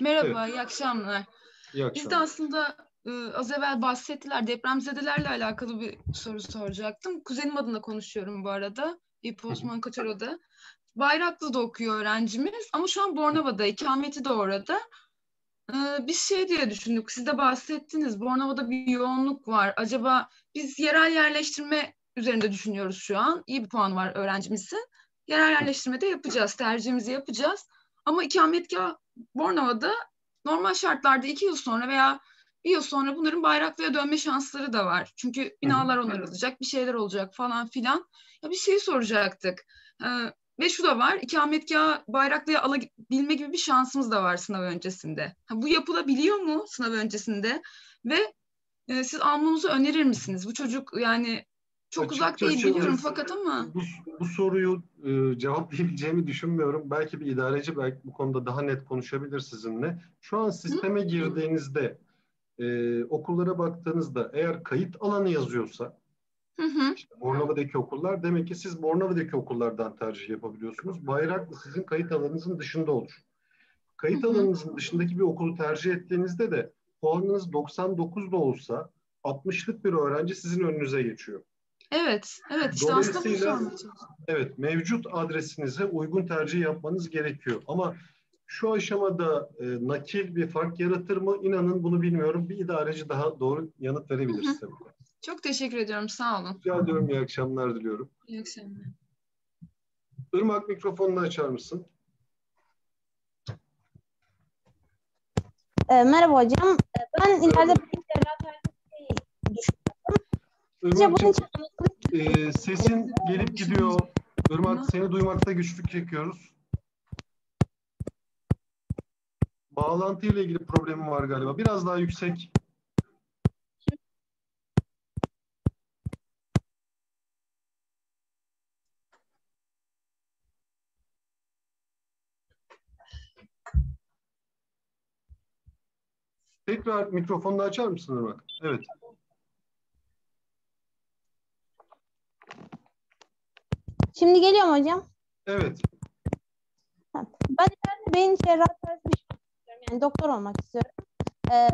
Merhaba, Evet. iyi akşamlar. İyi Biz de akşamlar. aslında az evvel bahsettiler. Depremzedelerle alakalı bir soru soracaktım. Kuzenim adına konuşuyorum bu arada. İp Osman Koçero'da. Bayraklı'da okuyor öğrencimiz ama şu an Bornova'da, ikameti de orada. Ee, biz şey diye düşündük. Siz de bahsettiniz. Bornova'da bir yoğunluk var. Acaba biz yerel yerleştirme üzerinde düşünüyoruz şu an. İyi bir puan var öğrencimizin. Yerel yerleştirme de yapacağız. Tercihimizi yapacağız. Ama ikametgah Bornova'da normal şartlarda iki yıl sonra veya bir yıl sonra bunların Bayraklı'ya dönme şansları da var. Çünkü binalar onarılacak, bir şeyler olacak falan filan. Ya bir şey soracaktık. Ee, ve şu da var, ikametgahı Bayraklı'ya alabilme gibi bir şansımız da var sınav öncesinde. Ha, bu yapılabiliyor mu sınav öncesinde? Ve e, siz almamızı önerir misiniz? Bu çocuk yani çok uzak değil Açıkçası biliyorum fakat ama Bu, bu soruyu e, cevaplayabileceğimi düşünmüyorum. Belki bir idareci belki bu konuda daha net konuşabilir sizinle. Şu an sisteme girdiğinizde e, okullara baktığınızda eğer kayıt alanı yazıyorsa işte Bornova'daki okullar demek ki siz Bornova'daki okullardan tercih yapabiliyorsunuz. Bayraklı sizin kayıt alanınızın dışında olur. Kayıt alanınızın dışındaki bir okulu tercih ettiğinizde de puanınız 99 da olsa 60'lık bir öğrenci sizin önünüze geçiyor. evet, evet işte aslında için. evet mevcut adresinize uygun tercih yapmanız gerekiyor. Ama şu aşamada e, nakil bir fark yaratır mı? İnanın bunu bilmiyorum. Bir idareci daha doğru yanıt verebilir size. Çok teşekkür ediyorum. Sağ olun. Rica ediyorum. İyi akşamlar diliyorum. İyi akşamlar. Irmak mikrofonunu açar mısın? Ee, merhaba hocam. Ee, Ben ileride bir cerrah mühendisliği düşünüyorum. Sizce bunun Irmak'cığım için e, sesin gelip gidiyor. Irmak seni duymakta güçlük çekiyoruz. Bağlantı ile ilgili problemim var galiba. Biraz daha yüksek. Tekrar mikrofonunu açar mısın Irmak? Evet. şimdi geliyor mu hocam? Evet. Ben ileride beyin cerrah istiyorum. Yani doktor olmak istiyorum. Ee,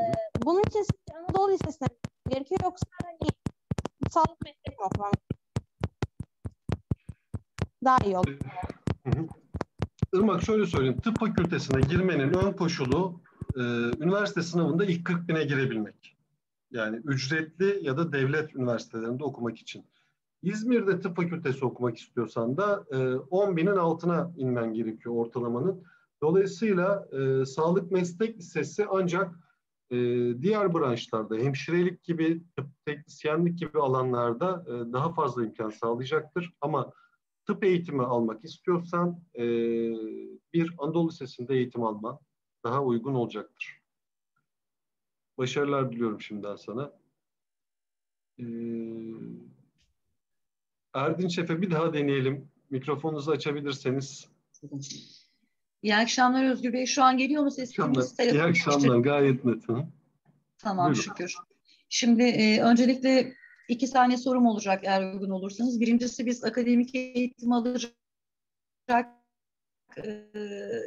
bunun için sizce Anadolu Lisesi'ne gerekiyor yoksa hani sağlık meslek mi okumam daha iyi olur. Irmak şöyle söyleyeyim. Tıp fakültesine girmenin ön koşulu e, üniversite sınavında ilk 40 bine girebilmek. Yani ücretli ya da devlet üniversitelerinde okumak için. İzmir'de tıp fakültesi okumak istiyorsan da e, 10 binin altına inmen gerekiyor ortalamanın. Dolayısıyla e, sağlık meslek lisesi ancak e, diğer branşlarda hemşirelik gibi, tıp teknisyenlik gibi alanlarda e, daha fazla imkan sağlayacaktır. Ama tıp eğitimi almak istiyorsan e, bir Anadolu Lisesi'nde eğitim alman daha uygun olacaktır. Başarılar diliyorum şimdiden sana. Ee, Erdinç Efe bir daha deneyelim. Mikrofonunuzu açabilirseniz. İyi akşamlar Özgür Bey. Şu an geliyor mu sesiniz? İyi akşamlar. Gayet net. Hı. Tamam Buyurun. şükür. Şimdi e, öncelikle iki tane sorum olacak eğer uygun olursanız. Birincisi biz akademik eğitim alacak e,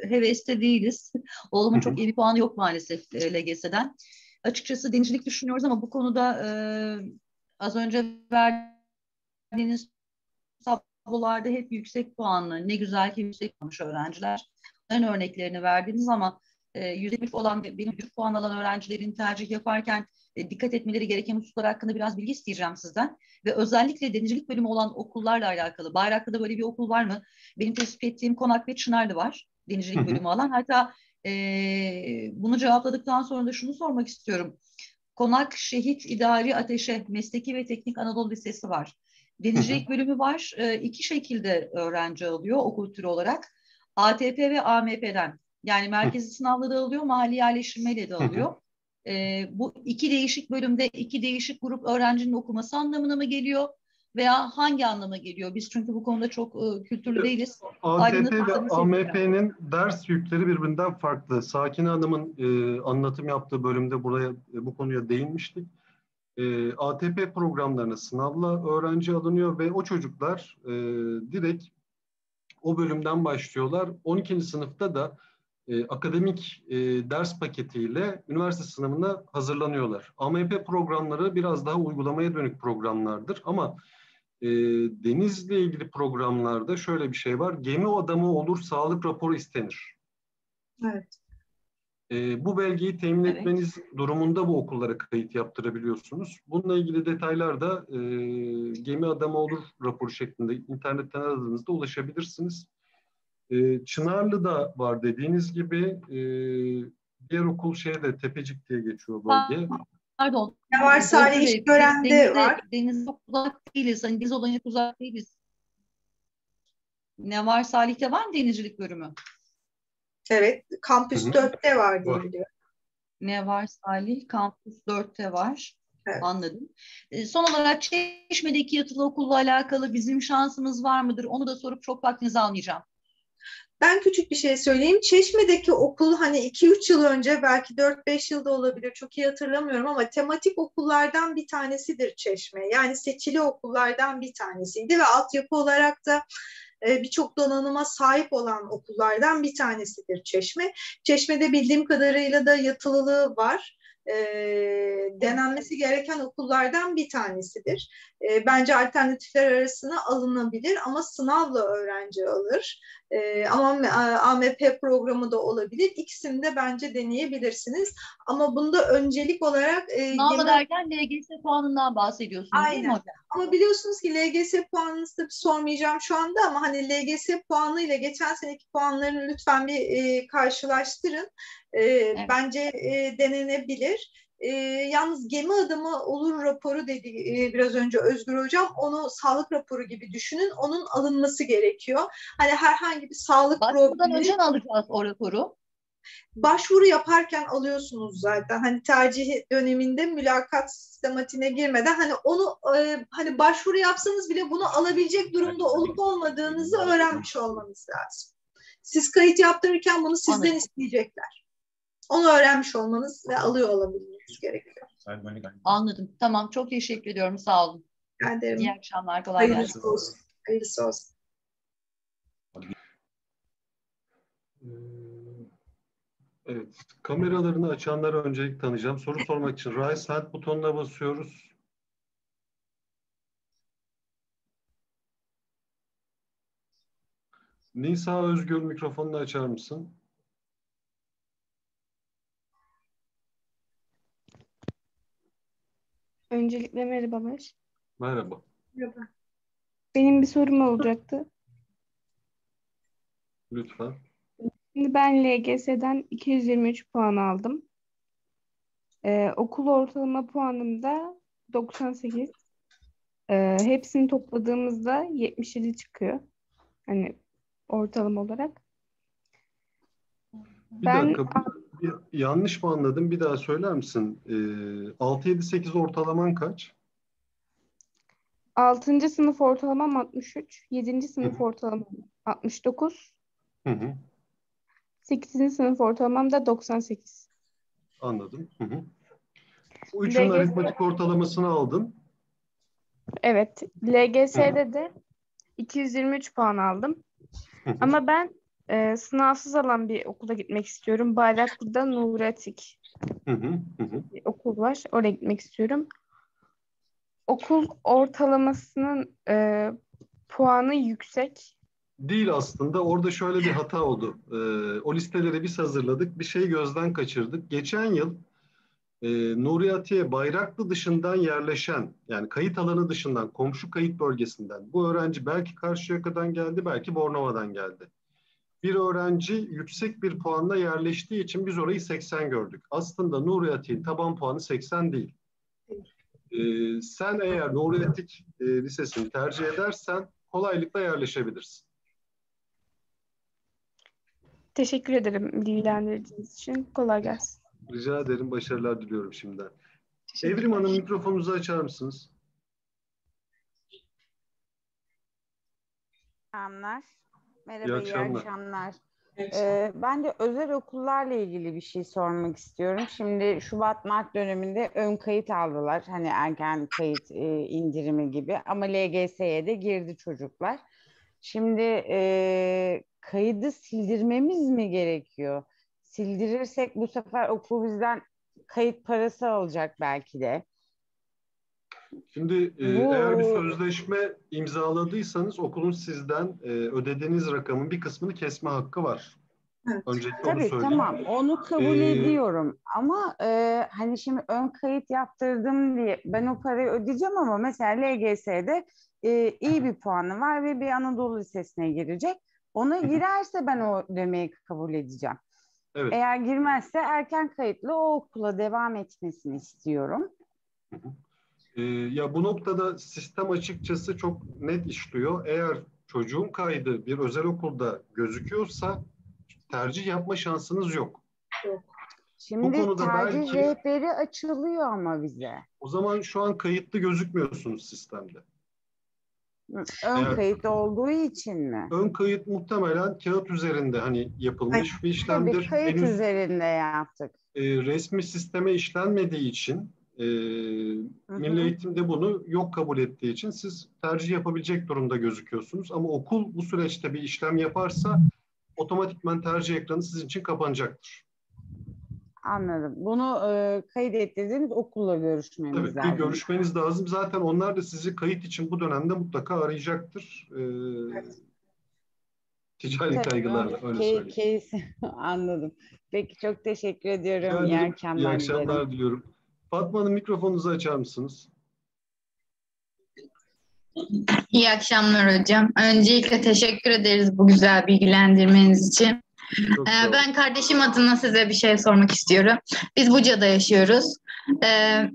heveste değiliz. Oğlumun çok iyi bir puanı yok maalesef e, LGS'den. Açıkçası denizcilik düşünüyoruz ama bu konuda e, az önce verdiğiniz tablolarda hep yüksek puanlı, ne güzel ki yüksek puanlı öğrenciler. Ön örneklerini verdiniz ama e, yüzde olan benim düşük puan alan öğrencilerin tercih yaparken e, dikkat etmeleri gereken hususlar hakkında biraz bilgi isteyeceğim sizden. Ve özellikle denizcilik bölümü olan okullarla alakalı. Bayraklı'da böyle bir okul var mı? Benim tespit ettiğim Konak ve Çınarlı var. Denizcilik Hı hı. bölümü alan. Hatta e, bunu cevapladıktan sonra da şunu sormak istiyorum. Konak Şehit İdari Ateşe Mesleki ve Teknik Anadolu Lisesi var. Denizcilik bölümü var. E, iki şekilde öğrenci alıyor okul türü olarak. ATP ve AMP'den. Yani merkezi sınavla da alıyor, mahalli yerleştirmeyle de alıyor. E, bu iki değişik bölümde iki değişik grup öğrencinin okuması anlamına mı geliyor? Veya hangi anlama geliyor? Biz çünkü bu konuda çok e, kültürlü değiliz. ATP ve. AMP'nin ders yükleri birbirinden farklı. Sakine Hanım'ın e, anlatım yaptığı bölümde buraya e, bu konuya değinmiştik. E, ATP programlarına sınavla öğrenci alınıyor ve o çocuklar e, direkt o bölümden başlıyorlar. 12. sınıfta da e, akademik e, ders paketiyle üniversite sınavına hazırlanıyorlar. AMP programları biraz daha uygulamaya dönük programlardır ama e, denizle ilgili programlarda şöyle bir şey var. Gemi adamı olur sağlık raporu istenir. Evet. E, bu belgeyi temin Evet. etmeniz durumunda bu okullara kayıt yaptırabiliyorsunuz. Bununla ilgili detaylar da e, Gemi Adamı Olur raporu şeklinde internetten aradığınızda ulaşabilirsiniz. E, Çınarlı'da var dediğiniz gibi e, diğer okul şeyde Tepecik diye geçiyor bölge. Pardon. Ne var Salih biz denize- var. Denize çok uzak değiliz. Hani deniz olayına çok uzak değiliz. Ne var Salih'te var mı denizcilik bölümü? Evet, kampüs Hı hı. 4'te var diye biliyorum. Ne var Salih? Kampüs 4'te var. Evet. Anladım. E, Son olarak Çeşme'deki yatılı okulla alakalı bizim şansımız var mıdır? Onu da sorup çok vaktinizi almayacağım. Ben küçük bir şey söyleyeyim. Çeşme'deki okul hani 2-3 yıl önce belki 4-5 yılda olabilir çok iyi hatırlamıyorum ama tematik okullardan bir tanesidir Çeşme. Yani seçili okullardan bir tanesiydi ve altyapı olarak da birçok donanıma sahip olan okullardan bir tanesidir Çeşme. Çeşme'de bildiğim kadarıyla da yatılılığı var. E, denenmesi gereken okullardan bir tanesidir. E, bence alternatifler arasına alınabilir ama sınavla öğrenci alır. E, ama AMP programı da olabilir. İkisini de bence deneyebilirsiniz. Ama bunda öncelik olarak e, Sınavla genel- derken LGS puanından bahsediyorsunuz değil mi Aynen. hocam? Ama biliyorsunuz ki LGS puanını tabii sormayacağım şu anda ama hani LGS puanı ile geçen seneki puanlarını lütfen bir e, karşılaştırın. E, Bence e, denenebilir. E, yalnız gemi adımı olur raporu dedi e, biraz önce Özgür Hocam. Onu sağlık raporu gibi düşünün. Onun alınması gerekiyor. Hani herhangi bir sağlık Başvurudan problemi önce mi alacağız o raporu? başvuru yaparken alıyorsunuz zaten. Hani tercih döneminde mülakat sistematiğine girmeden hani onu e, hani başvuru yapsanız bile bunu alabilecek durumda olup olmadığınızı öğrenmiş olmanız lazım. Siz kayıt yaptırırken bunu sizden Anladım. isteyecekler. Onu öğrenmiş olmanız ve alıyor olabilmeniz gerekiyor. Anladım. Tamam. Çok teşekkür ediyorum. Sağ olun. Ben derim. İyi akşamlar. Kolay gelsin. Hayırlısı olsun. Hayırlısı olsun. Evet, kameralarını açanlara öncelik tanıyacağım. Soru sormak için Raise Hand butonuna basıyoruz. Nisa Özgür mikrofonunu açar mısın? Öncelikle merhabalar. Merhaba. Merhaba. Benim bir sorum olacaktı. Lütfen. Şimdi ben LGS'den 223 puan aldım. Ee, okul ortalama puanım da 98. Ee, hepsini topladığımızda 77 çıkıyor. Hani ortalama olarak. Bir Ben- dakika. bir- yanlış mı anladım? Bir daha söyler misin? Ee, 6-7-8 ortalaman kaç? 6. sınıf ortalamam 63. 7. sınıf ortalamam 69. Hı hı, 8. sınıf ortalamam da 98. anladım. Hı hı. Bu üçünün LGS aritmetik ortalamasını aldın. Evet, LGS'de de 223 puan aldım. Ama ben e, sınavsız alan bir okula gitmek istiyorum. Bayraklı'da Nuri Atik Hı hı, hı bir okul var. Oraya gitmek istiyorum. Okul ortalamasının e, puanı yüksek. Değil aslında. Orada şöyle bir hata oldu. Ee, o listeleri biz hazırladık. Bir şey gözden kaçırdık. Geçen yıl e, Nuri Atiye Bayraklı dışından yerleşen, yani kayıt alanı dışından, komşu kayıt bölgesinden bu öğrenci belki Karşıyaka'dan geldi, belki Bornova'dan geldi. Bir öğrenci yüksek bir puanla yerleştiği için biz orayı 80 gördük. Aslında Nuri Atiye'nin taban puanı 80 değil. Ee, sen eğer Nuri Atik e, Lisesi'ni tercih edersen kolaylıkla yerleşebilirsin. Teşekkür ederim bilgilendirdiğiniz için. Kolay gelsin. Rica ederim. Başarılar diliyorum şimdiden. Evrim Hanım mikrofonunuzu açar mısınız? akşamlar. Merhaba, İyi iyi akşamlar. akşamlar. Ee, ben de özel okullarla ilgili bir şey sormak istiyorum. Şimdi Şubat-Mart döneminde ön kayıt aldılar. Hani erken kayıt e, indirimi gibi. Ama LGS'ye de girdi çocuklar. Şimdi e, kaydı sildirmemiz mi gerekiyor? Sildirirsek bu sefer okul bizden kayıt parası alacak belki de. Şimdi e, eğer bir sözleşme imzaladıysanız okulun sizden e, ödediğiniz rakamın bir kısmını kesme hakkı var. Öncelikle onu Tabii söyleyeyim. tamam onu kabul Ee, ediyorum ama e, hani şimdi ön kayıt yaptırdım diye ben o parayı ödeyeceğim ama mesela LGS'de e, iyi bir puanı var ve bir Anadolu Lisesi'ne girecek. Ona girerse ben o ödemeyi kabul edeceğim. Evet. Eğer girmezse erken kayıtlı o okula devam etmesini istiyorum. Ee, ya bu noktada sistem açıkçası çok net işliyor. Eğer çocuğun kaydı bir özel okulda gözüküyorsa tercih yapma şansınız yok. Şimdi konuda tercih belki- rehberi açılıyor ama bize. O zaman şu an kayıtlı gözükmüyorsunuz sistemde. Ön Evet. kayıt olduğu için mi? Ön kayıt muhtemelen kağıt üzerinde hani yapılmış bir işlemdir. Tabii kayıt Henüz üzerinde yaptık. e, resmi sisteme işlenmediği için e, Milli Eğitim'de bunu yok kabul ettiği için siz tercih yapabilecek durumda gözüküyorsunuz. Ama okul bu süreçte bir işlem yaparsa otomatikman tercih ekranı sizin için kapanacaktır. Anladım. Bunu e, kaydettirdiğiniz okulla görüşmemiz Evet, bir lazım. görüşmeniz lazım. Zaten onlar da sizi kayıt için bu dönemde mutlaka arayacaktır. E, ticari Tabii, kaygılarla öyle key- söyleyeyim. case- Anladım. Peki çok teşekkür ediyorum. Rica İyi akşamlar, İyi akşamlar diliyorum. Fatma Hanım mikrofonunuzu açar mısınız? İyi akşamlar hocam. Öncelikle teşekkür ederiz bu güzel bilgilendirmeniz için. Çok Ee. Ben kardeşim adına size bir şey sormak istiyorum. Biz Buca'da yaşıyoruz. Ee,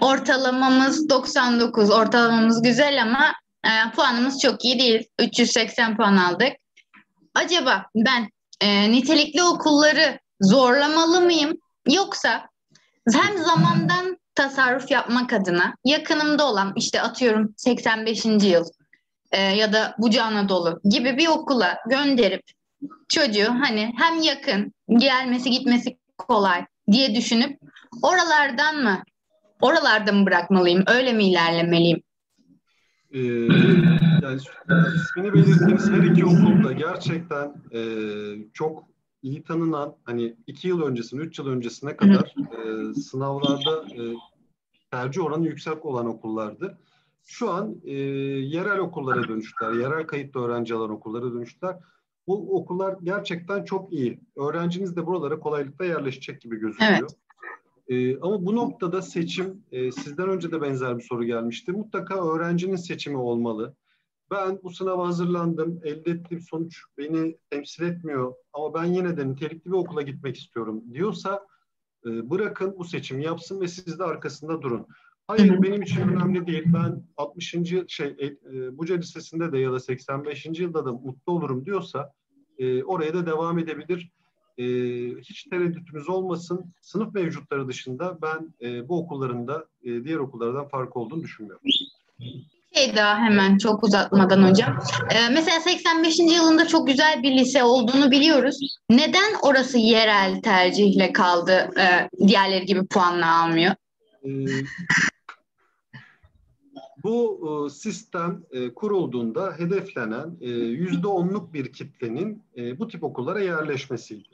ortalamamız 99. Ortalamamız güzel ama e, puanımız çok iyi değil. 380 puan aldık. Acaba ben e, nitelikli okulları zorlamalı mıyım? Yoksa hem zamandan tasarruf yapmak adına yakınımda olan işte atıyorum 85. yıl e, ya da Buca Anadolu gibi bir okula gönderip çocuğu hani hem yakın gelmesi gitmesi kolay diye düşünüp oralardan mı oralarda mı bırakmalıyım öyle mi ilerlemeliyim? Ee, yani ismini belirttiğimiz her iki okulda gerçekten e, çok iyi tanınan hani iki yıl öncesine, üç yıl öncesine kadar e, sınavlarda e, tercih oranı yüksek olan okullardı. Şu an e, yerel okullara dönüştüler, yerel kayıtlı öğrenci alan okullara dönüştüler. Bu okullar gerçekten çok iyi. Öğrenciniz de buralara kolaylıkla yerleşecek gibi gözüküyor. Evet. Ee, ama bu noktada seçim, e, sizden önce de benzer bir soru gelmişti. Mutlaka öğrencinin seçimi olmalı. Ben bu sınava hazırlandım, elde ettiğim sonuç beni temsil etmiyor ama ben yine de nitelikli bir okula gitmek istiyorum diyorsa e, bırakın bu seçimi yapsın ve siz de arkasında durun. Hayır benim için önemli değil. Ben 60. yıl- şey e, e, Buca Lisesi'nde de ya da 85. yılda da mutlu olurum diyorsa e, oraya da devam edebilir. E, hiç tereddütünüz olmasın. Sınıf mevcutları dışında ben e, bu okulların da e, diğer okullardan farkı olduğunu düşünmüyorum. Şey daha hemen çok uzatmadan hocam. Ee, mesela 85. yılında çok güzel bir lise olduğunu biliyoruz. Neden orası yerel tercihle kaldı, e, diğerleri gibi puanla almıyor? E, bu e, sistem e, kurulduğunda hedeflenen e, yüzde onluk bir kitlenin e, bu tip okullara yerleşmesiydi.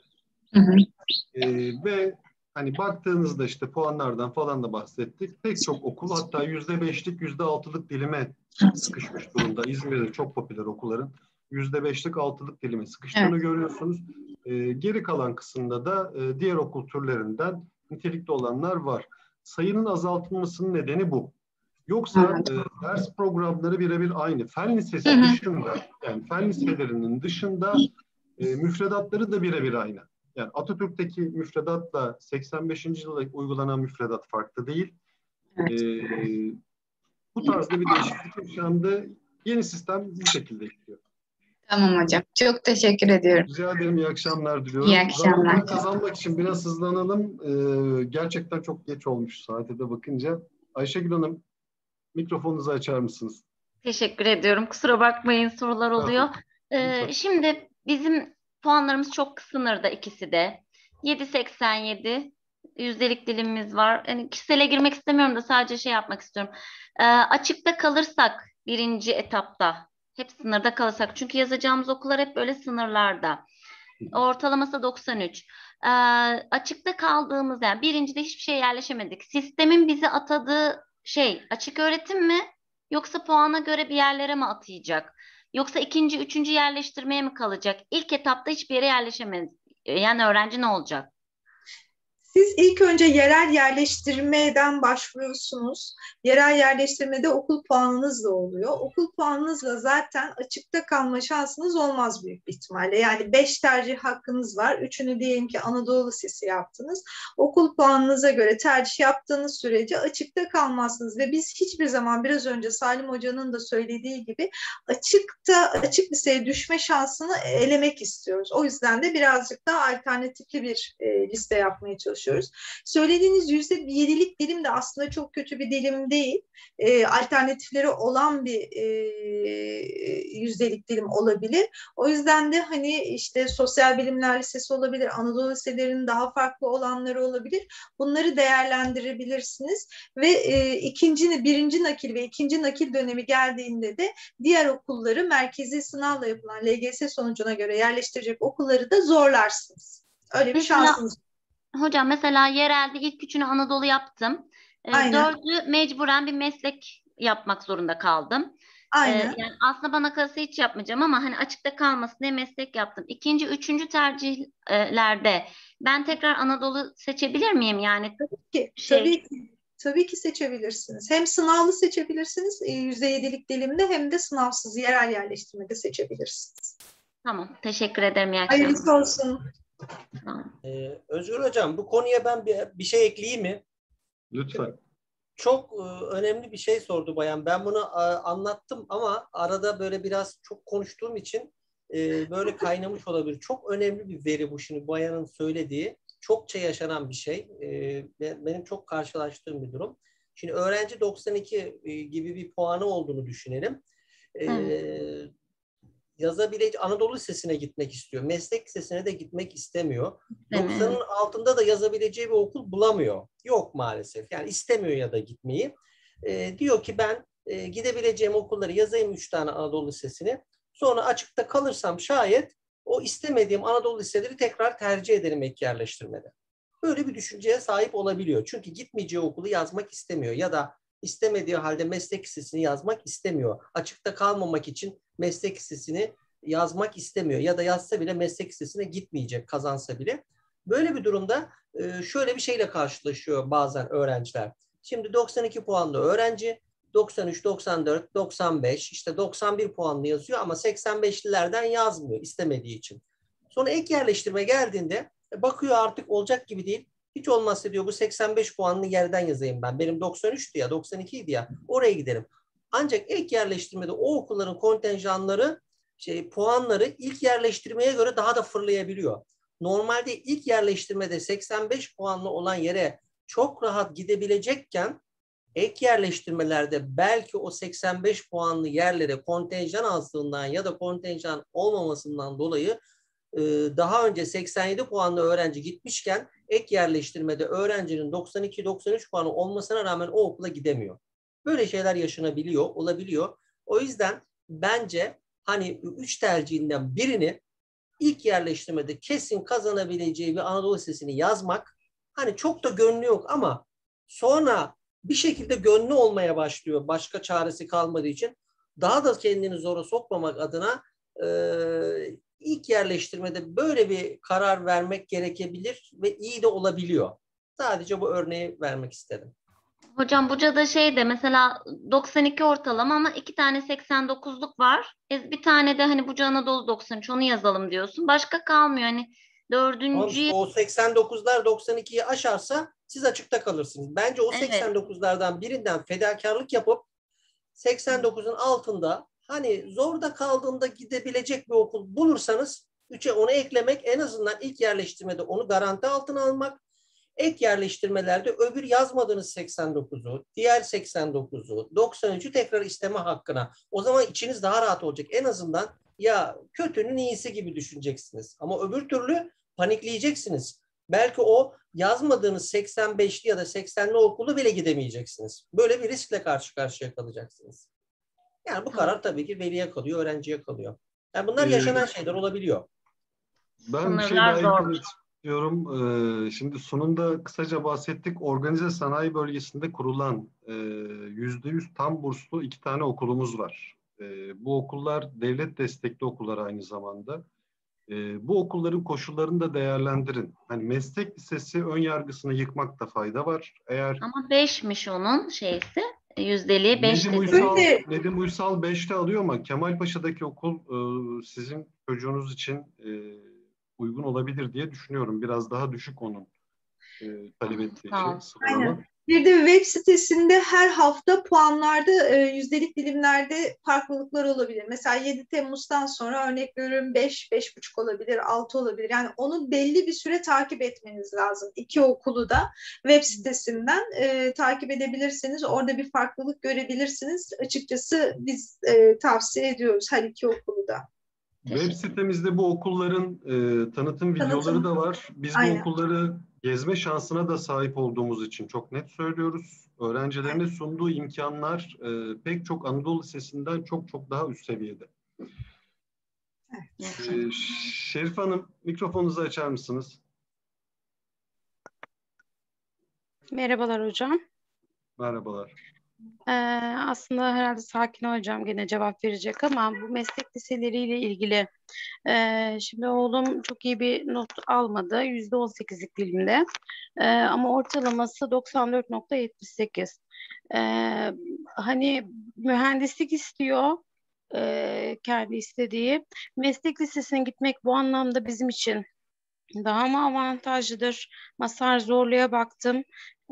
E, ve hani baktığınızda işte puanlardan falan da bahsettik. Pek çok okul hatta yüzde beşlik, yüzde altılık dilime sıkışmış durumda. İzmir'de çok popüler okulların yüzde beşlik, altılık dilime sıkıştığını Evet. görüyorsunuz. E, geri kalan kısımda da e, diğer okul türlerinden nitelikli olanlar var. Sayının azaltılmasının nedeni bu. Yoksa e, ders programları birebir aynı. Fen lisesi Hı hı. dışında, yani fen liselerinin dışında e, müfredatları da birebir aynı. Yani Atatürk'teki müfredatla 85. yılda uygulanan müfredat farklı değil. E, bu tarzda bir değişiklik yaşandı. Yeni sistem bu şekilde işliyor. Tamam hocam. Çok teşekkür ediyorum. Rica ederim. İyi akşamlar diliyorum. İyi akşamlar. Zamanı kazanmak için biraz hızlanalım. Ee, gerçekten çok geç olmuş saate de bakınca. Ayşegül Hanım mikrofonunuzu açar mısınız? Teşekkür ediyorum. Kusura bakmayın sorular oluyor. Ee, şimdi bizim puanlarımız çok sınırda ikisi de. 7.87 yüzdelik dilimimiz var. Yani kişisele girmek istemiyorum da sadece şey yapmak istiyorum. Ee, açıkta kalırsak birinci etapta hep sınırda kalırsak çünkü yazacağımız okullar hep böyle sınırlarda. Ortalaması 93. Ee, açıkta kaldığımız yani birincide hiçbir şey yerleşemedik. Sistemin bizi atadığı şey açık öğretim mi? Yoksa puana göre bir yerlere mi atayacak? Yoksa ikinci, üçüncü yerleştirmeye mi kalacak? İlk etapta hiçbir yere yerleşemedik. yani öğrenci ne olacak? Siz ilk önce yerel yerleştirmeden başvuruyorsunuz. Yerel yerleştirmede okul puanınız da oluyor. Okul puanınızla zaten açıkta kalma şansınız olmaz büyük bir ihtimalle. Yani beş tercih hakkınız var. Üçünü diyelim ki Anadolu Lisesi yaptınız. Okul puanınıza göre tercih yaptığınız sürece açıkta kalmazsınız. Ve biz hiçbir zaman biraz önce Salim Hoca'nın da söylediği gibi açıkta açık liseye düşme şansını elemek istiyoruz. O yüzden de birazcık daha alternatifli bir e, liste yapmaya çalışıyoruz çalışıyoruz. Söylediğiniz yüzde yedilik dilim de aslında çok kötü bir dilim değil. E, alternatifleri olan bir e, yüzdelik dilim olabilir. O yüzden de hani işte sosyal bilimler lisesi olabilir, Anadolu liselerinin daha farklı olanları olabilir. Bunları değerlendirebilirsiniz ve e, ikinci, birinci nakil ve ikinci nakil dönemi geldiğinde de diğer okulları merkezi sınavla yapılan LGS sonucuna göre yerleştirecek okulları da zorlarsınız. Öyle bir şansınız Hocam mesela yerelde ilk üçünü Anadolu yaptım. E, dördü mecburen bir meslek yapmak zorunda kaldım. Aynen. Ee, yani aslında bana kalırsa hiç yapmayacağım ama hani açıkta kalmasın diye meslek yaptım. İkinci, üçüncü tercihlerde ben tekrar Anadolu seçebilir miyim? Yani tabii ki, şey... tabii ki. Tabii ki seçebilirsiniz. Hem sınavlı seçebilirsiniz %7'lik dilimde hem de sınavsız yerel yerleştirmede seçebilirsiniz. Tamam. Teşekkür ederim. İyi Hayırlısı olsun. Ee, Özgür Hocam bu konuya ben bir, bir şey ekleyeyim mi? Lütfen. Çok e, önemli bir şey sordu bayan. Ben bunu e, anlattım ama arada böyle biraz çok konuştuğum için e, böyle kaynamış olabilir. Çok önemli bir veri bu şimdi bayanın söylediği. Çokça yaşanan bir şey. E, benim çok karşılaştığım bir durum. Şimdi öğrenci 92 e, gibi bir puanı olduğunu düşünelim. E, yazabileceği Anadolu Lisesi'ne gitmek istiyor. Meslek lisesine de gitmek istemiyor. 90'ın altında da yazabileceği bir okul bulamıyor. Yok maalesef. Yani istemiyor ya da gitmeyi. E, diyor ki ben e, gidebileceğim okulları yazayım 3 tane Anadolu Lisesi'ni. Sonra açıkta kalırsam şayet o istemediğim Anadolu liseleri tekrar tercih ederim ek yerleştirmede. Böyle bir düşünceye sahip olabiliyor. Çünkü gitmeyeceği okulu yazmak istemiyor ya da istemediği halde meslek lisesini yazmak istemiyor. Açıkta kalmamak için meslek lisesini yazmak istemiyor ya da yazsa bile meslek lisesine gitmeyecek kazansa bile. Böyle bir durumda e, şöyle bir şeyle karşılaşıyor bazen öğrenciler. Şimdi 92 puanlı öğrenci 93, 94, 95 işte 91 puanlı yazıyor ama 85'lilerden yazmıyor istemediği için. Sonra ek yerleştirme geldiğinde e, bakıyor artık olacak gibi değil. Hiç olmazsa diyor bu 85 puanlı yerden yazayım ben. Benim 93'tü ya 92'ydi ya oraya giderim. Ancak ilk yerleştirmede o okulların kontenjanları şey puanları ilk yerleştirmeye göre daha da fırlayabiliyor. Normalde ilk yerleştirmede 85 puanlı olan yere çok rahat gidebilecekken ek yerleştirmelerde belki o 85 puanlı yerlere kontenjan azlığından ya da kontenjan olmamasından dolayı e, daha önce 87 puanlı öğrenci gitmişken ek yerleştirmede öğrencinin 92-93 puanı olmasına rağmen o okula gidemiyor. Böyle şeyler yaşanabiliyor, olabiliyor. O yüzden bence hani üç tercihinden birini ilk yerleştirmede kesin kazanabileceği bir Anadolu Lisesi'ni yazmak hani çok da gönlü yok ama sonra bir şekilde gönlü olmaya başlıyor başka çaresi kalmadığı için daha da kendini zora sokmamak adına e, ilk yerleştirmede böyle bir karar vermek gerekebilir ve iyi de olabiliyor. Sadece bu örneği vermek istedim. Hocam Buca'da şey de mesela 92 ortalama ama iki tane 89'luk var. E, bir tane de hani Buca Anadolu 93 onu yazalım diyorsun. Başka kalmıyor hani dördüncü... O 89'lar 92'yi aşarsa siz açıkta kalırsınız. Bence o evet. 89'lardan birinden fedakarlık yapıp 89'un altında hani zorda kaldığında gidebilecek bir okul bulursanız 3'e onu eklemek en azından ilk yerleştirmede onu garanti altına almak ek yerleştirmelerde öbür yazmadığınız 89'u, diğer 89'u, 93'ü tekrar isteme hakkına. O zaman içiniz daha rahat olacak. En azından ya kötünün iyisi gibi düşüneceksiniz. Ama öbür türlü panikleyeceksiniz. Belki o yazmadığınız 85'li ya da 80'li okulu bile gidemeyeceksiniz. Böyle bir riskle karşı karşıya kalacaksınız. Yani bu karar tabii ki veliye kalıyor, öğrenciye kalıyor. Yani bunlar ee, yaşanan şeyler olabiliyor. Ben bir şey daha. Ee, şimdi sonunda kısaca bahsettik. Organize sanayi bölgesinde kurulan e, yüzde yüz tam burslu iki tane okulumuz var. E, bu okullar devlet destekli okullar aynı zamanda. E, bu okulların koşullarını da değerlendirin. Hani meslek lisesi ön yargısını yıkmakta fayda var. Eğer Ama 5'miş onun şeysi. Yüzdeliği 5 Nedim Uysal, Nedim Uysal 5'te alıyor ama Kemalpaşa'daki okul e, sizin çocuğunuz için e, uygun olabilir diye düşünüyorum. Biraz daha düşük onun e, talep ettiği şey, sıralama. Aynen. Bir de web sitesinde her hafta puanlarda e, yüzdelik dilimlerde farklılıklar olabilir. Mesela 7 Temmuz'dan sonra örnek veriyorum 5, 5,5 olabilir, 6 olabilir. Yani onu belli bir süre takip etmeniz lazım. İki okulu da web sitesinden e, takip edebilirsiniz. Orada bir farklılık görebilirsiniz. Açıkçası biz e, tavsiye ediyoruz her iki okulu da. Web sitemizde bu okulların e, tanıtım videoları Tanıtım. da var. Biz Aynen. bu okulları gezme şansına da sahip olduğumuz için çok net söylüyoruz. Öğrencilerine sunduğu imkanlar e, pek çok Anadolu Lisesi'nden çok çok daha üst seviyede. E, Şerif Hanım mikrofonunuzu açar mısınız? Merhabalar hocam. Merhabalar. Ee, aslında herhalde Sakin hocam gene cevap verecek ama bu meslek liseleriyle ilgili e, şimdi oğlum çok iyi bir not almadı. Yüzde on sekizlik dilimde. E, ama ortalaması 94.78. E, hani mühendislik istiyor e, kendi istediği. Meslek lisesine gitmek bu anlamda bizim için daha mı avantajlıdır? Masar zorluğa baktım.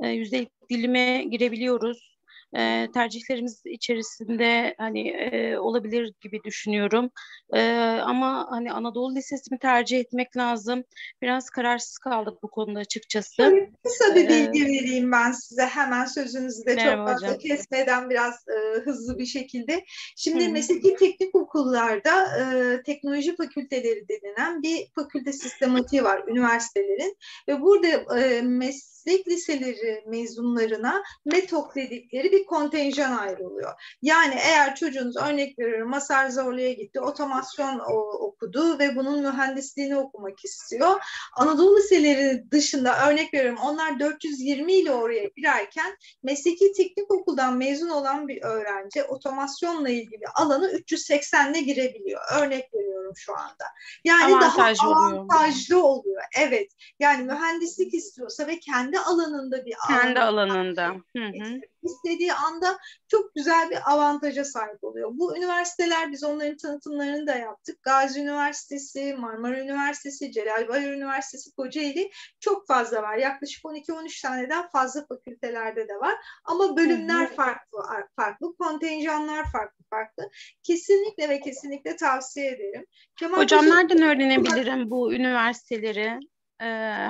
E, yüzdelik dilime girebiliyoruz. E, tercihlerimiz içerisinde hani e, olabilir gibi düşünüyorum. E, ama hani Anadolu Lisesi mi tercih etmek lazım? Biraz kararsız kaldık bu konuda açıkçası. Şöyle kısa bir bilgi vereyim ben size hemen sözünüzü de çok fazla hocam. kesmeden biraz e, hızlı bir şekilde. Şimdi Hı hı. mesleki teknik okullarda e, teknoloji fakülteleri denilen bir fakülte sistematiği var üniversitelerin ve burada e, meslek liseleri mezunlarına METOK dedikleri bir kontenjan ayrılıyor. Yani eğer çocuğunuz örnek veriyorum Masar Zorlu'ya gitti, otomasyon okudu ve bunun mühendisliğini okumak istiyor. Anadolu liseleri dışında örnek veriyorum onlar 420 ile oraya girerken mesleki teknik okuldan mezun olan bir öğrenci otomasyonla ilgili alanı 380 ile girebiliyor. Örnek veriyorum şu anda. Yani Avantajlı daha oluyor. avantajlı oluyor. Evet. Yani mühendislik istiyorsa ve kendi alanında bir Kendi alan alanında. Hı hı. İstediği anda çok güzel bir avantaja sahip oluyor. Bu üniversiteler biz onların tanıtımlarını da yaptık. Gazi Üniversitesi, Marmara Üniversitesi, Celal Bayar Üniversitesi, Kocaeli çok fazla var. Yaklaşık 12-13 taneden fazla fakültelerde de var. Ama bölümler farklı, farklı, kontenjanlar farklı farklı. Kesinlikle ve kesinlikle tavsiye ederim. Kemal Hocam Paşa- nereden öğrenebilirim bu üniversiteleri e,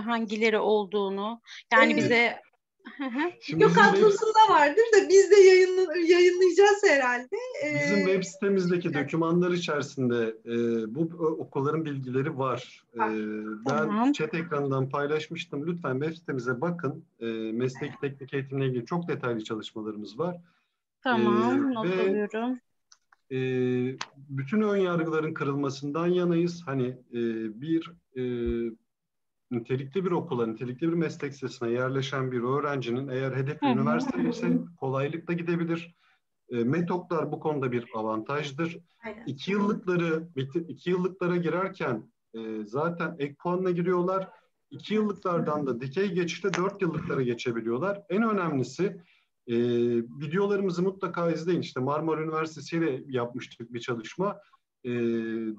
hangileri olduğunu? Yani Ee, bize. Şimdi Yok bizim web- vardır da biz de yayınla, yayınlayacağız herhalde. Ee, Bizim web sitemizdeki dokümanlar içerisinde e, bu okulların bilgileri var. E, ben Tamam. chat ekranından paylaşmıştım. Lütfen web sitemize bakın. E, mesleki teknik eğitimle ilgili çok detaylı çalışmalarımız var. Tamam, Ee, not ve- alıyorum. E, bütün ön yargıların kırılmasından yanayız. Hani e, bir e, nitelikli bir okula, nitelikli bir meslek lisesine yerleşen bir öğrencinin eğer hedefi üniversite ise kolaylıkla gidebilir. E, metoklar bu konuda bir avantajdır. İki yıllıkları, iki yıllıklara girerken e, zaten ek puanla giriyorlar. İki yıllıklardan da dikey geçişte dört yıllıklara geçebiliyorlar. En önemlisi e, videolarımızı mutlaka izleyin. İşte Marmara Üniversitesi ile yapmıştık bir çalışma. E,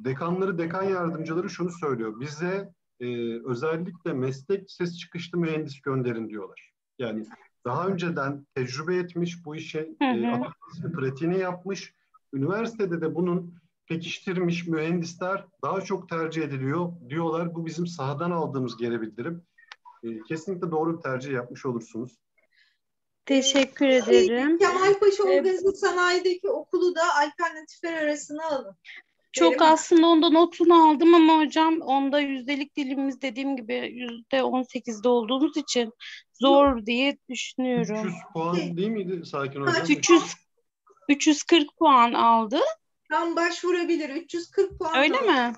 dekanları, dekan yardımcıları şunu söylüyor. Bize e, özellikle meslek lisesi çıkışlı mühendis gönderin diyorlar. Yani daha önceden tecrübe etmiş, bu işe e, pratiğini yapmış. Üniversitede de bunun pekiştirmiş mühendisler daha çok tercih ediliyor diyorlar. Bu bizim sahadan aldığımız geri bildirim. E, kesinlikle doğru bir tercih yapmış olursunuz. Teşekkür ederim. Kemalpaşa Ee, Organize Sanayi'deki okulu da alternatifler arasına alın. Çok Verim- aslında onda notunu aldım ama hocam onda yüzdelik dilimiz dediğim gibi yüzde on sekizde olduğumuz için zor diye düşünüyorum. 300 puan değil miydi Sakin Hocam? 300 340 puan aldı. Tam başvurabilir. 340 puan. Öyle mi?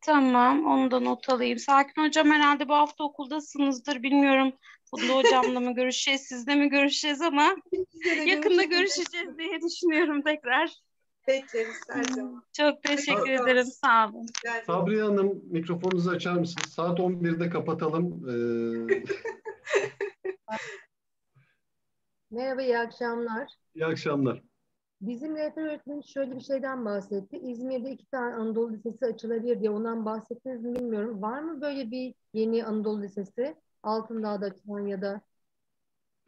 Tamam, onu da not alayım. Sakin hocam herhalde bu hafta okuldasınızdır. Bilmiyorum. Funda hocamla mı görüşeceğiz, sizle mi görüşeceğiz ama yakında görüşeceğiz diye düşünüyorum tekrar. Bekleriz her zaman. Çok teşekkür ederim. Sağ olun. Sabriye Hanım mikrofonunuzu açar mısınız? Saat 11'de kapatalım. Ee, Merhaba, iyi akşamlar. iyi akşamlar. Bizim rehber öğretmenimiz şöyle bir şeyden bahsetti. İzmir'de iki tane Anadolu Lisesi açılabilir diye ondan bahsettiniz mi bilmiyorum. Var mı böyle bir yeni Anadolu Lisesi? Altındağ'da açılan ya da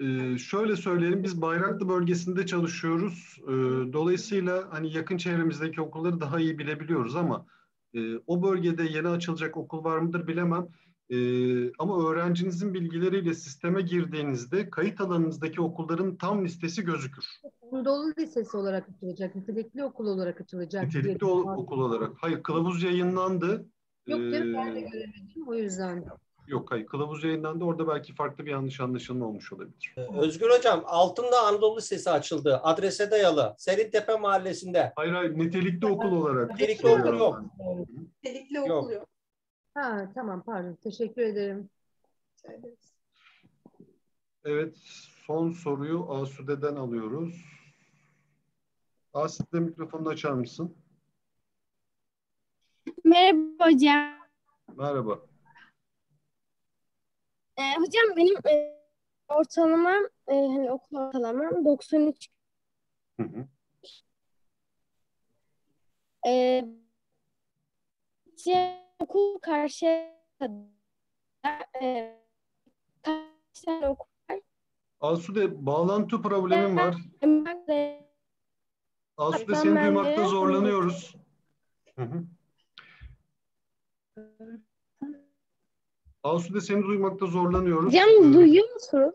Ee, şöyle söyleyelim, biz Bayraklı bölgesinde çalışıyoruz. Ee, dolayısıyla hani yakın çevremizdeki okulları daha iyi bilebiliyoruz ama e, o bölgede yeni açılacak okul var mıdır bilemem. Ee, ama öğrencinizin bilgileriyle sisteme girdiğinizde kayıt alanınızdaki okulların tam listesi gözükür. Anadolu Lisesi olarak açılacak, nitelikli okul olarak açılacak Nitelikli o- okul olarak. Hayır, kılavuz yayınlandı. Yok canım ben de Ee, göremedim o yüzden. Yok hayır, kılavuz yayınlandı. Orada belki farklı bir yanlış anlaşılma olmuş olabilir. Özgür Hocam Altındağ Anadolu Lisesi açıldı. Adrese dayalı. Serintepe Mahallesi'nde. Hayır hayır nitelikli okul olarak. Nitelikli okul yok. Nitelikli Yok. okul yok. Ha tamam pardon teşekkür ederim. Evet, son soruyu Asude'den alıyoruz. Asude mikrofonunu açar mısın? Merhaba hocam. Merhaba. Ee, hocam benim e, ortalamam e, hani okul ortalamam 93. Hı hı. Ee, şey, okul karşıya e, tane okul? Asude bağlantı problemim var. Asude seni duymakta zorlanıyoruz. Hı hı. Asude seni duymakta zorlanıyoruz. Hocam Ee, duyuyor musunuz?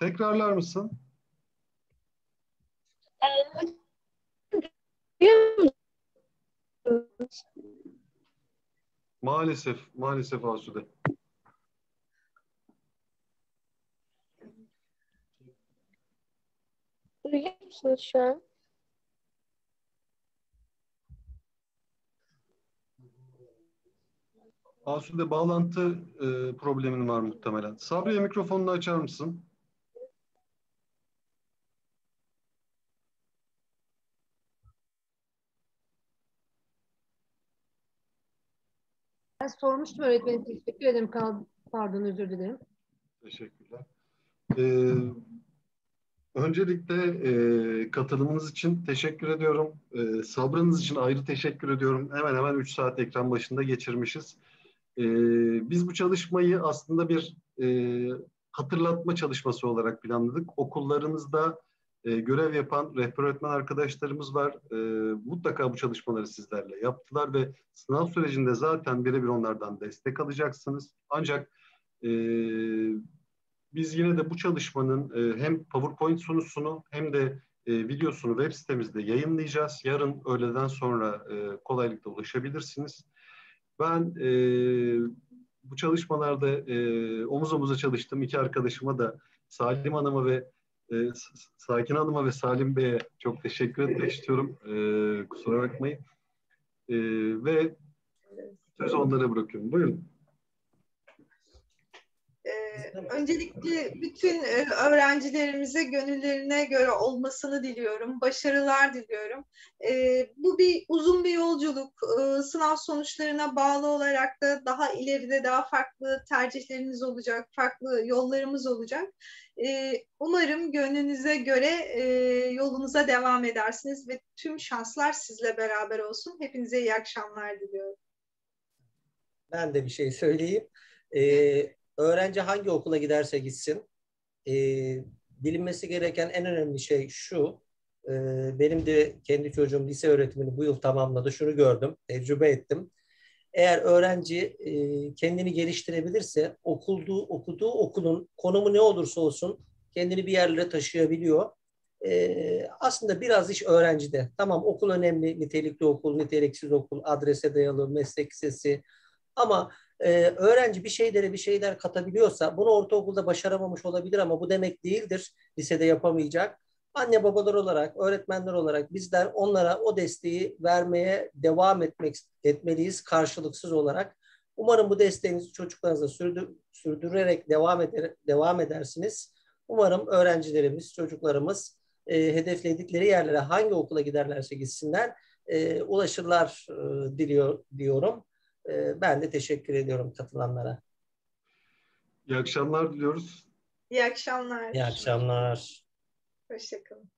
Tekrarlar mısın? Maalesef, maalesef Asude. Duyuyor musunuz şu an? Asude bağlantı e, problemin var muhtemelen. Sabriye mikrofonunu açar mısın? Ben sormuştum öğretmenim teşekkür ederim. Kal- Pardon özür dilerim. Teşekkürler. Ee, öncelikle e, katılımınız için teşekkür ediyorum. E, sabrınız için ayrı teşekkür ediyorum. Hemen hemen 3 saat ekran başında geçirmişiz. E, biz bu çalışmayı aslında bir e, hatırlatma çalışması olarak planladık. Okullarınızda e, görev yapan rehber öğretmen arkadaşlarımız var. E, mutlaka bu çalışmaları sizlerle yaptılar ve sınav sürecinde zaten birebir onlardan destek alacaksınız. Ancak e, biz yine de bu çalışmanın e, hem PowerPoint sunusunu hem de e, videosunu web sitemizde yayınlayacağız. Yarın öğleden sonra e, kolaylıkla ulaşabilirsiniz. Ben e, bu çalışmalarda e, omuz omuza çalıştım. İki arkadaşıma da Salim Hanım'a ve e, Sakin Hanım'a ve Salim Bey'e çok teşekkür etmek istiyorum. E, kusura bakmayın. E, ve sözü onlara bırakıyorum. Buyurun. Öncelikle bütün e, öğrencilerimize gönüllerine göre olmasını diliyorum. Başarılar diliyorum. Ee, bu bir uzun bir yolculuk. Ee, sınav sonuçlarına bağlı olarak da daha ileride daha farklı tercihleriniz olacak, farklı yollarımız olacak. Umarım gönlünüze göre e, yolunuza devam edersiniz ve tüm şanslar sizle beraber olsun. Hepinize iyi akşamlar diliyorum. Ben de bir şey söyleyeyim. Ee, öğrenci hangi okula giderse gitsin, e, bilinmesi gereken en önemli şey şu. e, benim de kendi çocuğum lise öğretimini bu yıl tamamladı. Şunu gördüm, tecrübe ettim. Eğer öğrenci e, kendini geliştirebilirse okulduğu, okuduğu okulun konumu ne olursa olsun kendini bir yerlere taşıyabiliyor. E, aslında biraz iş öğrencide. Tamam okul önemli, nitelikli okul, niteliksiz okul, adrese dayalı, meslek lisesi. Ama e, öğrenci bir şeylere bir şeyler katabiliyorsa bunu ortaokulda başaramamış olabilir ama bu demek değildir. Lisede yapamayacak. Anne babalar olarak, öğretmenler olarak bizler onlara o desteği vermeye devam etmek etmeliyiz karşılıksız olarak. Umarım bu desteğinizi çocuklarınıza sürdür, sürdürerek devam eder, devam edersiniz. Umarım öğrencilerimiz, çocuklarımız e, hedefledikleri yerlere hangi okula giderlerse gitsinler e, ulaşırlar e, diliyor diyorum. E, ben de teşekkür ediyorum katılanlara. İyi akşamlar diliyoruz. İyi akşamlar. İyi akşamlar. Hoşçakalın.